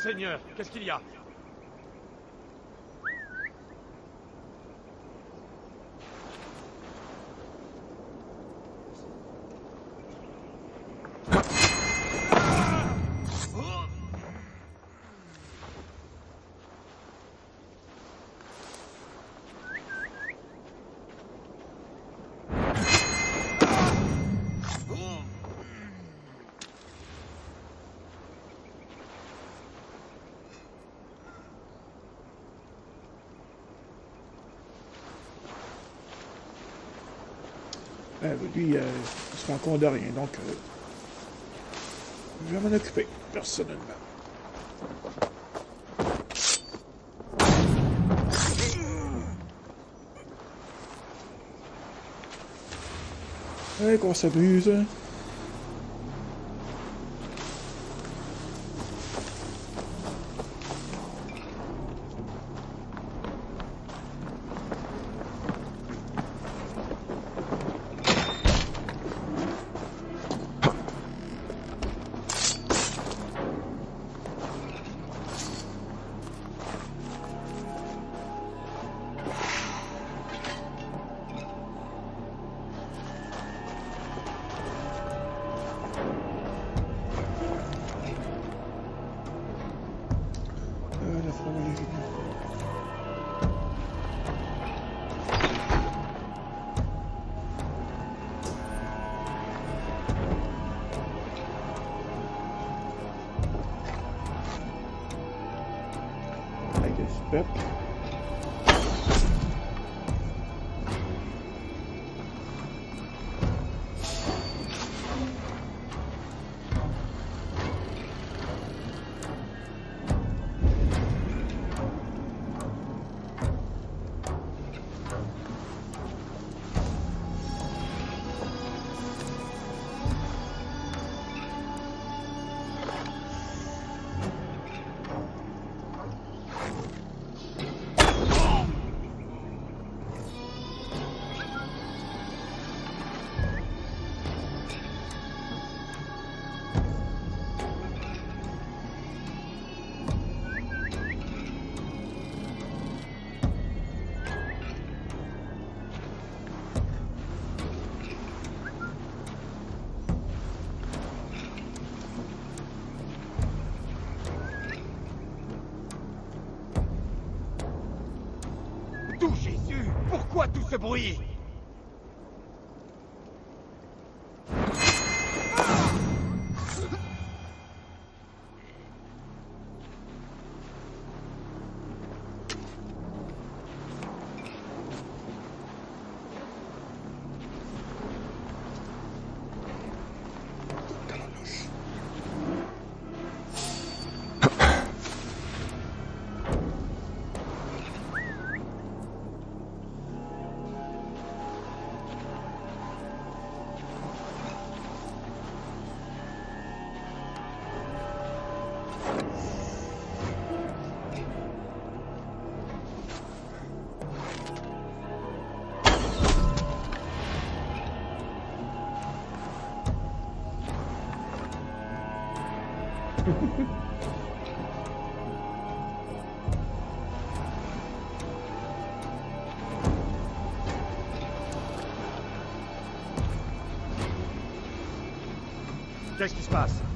Seigneur, qu'est-ce qu'il y a? Euh, lui, euh, il se rend compte de rien, donc euh, je vais m'en occuper, personnellement. Ouais, qu'on s'amuse. Pourquoi tout ce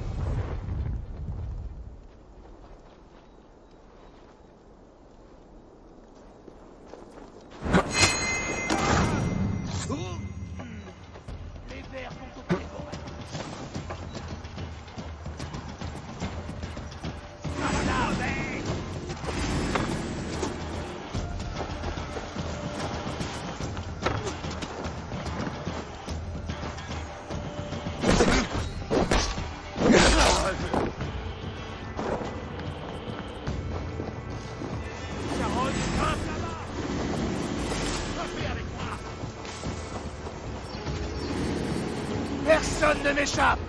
Personne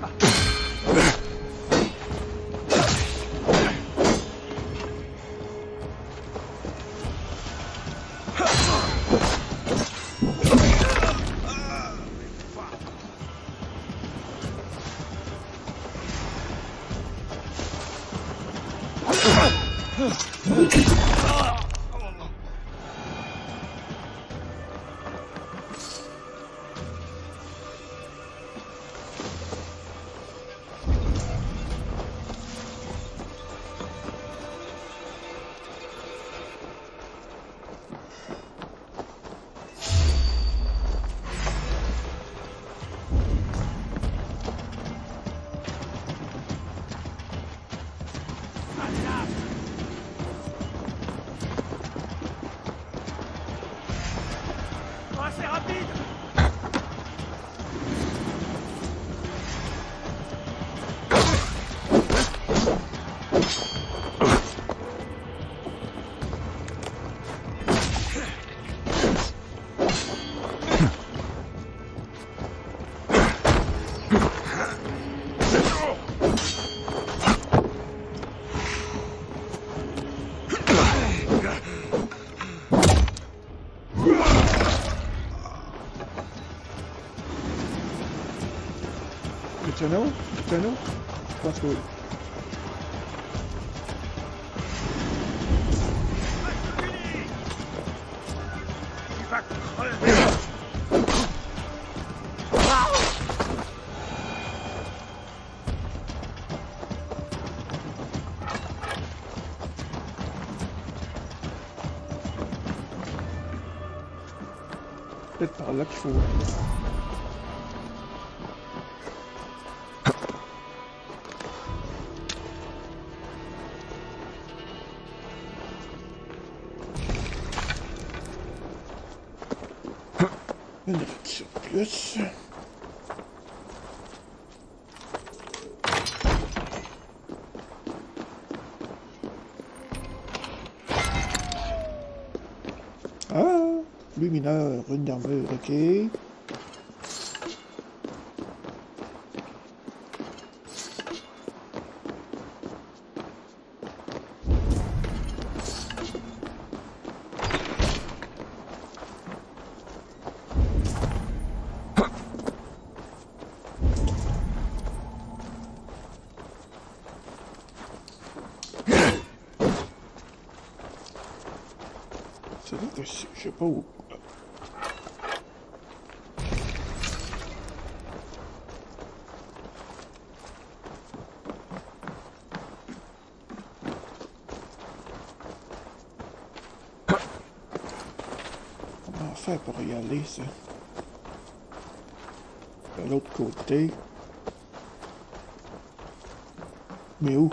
tonneau Le tonneau Je pense que oui. Une ok. C'est vrai que je je sais pas où. Comment faire pour y aller, ça? De l'autre côté. Mais où?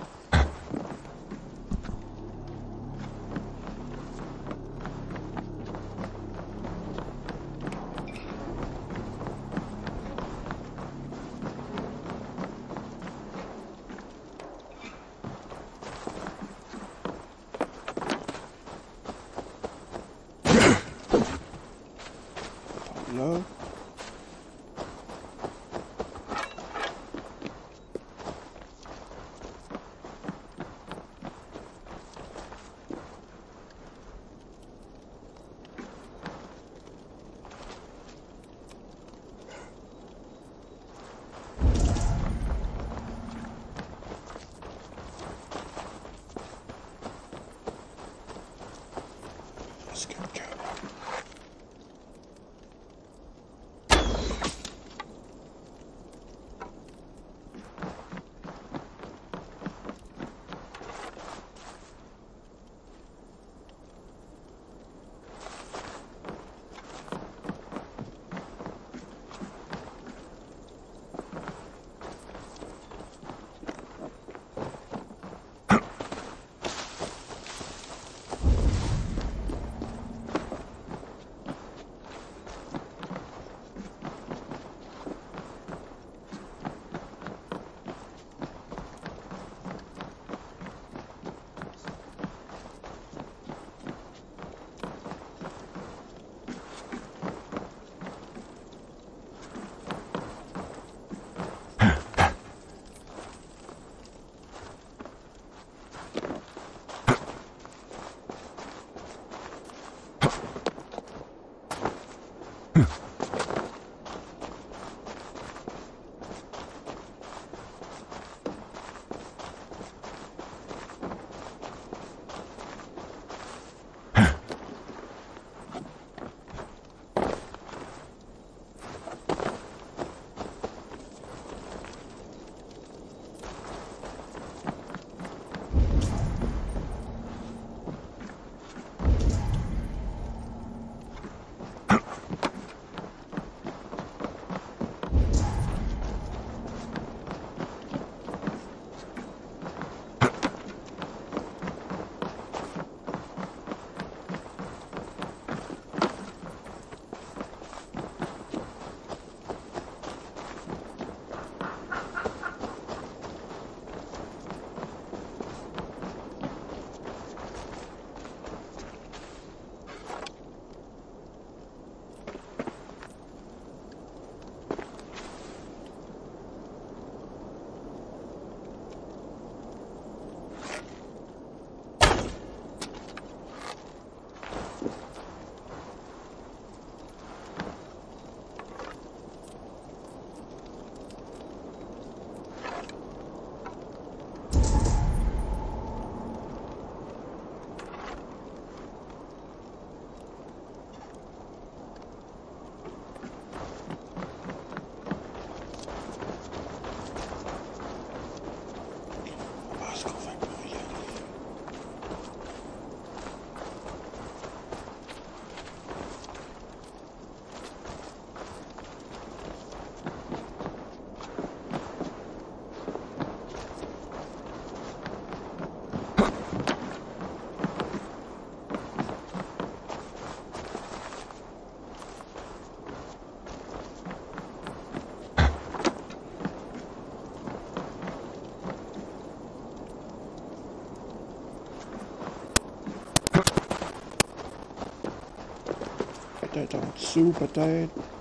Peut-être en dessous, peut-être.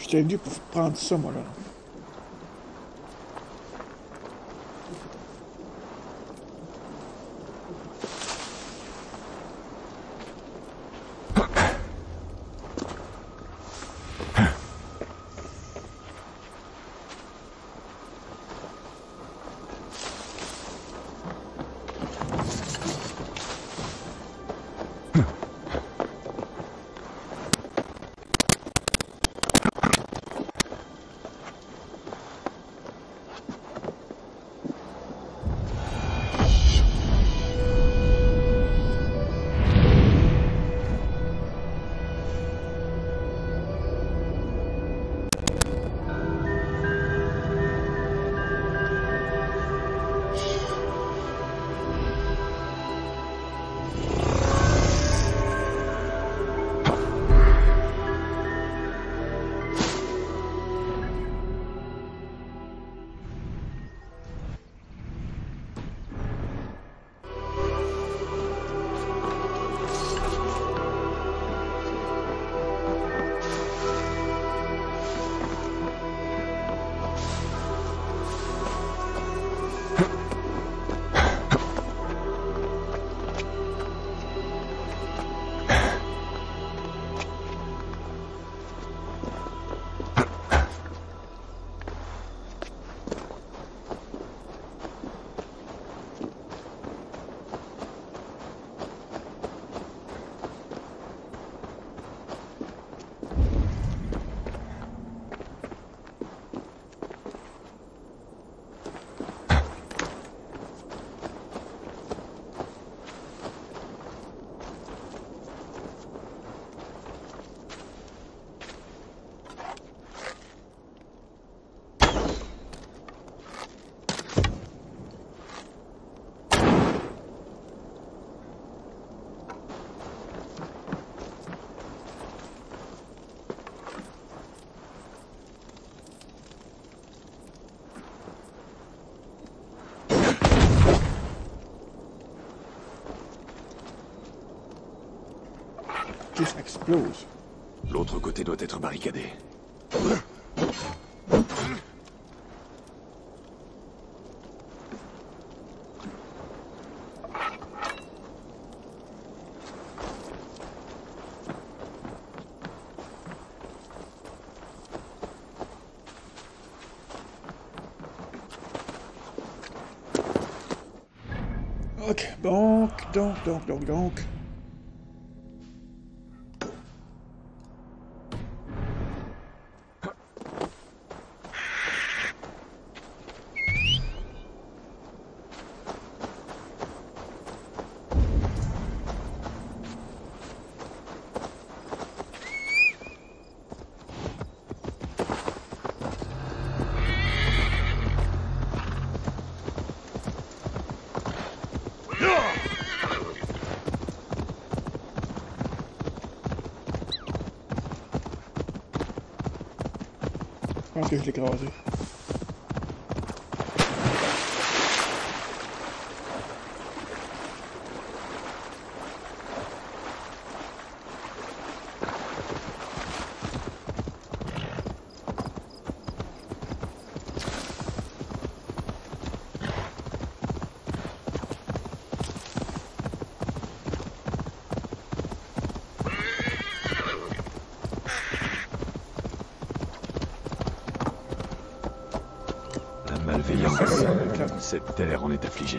Ok, j'étais venu pour prendre ça, moi, là. L'autre côté doit être barricadé. Ok, donc, donc, donc, donc, donc. Je pense que je l'ai écrasé. malveillance. Cette terre en est affligée.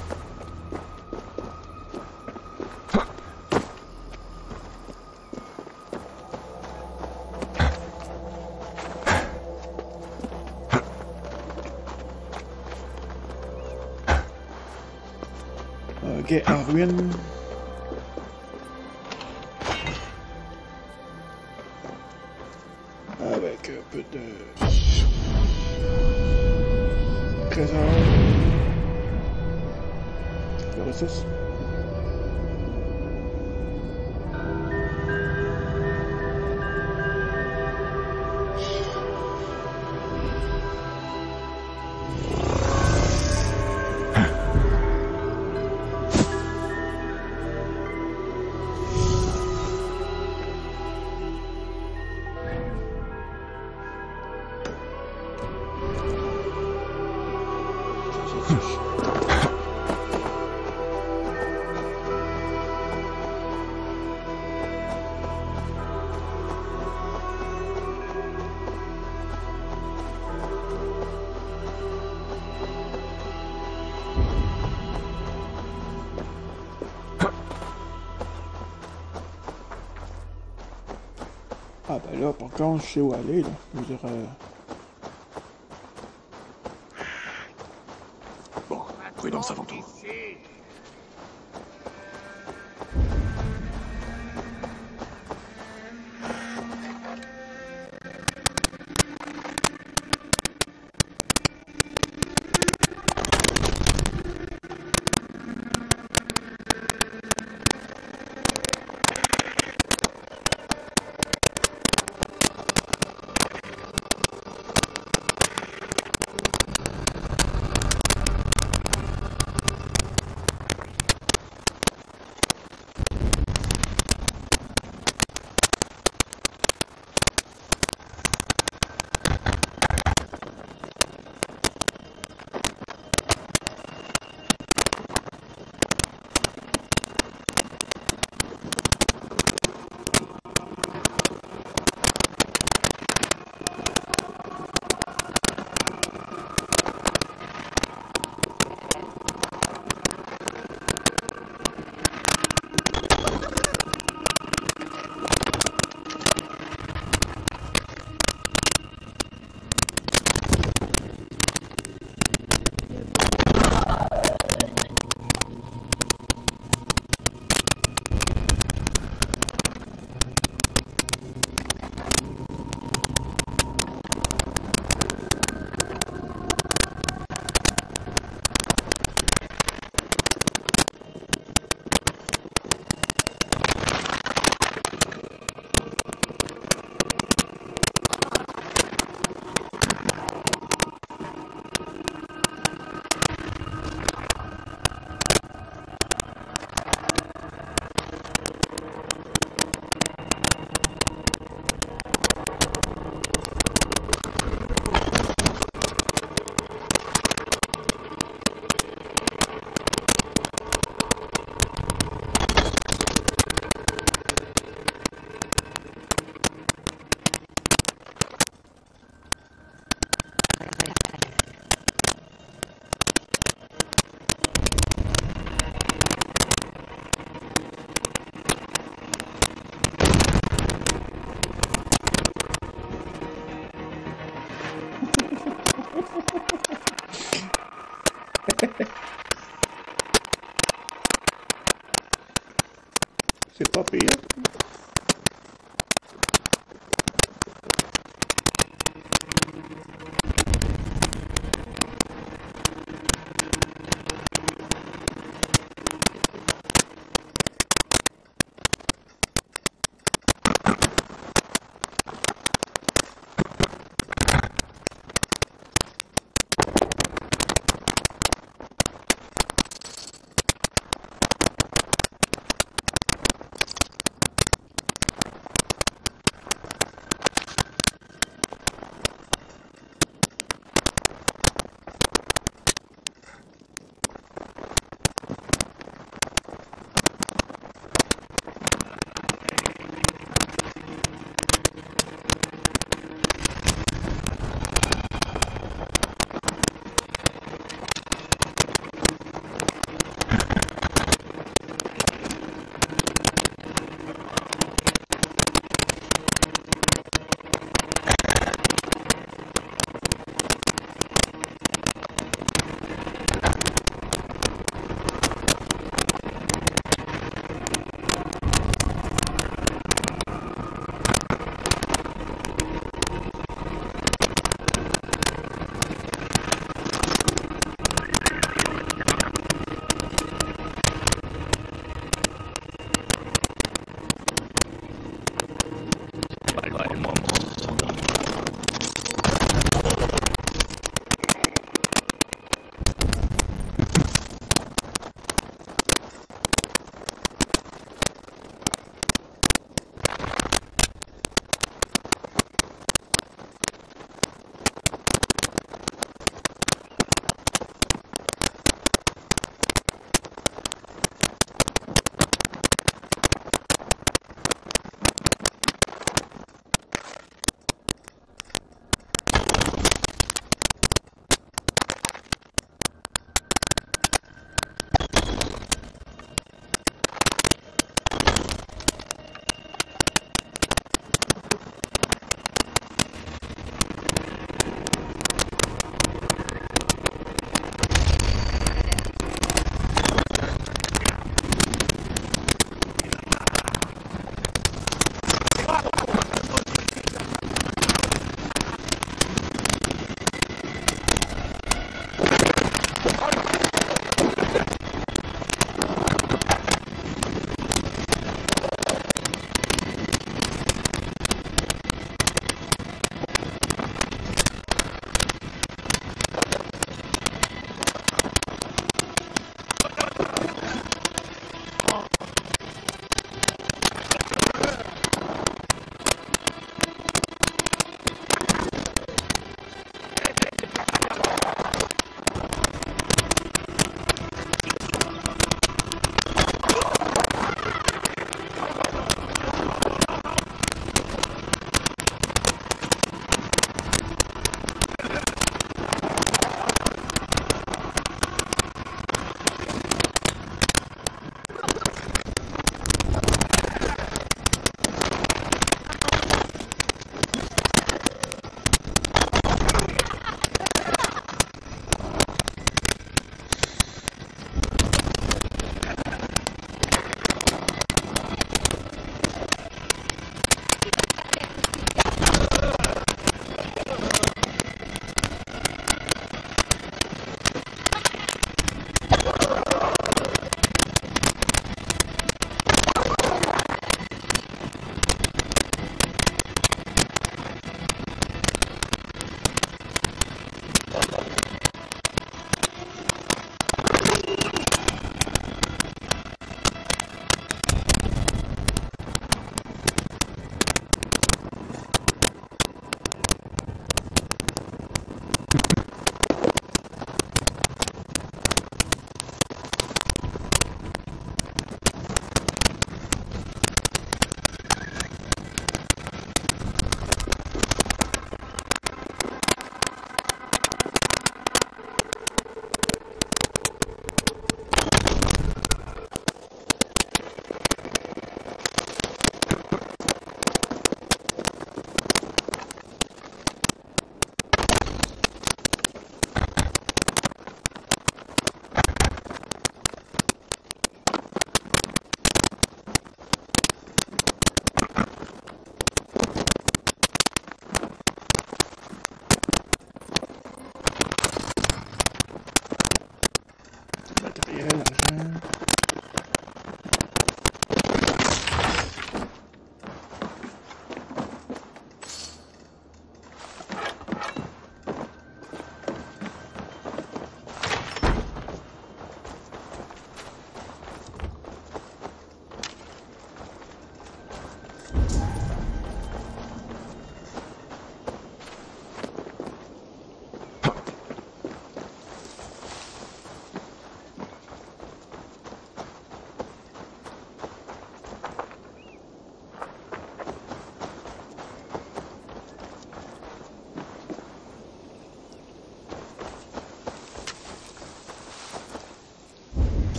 Ok, en ruine. Avec un peu de... Trésor. De ressources. Je sais où aller, là. Je veux dire, C'est pas pire.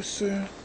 Tous.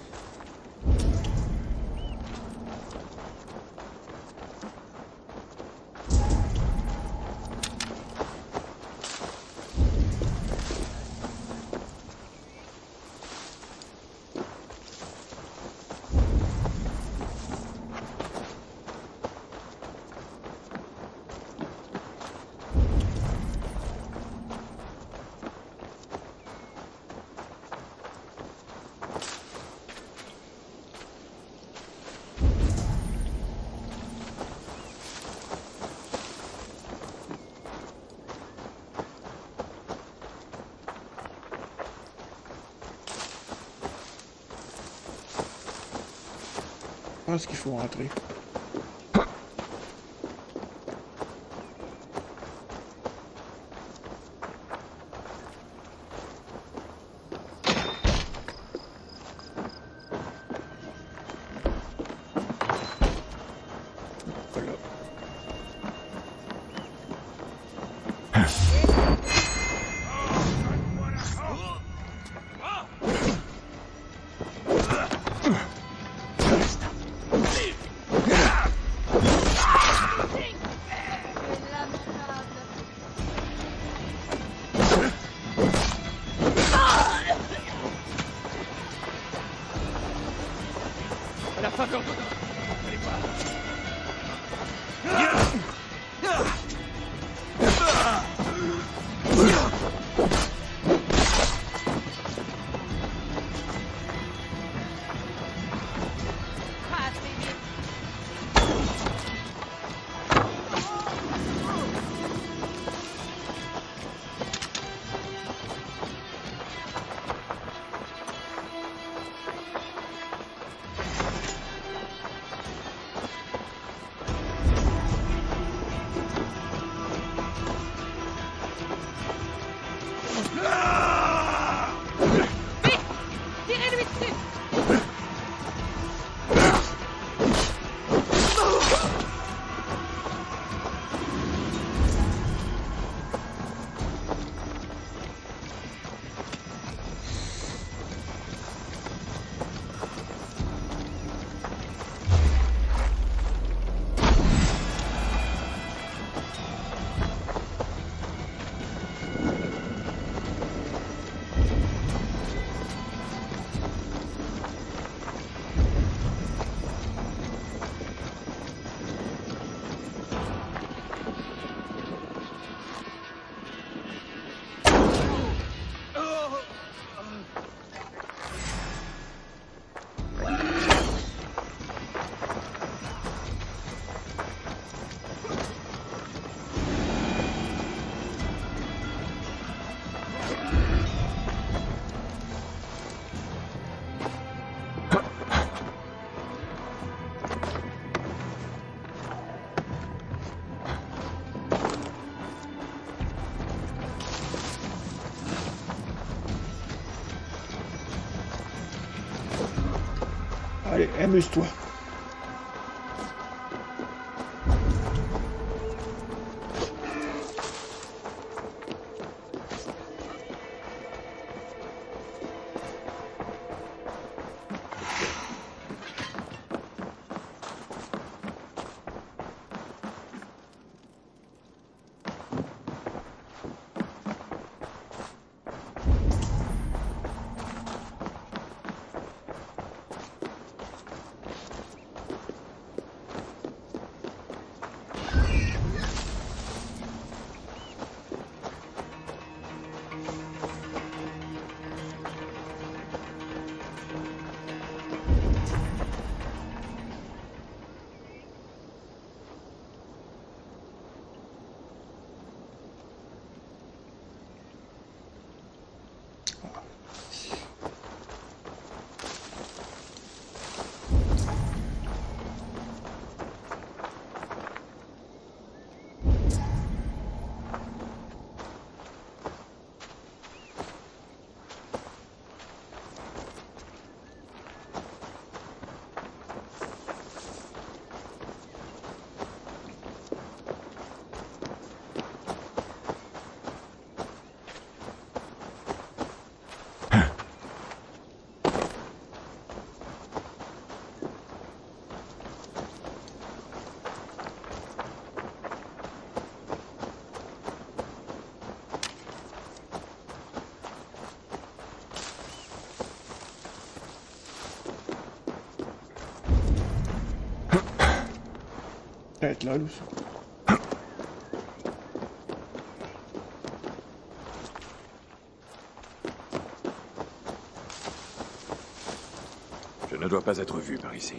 Pense qu'il faut rentrer. Amuse-toi. Je ne dois pas être vu par ici.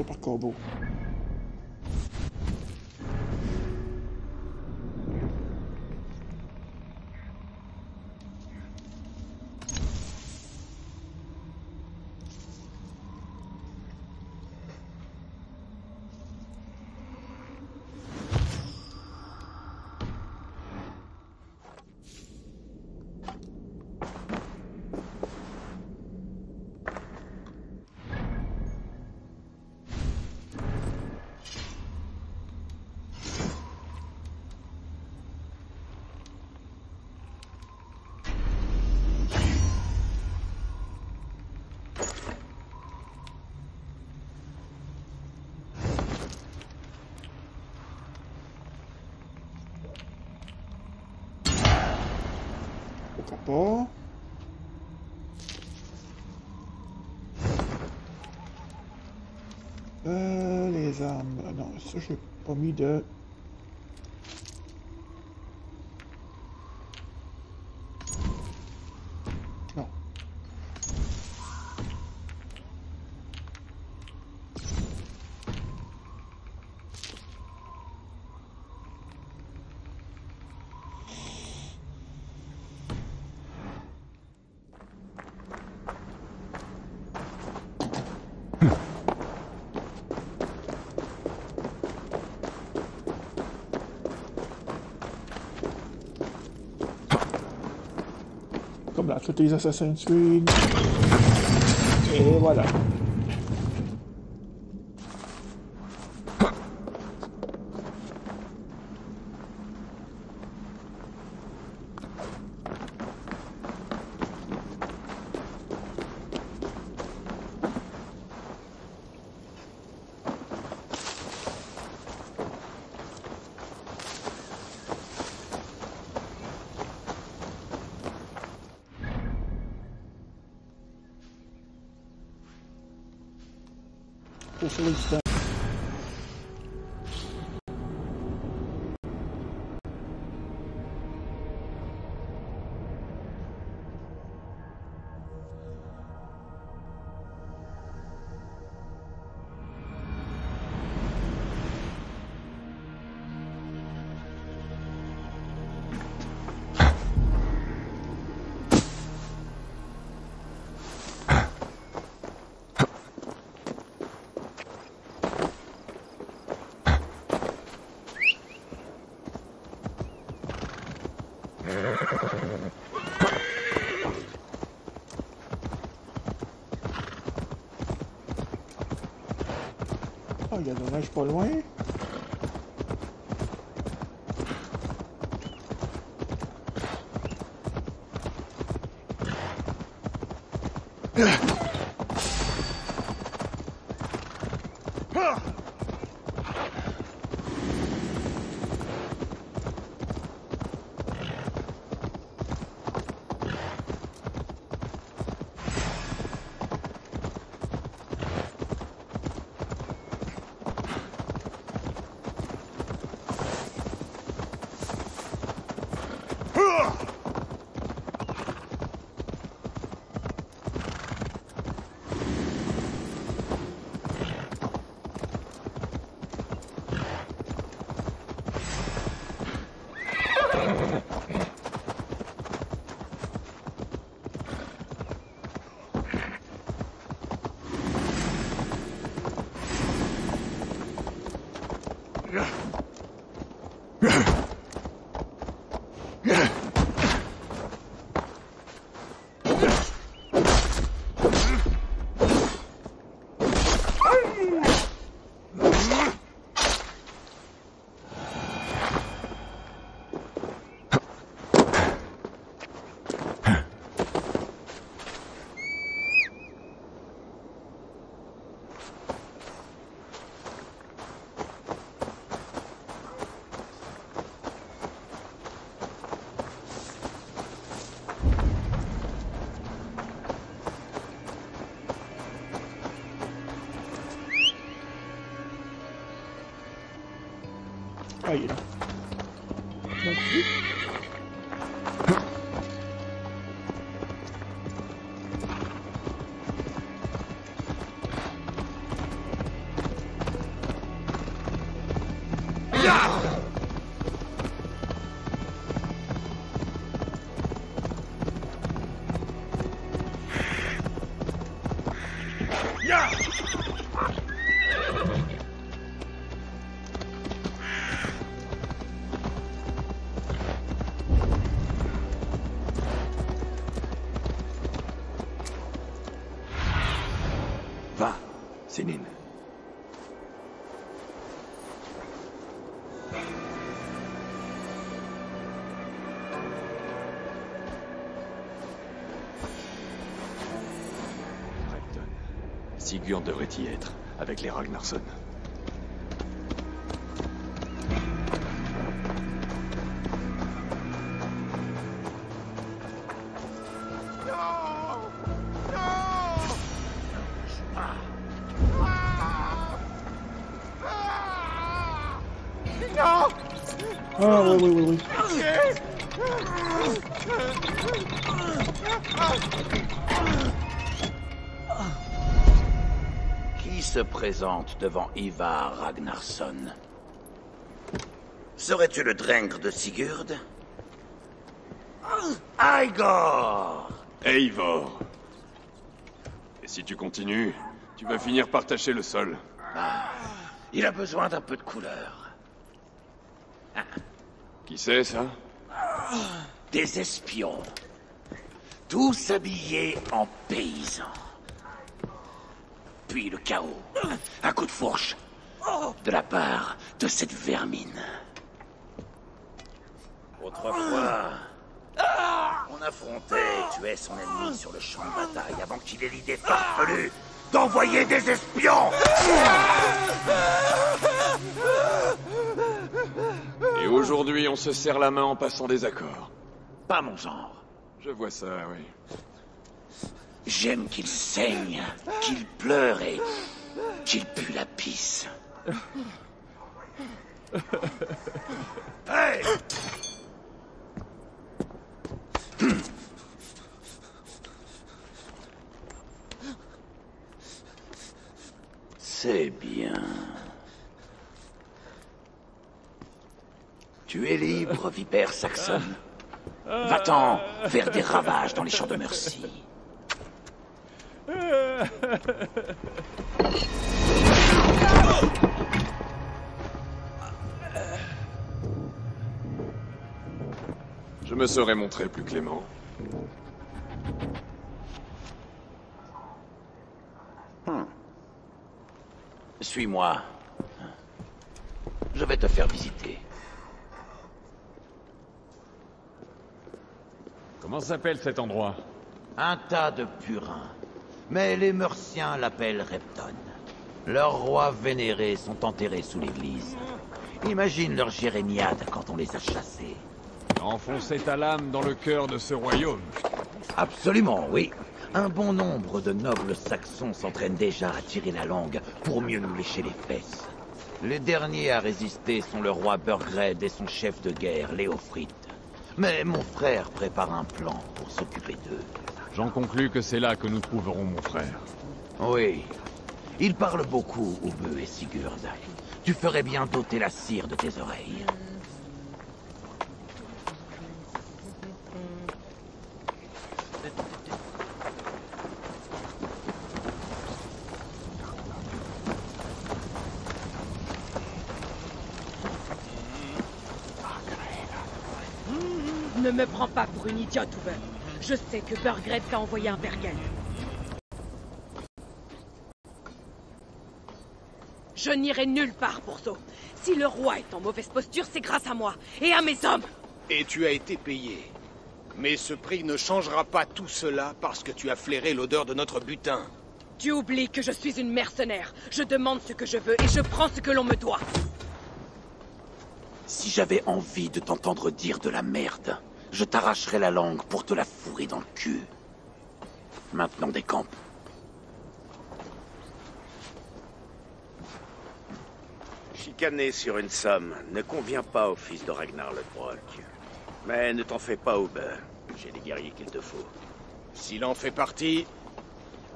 Ouais, diversion pas? Euh, les armes. Ah Non, ça, je n'ai pas mis de. Tous les Assassin's Creed. Oh, Et voilà. Neige pas loin. Ah, il est Sigurd devrait y être, avec les Ragnarsson. Ah, oui, oui, oui, oui. Se présente devant Ivar Ragnarsson Serais-tu le drengr de Sigurd? Igor Eivor. Et si tu continues, tu vas finir par tâcher le sol. Ah, Il a besoin d'un peu de couleur. Qui c'est, ça? Des espions. Tous habillés en paysans. Puis le chaos. Coup de fourche. De la part de cette vermine. Autrefois, on affrontait et tuait son ennemi sur le champ de bataille avant qu'il ait l'idée farfelue d'envoyer des espions. Et aujourd'hui, on se serre la main en passant des accords. Pas mon genre. Je vois ça, oui. J'aime qu'il saigne, qu'il pleure et qu'il pue la pisse. Hey C'est bien. Tu es libre, vipère saxonne. Va-t'en faire des ravages dans les champs de Mercy. Serais montré plus clément. Hmm. Suis-moi. Je vais te faire visiter. Comment s'appelle cet endroit? Un tas de purins. Mais les Merciens l'appellent Repton. Leurs rois vénérés sont enterrés sous l'église. Imagine leur jérémiade quand on les a chassés. Enfoncer ta lame dans le cœur de ce royaume. Absolument, oui. Un bon nombre de nobles saxons s'entraînent déjà à tirer la langue pour mieux nous lécher les fesses. Les derniers à résister sont le roi Burgred et son chef de guerre, Léofrite. Mais mon frère prépare un plan pour s'occuper d'eux. J'en conclus que c'est là que nous trouverons mon frère. Oui. Il parle beaucoup, Ube et Sigurd. Tu ferais bien d'ôter la cire de tes oreilles. Me prends pas pour une idiote, Uber. Je sais que Burgred t'a envoyé un Bergen. Je n'irai nulle part, Bourseau. Si le roi est en mauvaise posture, c'est grâce à moi et à mes hommes. Et tu as été payé. Mais ce prix ne changera pas tout cela parce que tu as flairé l'odeur de notre butin. Tu oublies que je suis une mercenaire. Je demande ce que je veux et je prends ce que l'on me doit. Si j'avais envie de t'entendre dire de la merde, je t'arracherais la langue pour te la fourrer dans le cul. Maintenant décampe. Chicaner sur une somme ne convient pas au fils de Ragnar le Broc. Mais ne t'en fais pas, Uber. J'ai les guerriers qu'il te faut. S'il en fait partie,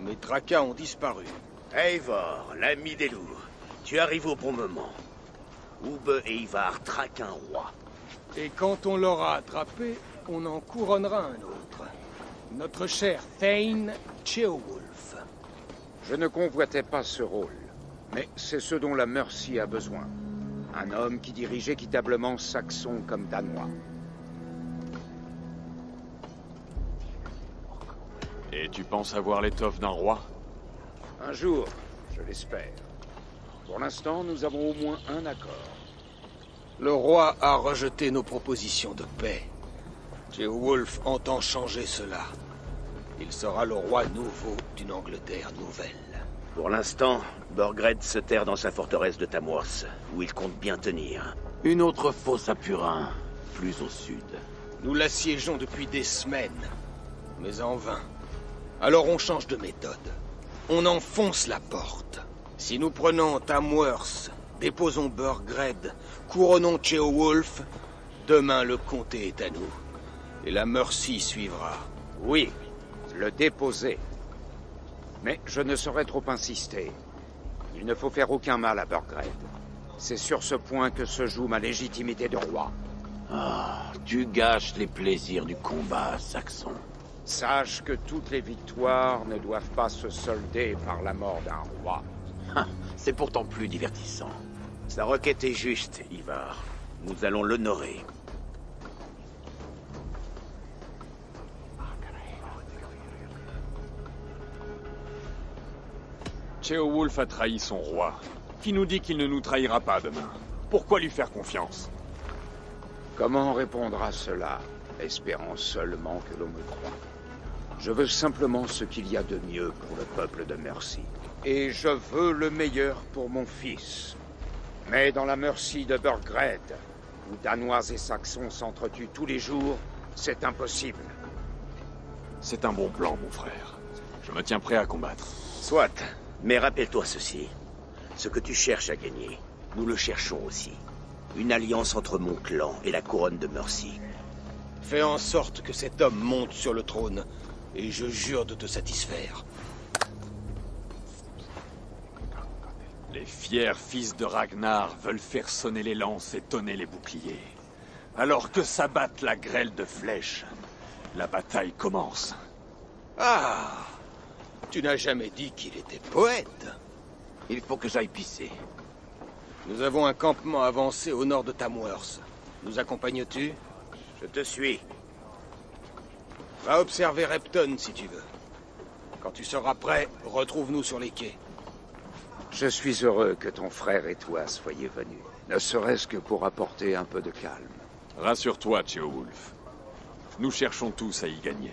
mes tracas ont disparu. Eivor, l'ami des loups, tu arrives au bon moment. Ube et Ivar traquent un roi. Et quand on l'aura attrapé, on en couronnera un autre. Notre cher Thane Cheowulf. Je ne convoitais pas ce rôle, mais c'est ce dont la Mercy a besoin. Un homme qui dirige équitablement saxon comme danois. Et tu penses avoir l'étoffe d'un roi? Un jour, je l'espère. Pour l'instant, nous avons au moins un accord. Le roi a rejeté nos propositions de paix. Wolf entend changer cela. Il sera le roi nouveau d'une Angleterre nouvelle. Pour l'instant, Borgred se terre dans sa forteresse de Tamworth, où il compte bien tenir. Une autre fosse à Purin, plus au sud. Nous l'assiégeons depuis des semaines, mais en vain. Alors on change de méthode. On enfonce la porte. Si nous prenons Tamworth, déposons Burgred, couronnons Cheowulf, demain le comté est à nous. Et la Mercy suivra. Oui, le déposer. Mais je ne saurais trop insister. Il ne faut faire aucun mal à Burgred. C'est sur ce point que se joue ma légitimité de roi. Ah, tu gâches les plaisirs du combat, Saxon. Sache que toutes les victoires ne doivent pas se solder par la mort d'un roi. C'est pourtant plus divertissant. Sa requête est juste, Ivar. Nous allons l'honorer. Cheowulf a trahi son roi. Qui nous dit qu'il ne nous trahira pas demain? Pourquoi lui faire confiance? Comment répondre à cela, espérant seulement que l'on me croie Je veux simplement ce qu'il y a de mieux pour le peuple de Mercy. Et je veux le meilleur pour mon fils. Mais dans la Mercy de Burgred, où Danois et Saxons s'entretuent tous les jours, c'est impossible. C'est un bon plan, mon frère. Je me tiens prêt à combattre. Soit, mais rappelle-toi ceci. Ce que tu cherches à gagner, nous le cherchons aussi. Une alliance entre mon clan et la couronne de Mercy. Fais en sorte que cet homme monte sur le trône, et je jure de te satisfaire. Les fiers fils de Ragnar veulent faire sonner les lances et tonner les boucliers. Alors que s'abatte la grêle de flèches, la bataille commence. Ah Tu n'as jamais dit qu'il était poète. Il faut que j'aille pisser. Nous avons un campement avancé au nord de Tamworth. Nous accompagnes-tu? Je te suis. Va observer Repton si tu veux. Quand tu seras prêt, retrouve-nous sur les quais. Je suis heureux que ton frère et toi soyez venus, ne serait-ce que pour apporter un peu de calme. Rassure-toi, Cheowulf. Nous cherchons tous à y gagner.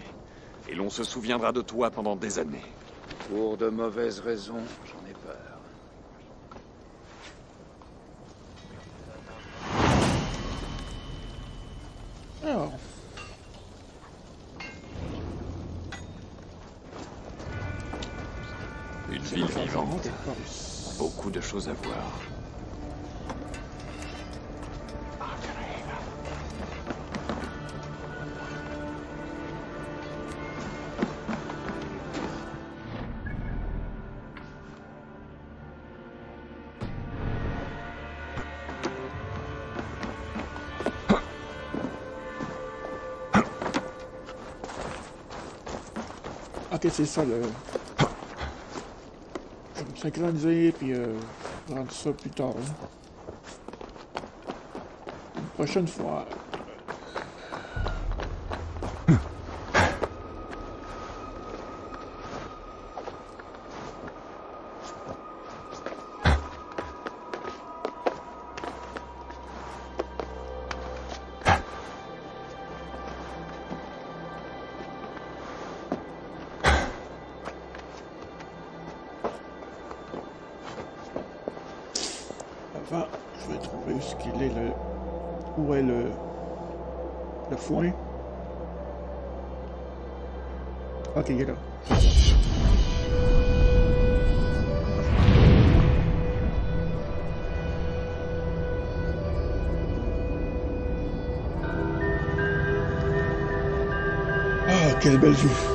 Et l'on se souviendra de toi pendant des années. Pour de mauvaises raisons, j'en ai peur. Alors. Une ville vivante. Beaucoup de choses à voir. Ok, c'est ça le. Synchroniser puis euh, rendre ça plus tard. hein. Une prochaine fois. Ah,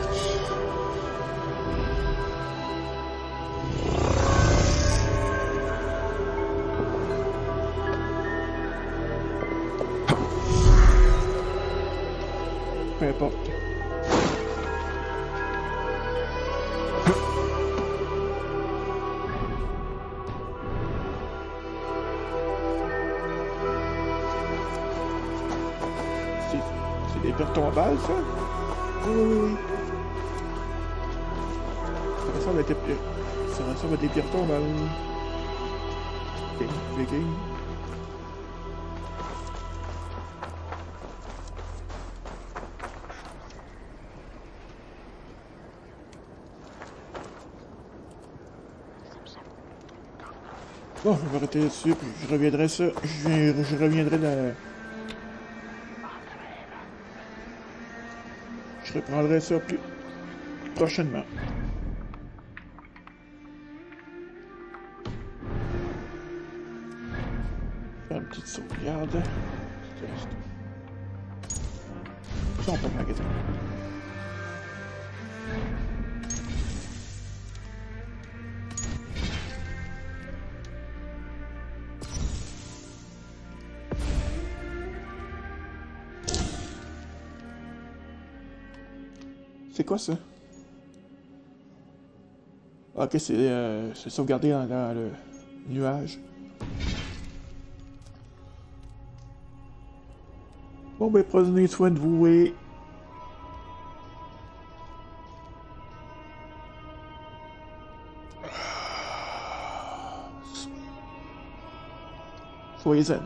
là-dessus, puis je reviendrai ça. Je, je reviendrai dans. Je reprendrai ça plus prochainement. Faire une petite sauvegarde. Ça, on peut magasin. Quoi ça? Ok, c'est euh, sauvegardé dans, dans le nuage. Bon, ben, prenez soin de vous et. Soyez zen.